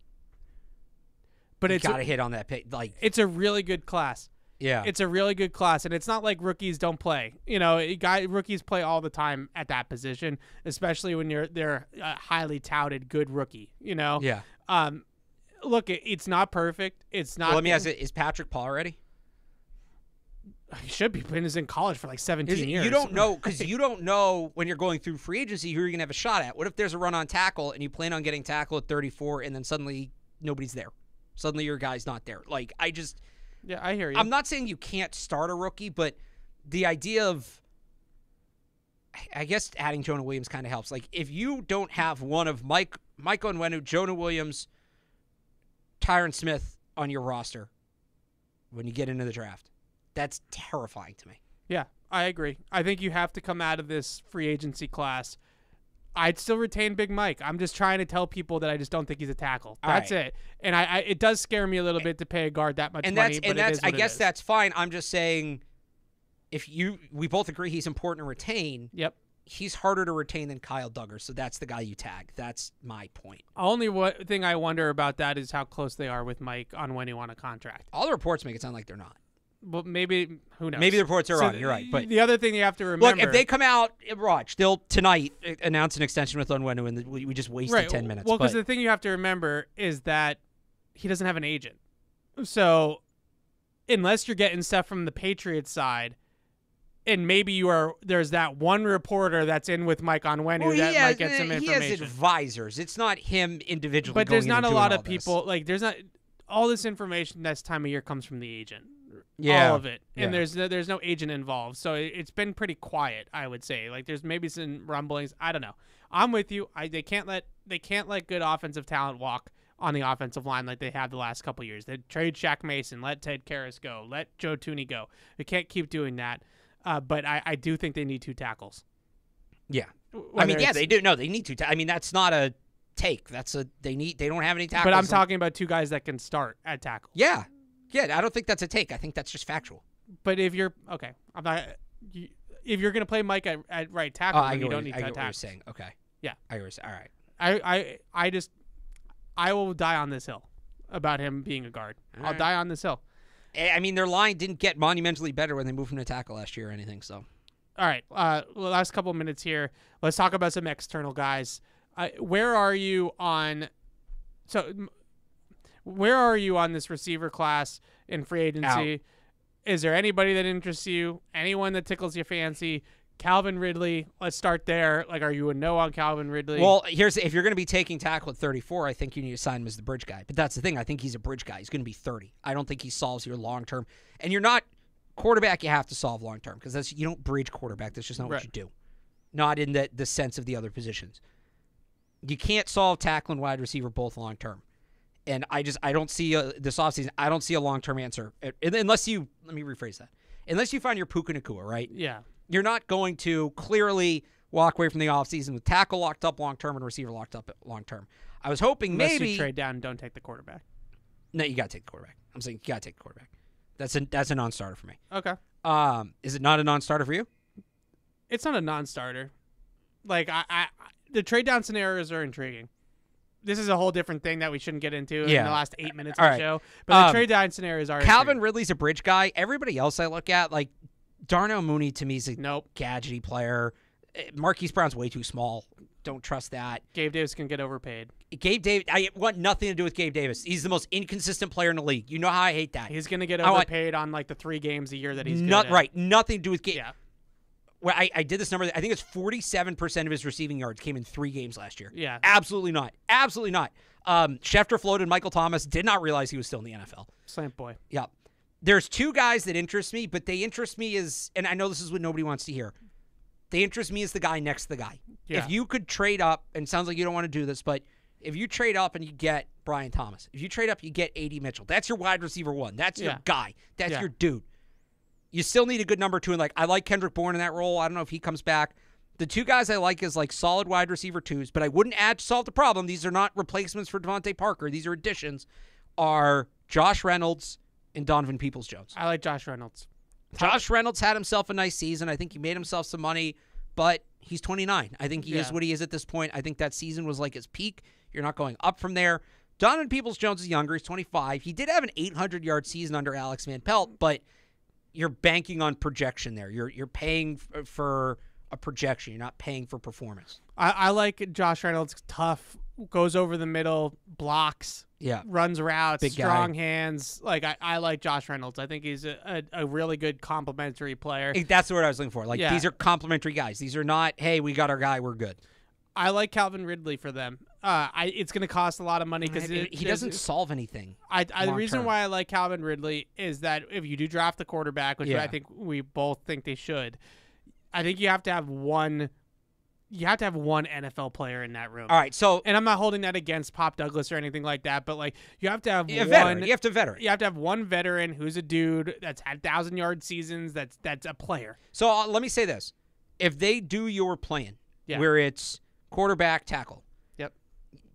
But you it's got to hit on that pick. Like it's a really good class. yeah, It's a really good class, and it's not like rookies don't play. You know, it- guy rookies play all the time at that position, especially when you're they're a highly touted good rookie. You know, yeah. Um, look, it, it's not perfect. It's not. Well, let me ask Is Patrick Paul ready? He should be. Been in college for like 17 Is- years. You don't know because you don't know when you're going through free agency who you're gonna have a shot at. What if there's a run on tackle and you plan on getting tackle at 34 and then suddenly nobody's there? Suddenly your guy's not there. Like I just, Yeah, I hear you. I'm not saying you can't start a rookie, but the idea of, I- I guess adding Jonah Williams kind of helps. Like if you don't have one of Mike, Mike Onwenu, Jonah Williams, Tyron Smith on your roster when you get into the draft, that's terrifying to me. Yeah, I agree. I think you have to come out of this free agency class. I'd still retain Big Mike. I'm just trying to tell people that I just don't think he's a tackle. That's right. it. And I, I, it does scare me a little bit to pay a guard that much and money. that's and that's I guess that's fine. I'm just saying if you we both agree he's important to retain, Yep. he's harder to retain than Kyle Dugger, so that's the guy you tag. That's my point. Only what thing I wonder about that is how close they are with Mike Onwenu want a contract. All the reports make it sound like they're not. Well, maybe who knows? Maybe the reports are So wrong. You're right, but the other thing you have to remember. look, if they come out, Raj, they'll tonight uh, announce an extension with Onwenu, and we, we just wasted right, ten minutes. Well, because the thing you have to remember is that he doesn't have an agent. So unless you're getting stuff from the Patriots side, and maybe you are there's that one reporter that's in with Mike Onwenu Well, that has, might get some information. he has advisors. It's not him individually. But there's not a lot of all this. people like there's not all this information this time of year comes from the agent. Yeah. all of it, and Yeah. there's no, there's no agent involved, so it, it's been pretty quiet. I would say, like there's maybe some rumblings. I don't know. I'm with you. I they can't let they can't let good offensive talent walk on the offensive line like they have the last couple years. They trade Shaq Mason, let Ted Karras go, let Joe Thuney go. They can't keep doing that. Uh, but I, I do think they need two tackles. Yeah, I mean, yeah, they do. No, they need two. ta- I mean, that's not a take. That's a they need. They don't have any tackles. But I'm talking about two guys that can start at tackle. Yeah, yeah. I don't think that's a take. I think that's just factual. But if you're okay, I'm not. You, if you're gonna play Mike at, at right Oh, tackle, then you don't need I to get what you're tackle. saying. Okay. Yeah. I get what you're saying. All right. I, I I just I will die on this hill about him being a guard. I'll Alright. die on this hill. Eh, I mean, their line didn't get monumentally better when they moved from the tackle last year or anything. So All right, uh, last couple of minutes here. Let's talk about some external guys. Uh, where are you on? So, where are you on this receiver class in free agency? Is there anybody that interests you? Anyone that tickles your fancy? Calvin Ridley. Let's start there. Like, are you a no on Calvin Ridley? Well, here's if you're going to be taking tackle at 34, I think you need to sign him as the bridge guy. But that's the thing. I think he's a bridge guy. He's going to be 30. I don't think he solves your long term. And you're not quarterback. You have to solve long term because that's you don't bridge quarterback. That's just not Right. what you do. Not in the the sense of the other positions. You can't solve tackle and wide receiver both long term. And I just I don't see a, this offseason. I don't see a long term answer Uh, unless you let me rephrase that. Unless you find your Puka Nacua, right? yeah. you're not going to clearly walk away from the offseason with tackle locked up long term and receiver locked up long term. I was hoping Unless maybe you trade down and don't take the quarterback. no, you got to take the quarterback. I'm saying you got to take the quarterback. That's a that's a non-starter for me. Okay. Um, is it not a non-starter for you? It's not a non-starter. Like I, I, the trade down scenarios are intriguing. This is a whole different thing that we shouldn't get into in the last eight minutes All of right. the show. But the Um, trade down scenarios are Calvin. Ridley's a bridge guy. Everybody else I look at, like Darnell Mooney, to me is a Nope. gadgety player. Eh, Marquise Brown's way too small. Don't trust that. Gabe Davis can get overpaid. Gabe Davis, I want nothing to do with Gabe Davis. He's the most inconsistent player in the league. You know how I hate that. He's gonna get I want- overpaid on like the three games a year that he's Not right. Nothing to do with Gabe. Yeah. Well, I, I did this number. I think it's 47% of his receiving yards came in three games last year. Yeah. Absolutely not. Absolutely not. Um, Schefter floated Michael Thomas. Did not realize he was still in the NFL. Slant boy. Yeah. There's two guys that interest me, but they interest me as, and I know this is what nobody wants to hear. They interest me as the guy next to the guy. Yeah. If you could trade up, and it sounds like you don't want to do this, but if you trade up and you get Brian Thomas, if you trade up, you get A.D. Mitchell. That's your wide receiver one. That's your guy. That's Yeah. your dude. You still need a good number two, and like I like Kendrick Bourne in that role. I don't know if he comes back. The two guys I like is like solid wide receiver twos, but I wouldn't add to solve the problem. These are not replacements for DeVante Parker. These are additions. Are Josh Reynolds and Donovan Peoples Jones. I like Josh Reynolds. Josh Reynolds had himself a nice season. I think he made himself some money, but he's 29. I think he is what he is at this point. I think that season was like his peak. You're not going up from there. Donovan Peoples Jones is younger. He's 25. He did have an 800 yard season under Alex Van Pelt, but you're banking on projection there. You're you're paying f- for a projection. You're not paying for performance. I, I like Josh Reynolds. Tough, goes over the middle, blocks, Yeah. runs routes, Big guy. strong hands. Like I, I like Josh Reynolds. I think he's a, a, a really good complementary player. That's what I was looking for. Like Yeah. these are complementary guys. These are not, hey, we got our guy, we're good. I like Calvin Ridley for them. Uh, I it's going to cost a lot of money because he doesn't solve anything. I, I the reason term. why I like Calvin Ridley is that if you do draft the quarterback, which Yeah. I think we both think they should, I think you have to have one. You have to have one NFL player in that room. All right, so And I'm not holding that against Pop Douglas or anything like that, but like you have to have one. veteran. You have to veteran. you have to have one veteran who's a dude that's had thousand yard seasons. That's that's a player. So uh, let me say this: if they do your plan, Yeah. where it's quarterback tackle.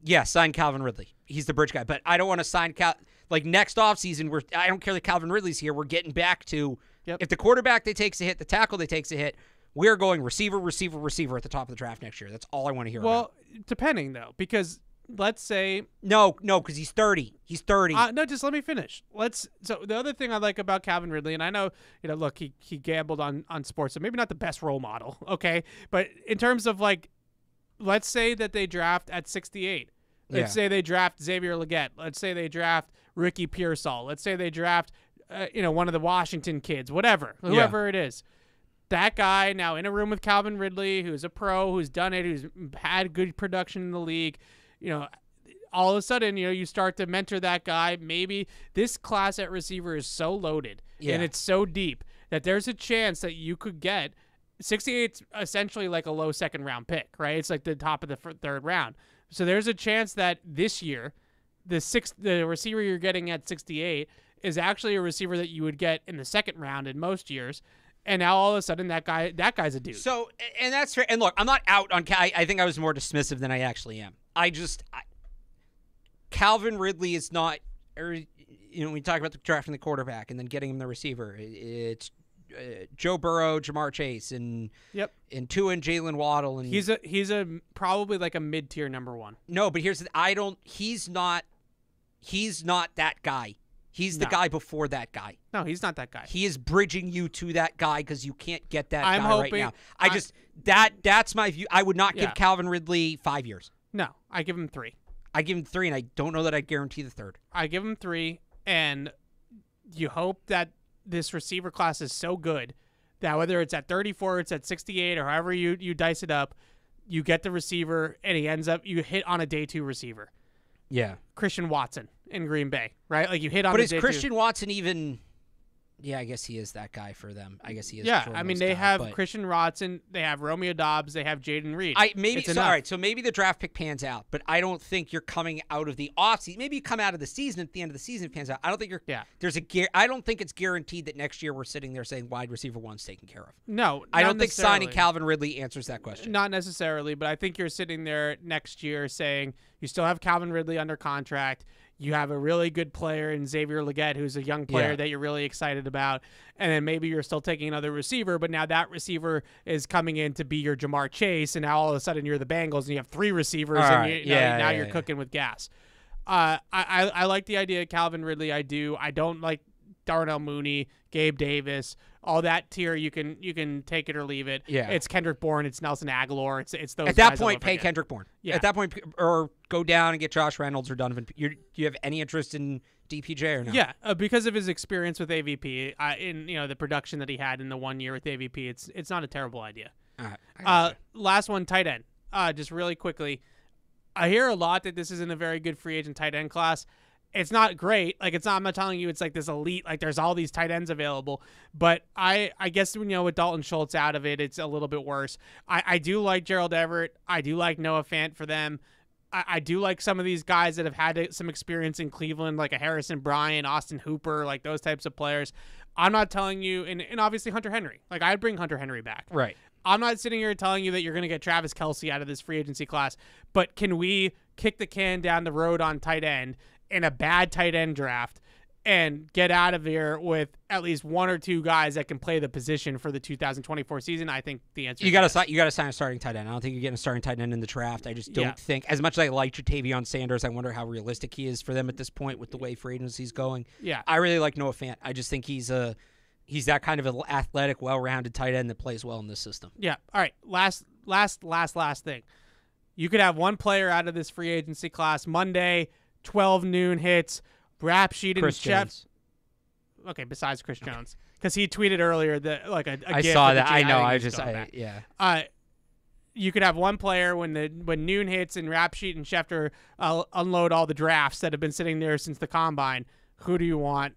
Yeah, sign Calvin Ridley. He's the bridge guy. But I don't want to sign Cal. Like next offseason, we're I don't care that Calvin Ridley's here. We're getting back to Yep. if the quarterback they takes a hit, the tackle they takes a hit. We're going receiver, receiver, receiver at the top of the draft next year. That's all I want to hear. Well, about. depending though, because let's say no, no, because he's thirty. He's thirty. Uh, no, just let me finish. Let's. So the other thing I like about Calvin Ridley, and I know, you know, look, he he gambled on on sports, so maybe not the best role model, okay. But in terms of like, let's say that they draft at 68. Let's Yeah. say they draft Xavier Legette. Let's say they draft Ricky Pearsall. Let's say they draft, uh, you know, one of the Washington kids, whatever, whoever it is. That guy now in a room with Calvin Ridley, who's a pro, who's done it, who's had good production in the league. You know, all of a sudden, you know, you start to mentor that guy. Maybe this class at receiver is so loaded Yeah. and it's so deep that there's a chance that you could get 68 essentially like a low second round pick, right? It's like the top of the third round. So there's a chance that this year, the six the receiver you're getting at 68 is actually a receiver that you would get in the second round in most years. And now all of a sudden that guy that guy's a dude. So, and that's fair. And look, I'm not out on. I, I think I was more dismissive than I actually am. I just, I, Calvin Ridley is not. Or, you know, we talk about the drafting the quarterback and then getting him the receiver. It- It's uh, Joe Burrow, Ja'Marr Chase, and Yep. and Tua and Jaylen Waddle. And He's a he's a probably like a mid tier number one. no, but here's the, I don't. He's not. He's not that guy. He's the No. guy before that guy. No, he's not that guy. He is bridging you to that guy because you can't get that I'm guy right now. I I- just that that's my view. I would not Yeah. give Calvin Ridley five years. No, I give him three. I give him three, and I don't know that I guarantee the third. I give him three, and you hope that this receiver class is so good that whether it's at 34, it's at 68, or however you you dice it up, you get the receiver, and he ends up you hit on a day two receiver, Yeah. Christian Watson in Green Bay, right? Like you hit on. But a is day two- Christian Watson even? Yeah, I guess he is that guy for them. I guess he is. Yeah, I mean they guys, have Christian Watson, they have Romeo Doubs, they have Jayden Reed. I maybe It's so, all right. So maybe the draft pick pans out, but I don't think you're coming out of the offseason. Maybe you come out of the season at the end of the season it pans out. I don't think you're. Yeah. There's a. I don't think it's guaranteed that next year we're sitting there saying wide receiver one's taken care of. no, I don't think signing. Calvin Ridley answers that question. Not necessarily, but I think you're sitting there next year saying you still have Calvin Ridley under contract. You have a really good player in Xavier Legette, who's a young player Yeah. that you're really excited about. And then maybe you're still taking another receiver, but now that receiver is coming in to be your Ja'Marr Chase, and now all of a sudden you're the Bengals and you have three receivers, All and right. you, now, Yeah, now you're yeah. cooking with gas. Uh, I, I I like the idea of Calvin Ridley. I do. I don't like Darnell Mooney, Gabe Davis, all that tier. You can you can take it or leave it. Yeah. it's Kendrick Bourne, it's Nelson Agholor, it's it's those. At that point, pay. Kendrick Bourne. Yeah. At that point, or go down and get Josh Reynolds or Donovan. You're, do you have any interest in DPJ or no? Yeah, uh, because of his experience with AVP, uh, in you know the production that he had in the one year with AVP, it's it's not a terrible idea. All right. Uh, last one, tight end. Uh, just really quickly, I hear a lot that this isn't a very good free agent tight end class. It's not great. Like it's not. I'm not telling you it's like this elite. Like there's all these tight ends available. But I, I guess you know with Dalton Schultz out of it, it's a little bit worse. I, I do like Gerald Everett. I do like Noah Fant for them. I, I do like some of these guys that have had uh, some experience in Cleveland, like a Harrison Bryant, Austin Hooper, like those types of players. I'm not telling you, and, and obviously Hunter Henry. Like I'd bring Hunter Henry back. right. I'm not sitting here telling you that you're going to get Travis Kelce out of this free agency class, but can we kick the can down the road on tight end in a bad tight end draft and get out of here with at least one or two guys that can play the position for the 2024 season? I think the answer You got to yes. sign. You got to sign a starting tight end. I don't think you're getting a starting tight end in the draft. I just don't Yeah. think. As much as I like Ja'Tavion Sanders, I wonder how realistic he is for them at this point with the way free agency's going. Yeah. I really like Noah Fant. I just think he's a he's that kind of an athletic, well-rounded tight end that plays well in this system. Yeah. All right. Last, last, last, last thing. You could have one player out of this free agency class Monday, 12 noon hits. Rap sheet and Chris Chef. Jones. Okay, besides Chris Jones, because he tweeted earlier that like a, a I saw that. I know. I just. I, yeah. uh, you could have one player when the when noon hits and Rap Sheet and Schefter uh, unload all the drafts that have been sitting there since the combine. Who do you want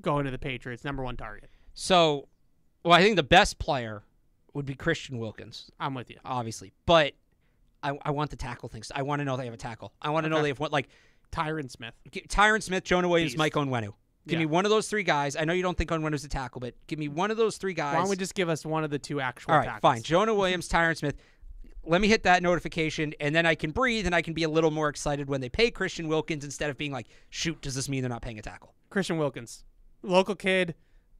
going to the Patriots? Number one target. So, well, I think the best player would be Christian Wilkins, I'm with you. obviously, but. I, I want the tackle things. I want to know they have a tackle. I want to know they have what like Tyron Smith. Tyron Smith, Jonah Williams, Beast. Mike Onwenu. Give Yeah. me one of those three guys. I know you don't think Onwenu's a tackle, but give me one of those three guys. Why don't we just give us one of the two actual All right, tackles? fine. Jonah Williams, Tyron Smith. Let me hit that notification, and then I can breathe, and I can be a little more excited when they pay Christian Wilkins instead of being like, "Shoot, does this mean they're not paying a tackle?" Christian Wilkins, local kid,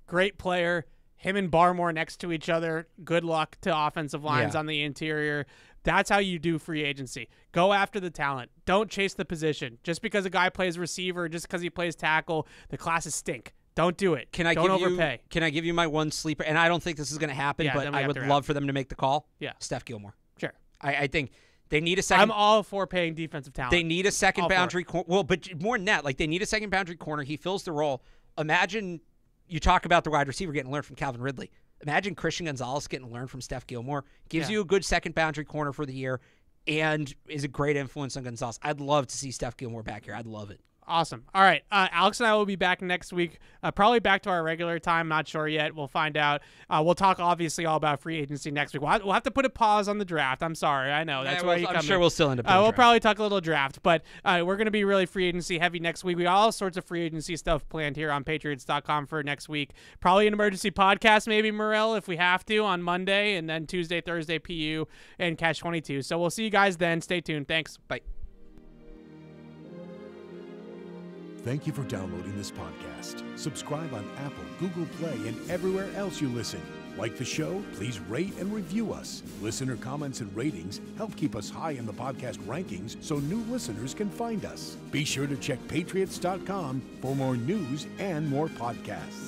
great player. Him and Barmore next to each other. Good luck to offensive lines Yeah. on the interior. That's how you do free agency. Go after the talent. Don't chase the position. Just because a guy plays receiver, just because he plays tackle, the classes stink. Don't do it. Can I Don't give overpay. you? Can I give you my one sleeper? And I don't think this is going to happen, Yeah, but I would love for them to make the call. Yeah. Steph Gilmore. Sure. I, I think they need a 2nd I'm all for paying defensive talent. They need a second All boundary corner. Well, but more than that, like they need a second boundary corner. He fills the role. Imagine you talk about the wide receiver getting learned from Calvin Ridley. Imagine Christian Gonzalez getting learned from Steph Gilmore. Gives Yeah. you a good second boundary corner for the year and is a great influence on Gonzalez. I'd love to see Steph Gilmore back here. I'd love it. Awesome. All right. Uh, Alex and I will be back next week. Uh, probably back to our regular time. Not sure yet. We'll find out. Uh, we'll talk obviously all about free agency next week. We'll have, we'll have to put a pause on the draft. I'm sorry. I know that's Yeah, where well, you I'm sure we'll still end up. Uh, we'll probably talk a little draft, but uh, we're going to be really free agency heavy next week. We got all sorts of free agency stuff planned here on Patriots.com for next week. Probably an emergency podcast, maybe Morel, if we have to, on Monday, and then Tuesday, Thursday, PU and Catch 22. So we'll see you guys then. Stay tuned. Thanks. Bye. Thank you for downloading this podcast. Subscribe on Apple, Google Play, and everywhere else you listen. Like the show? Please rate and review us. Listener comments and ratings help keep us high in the podcast rankings so new listeners can find us. Be sure to check patriots.com for more news and more podcasts.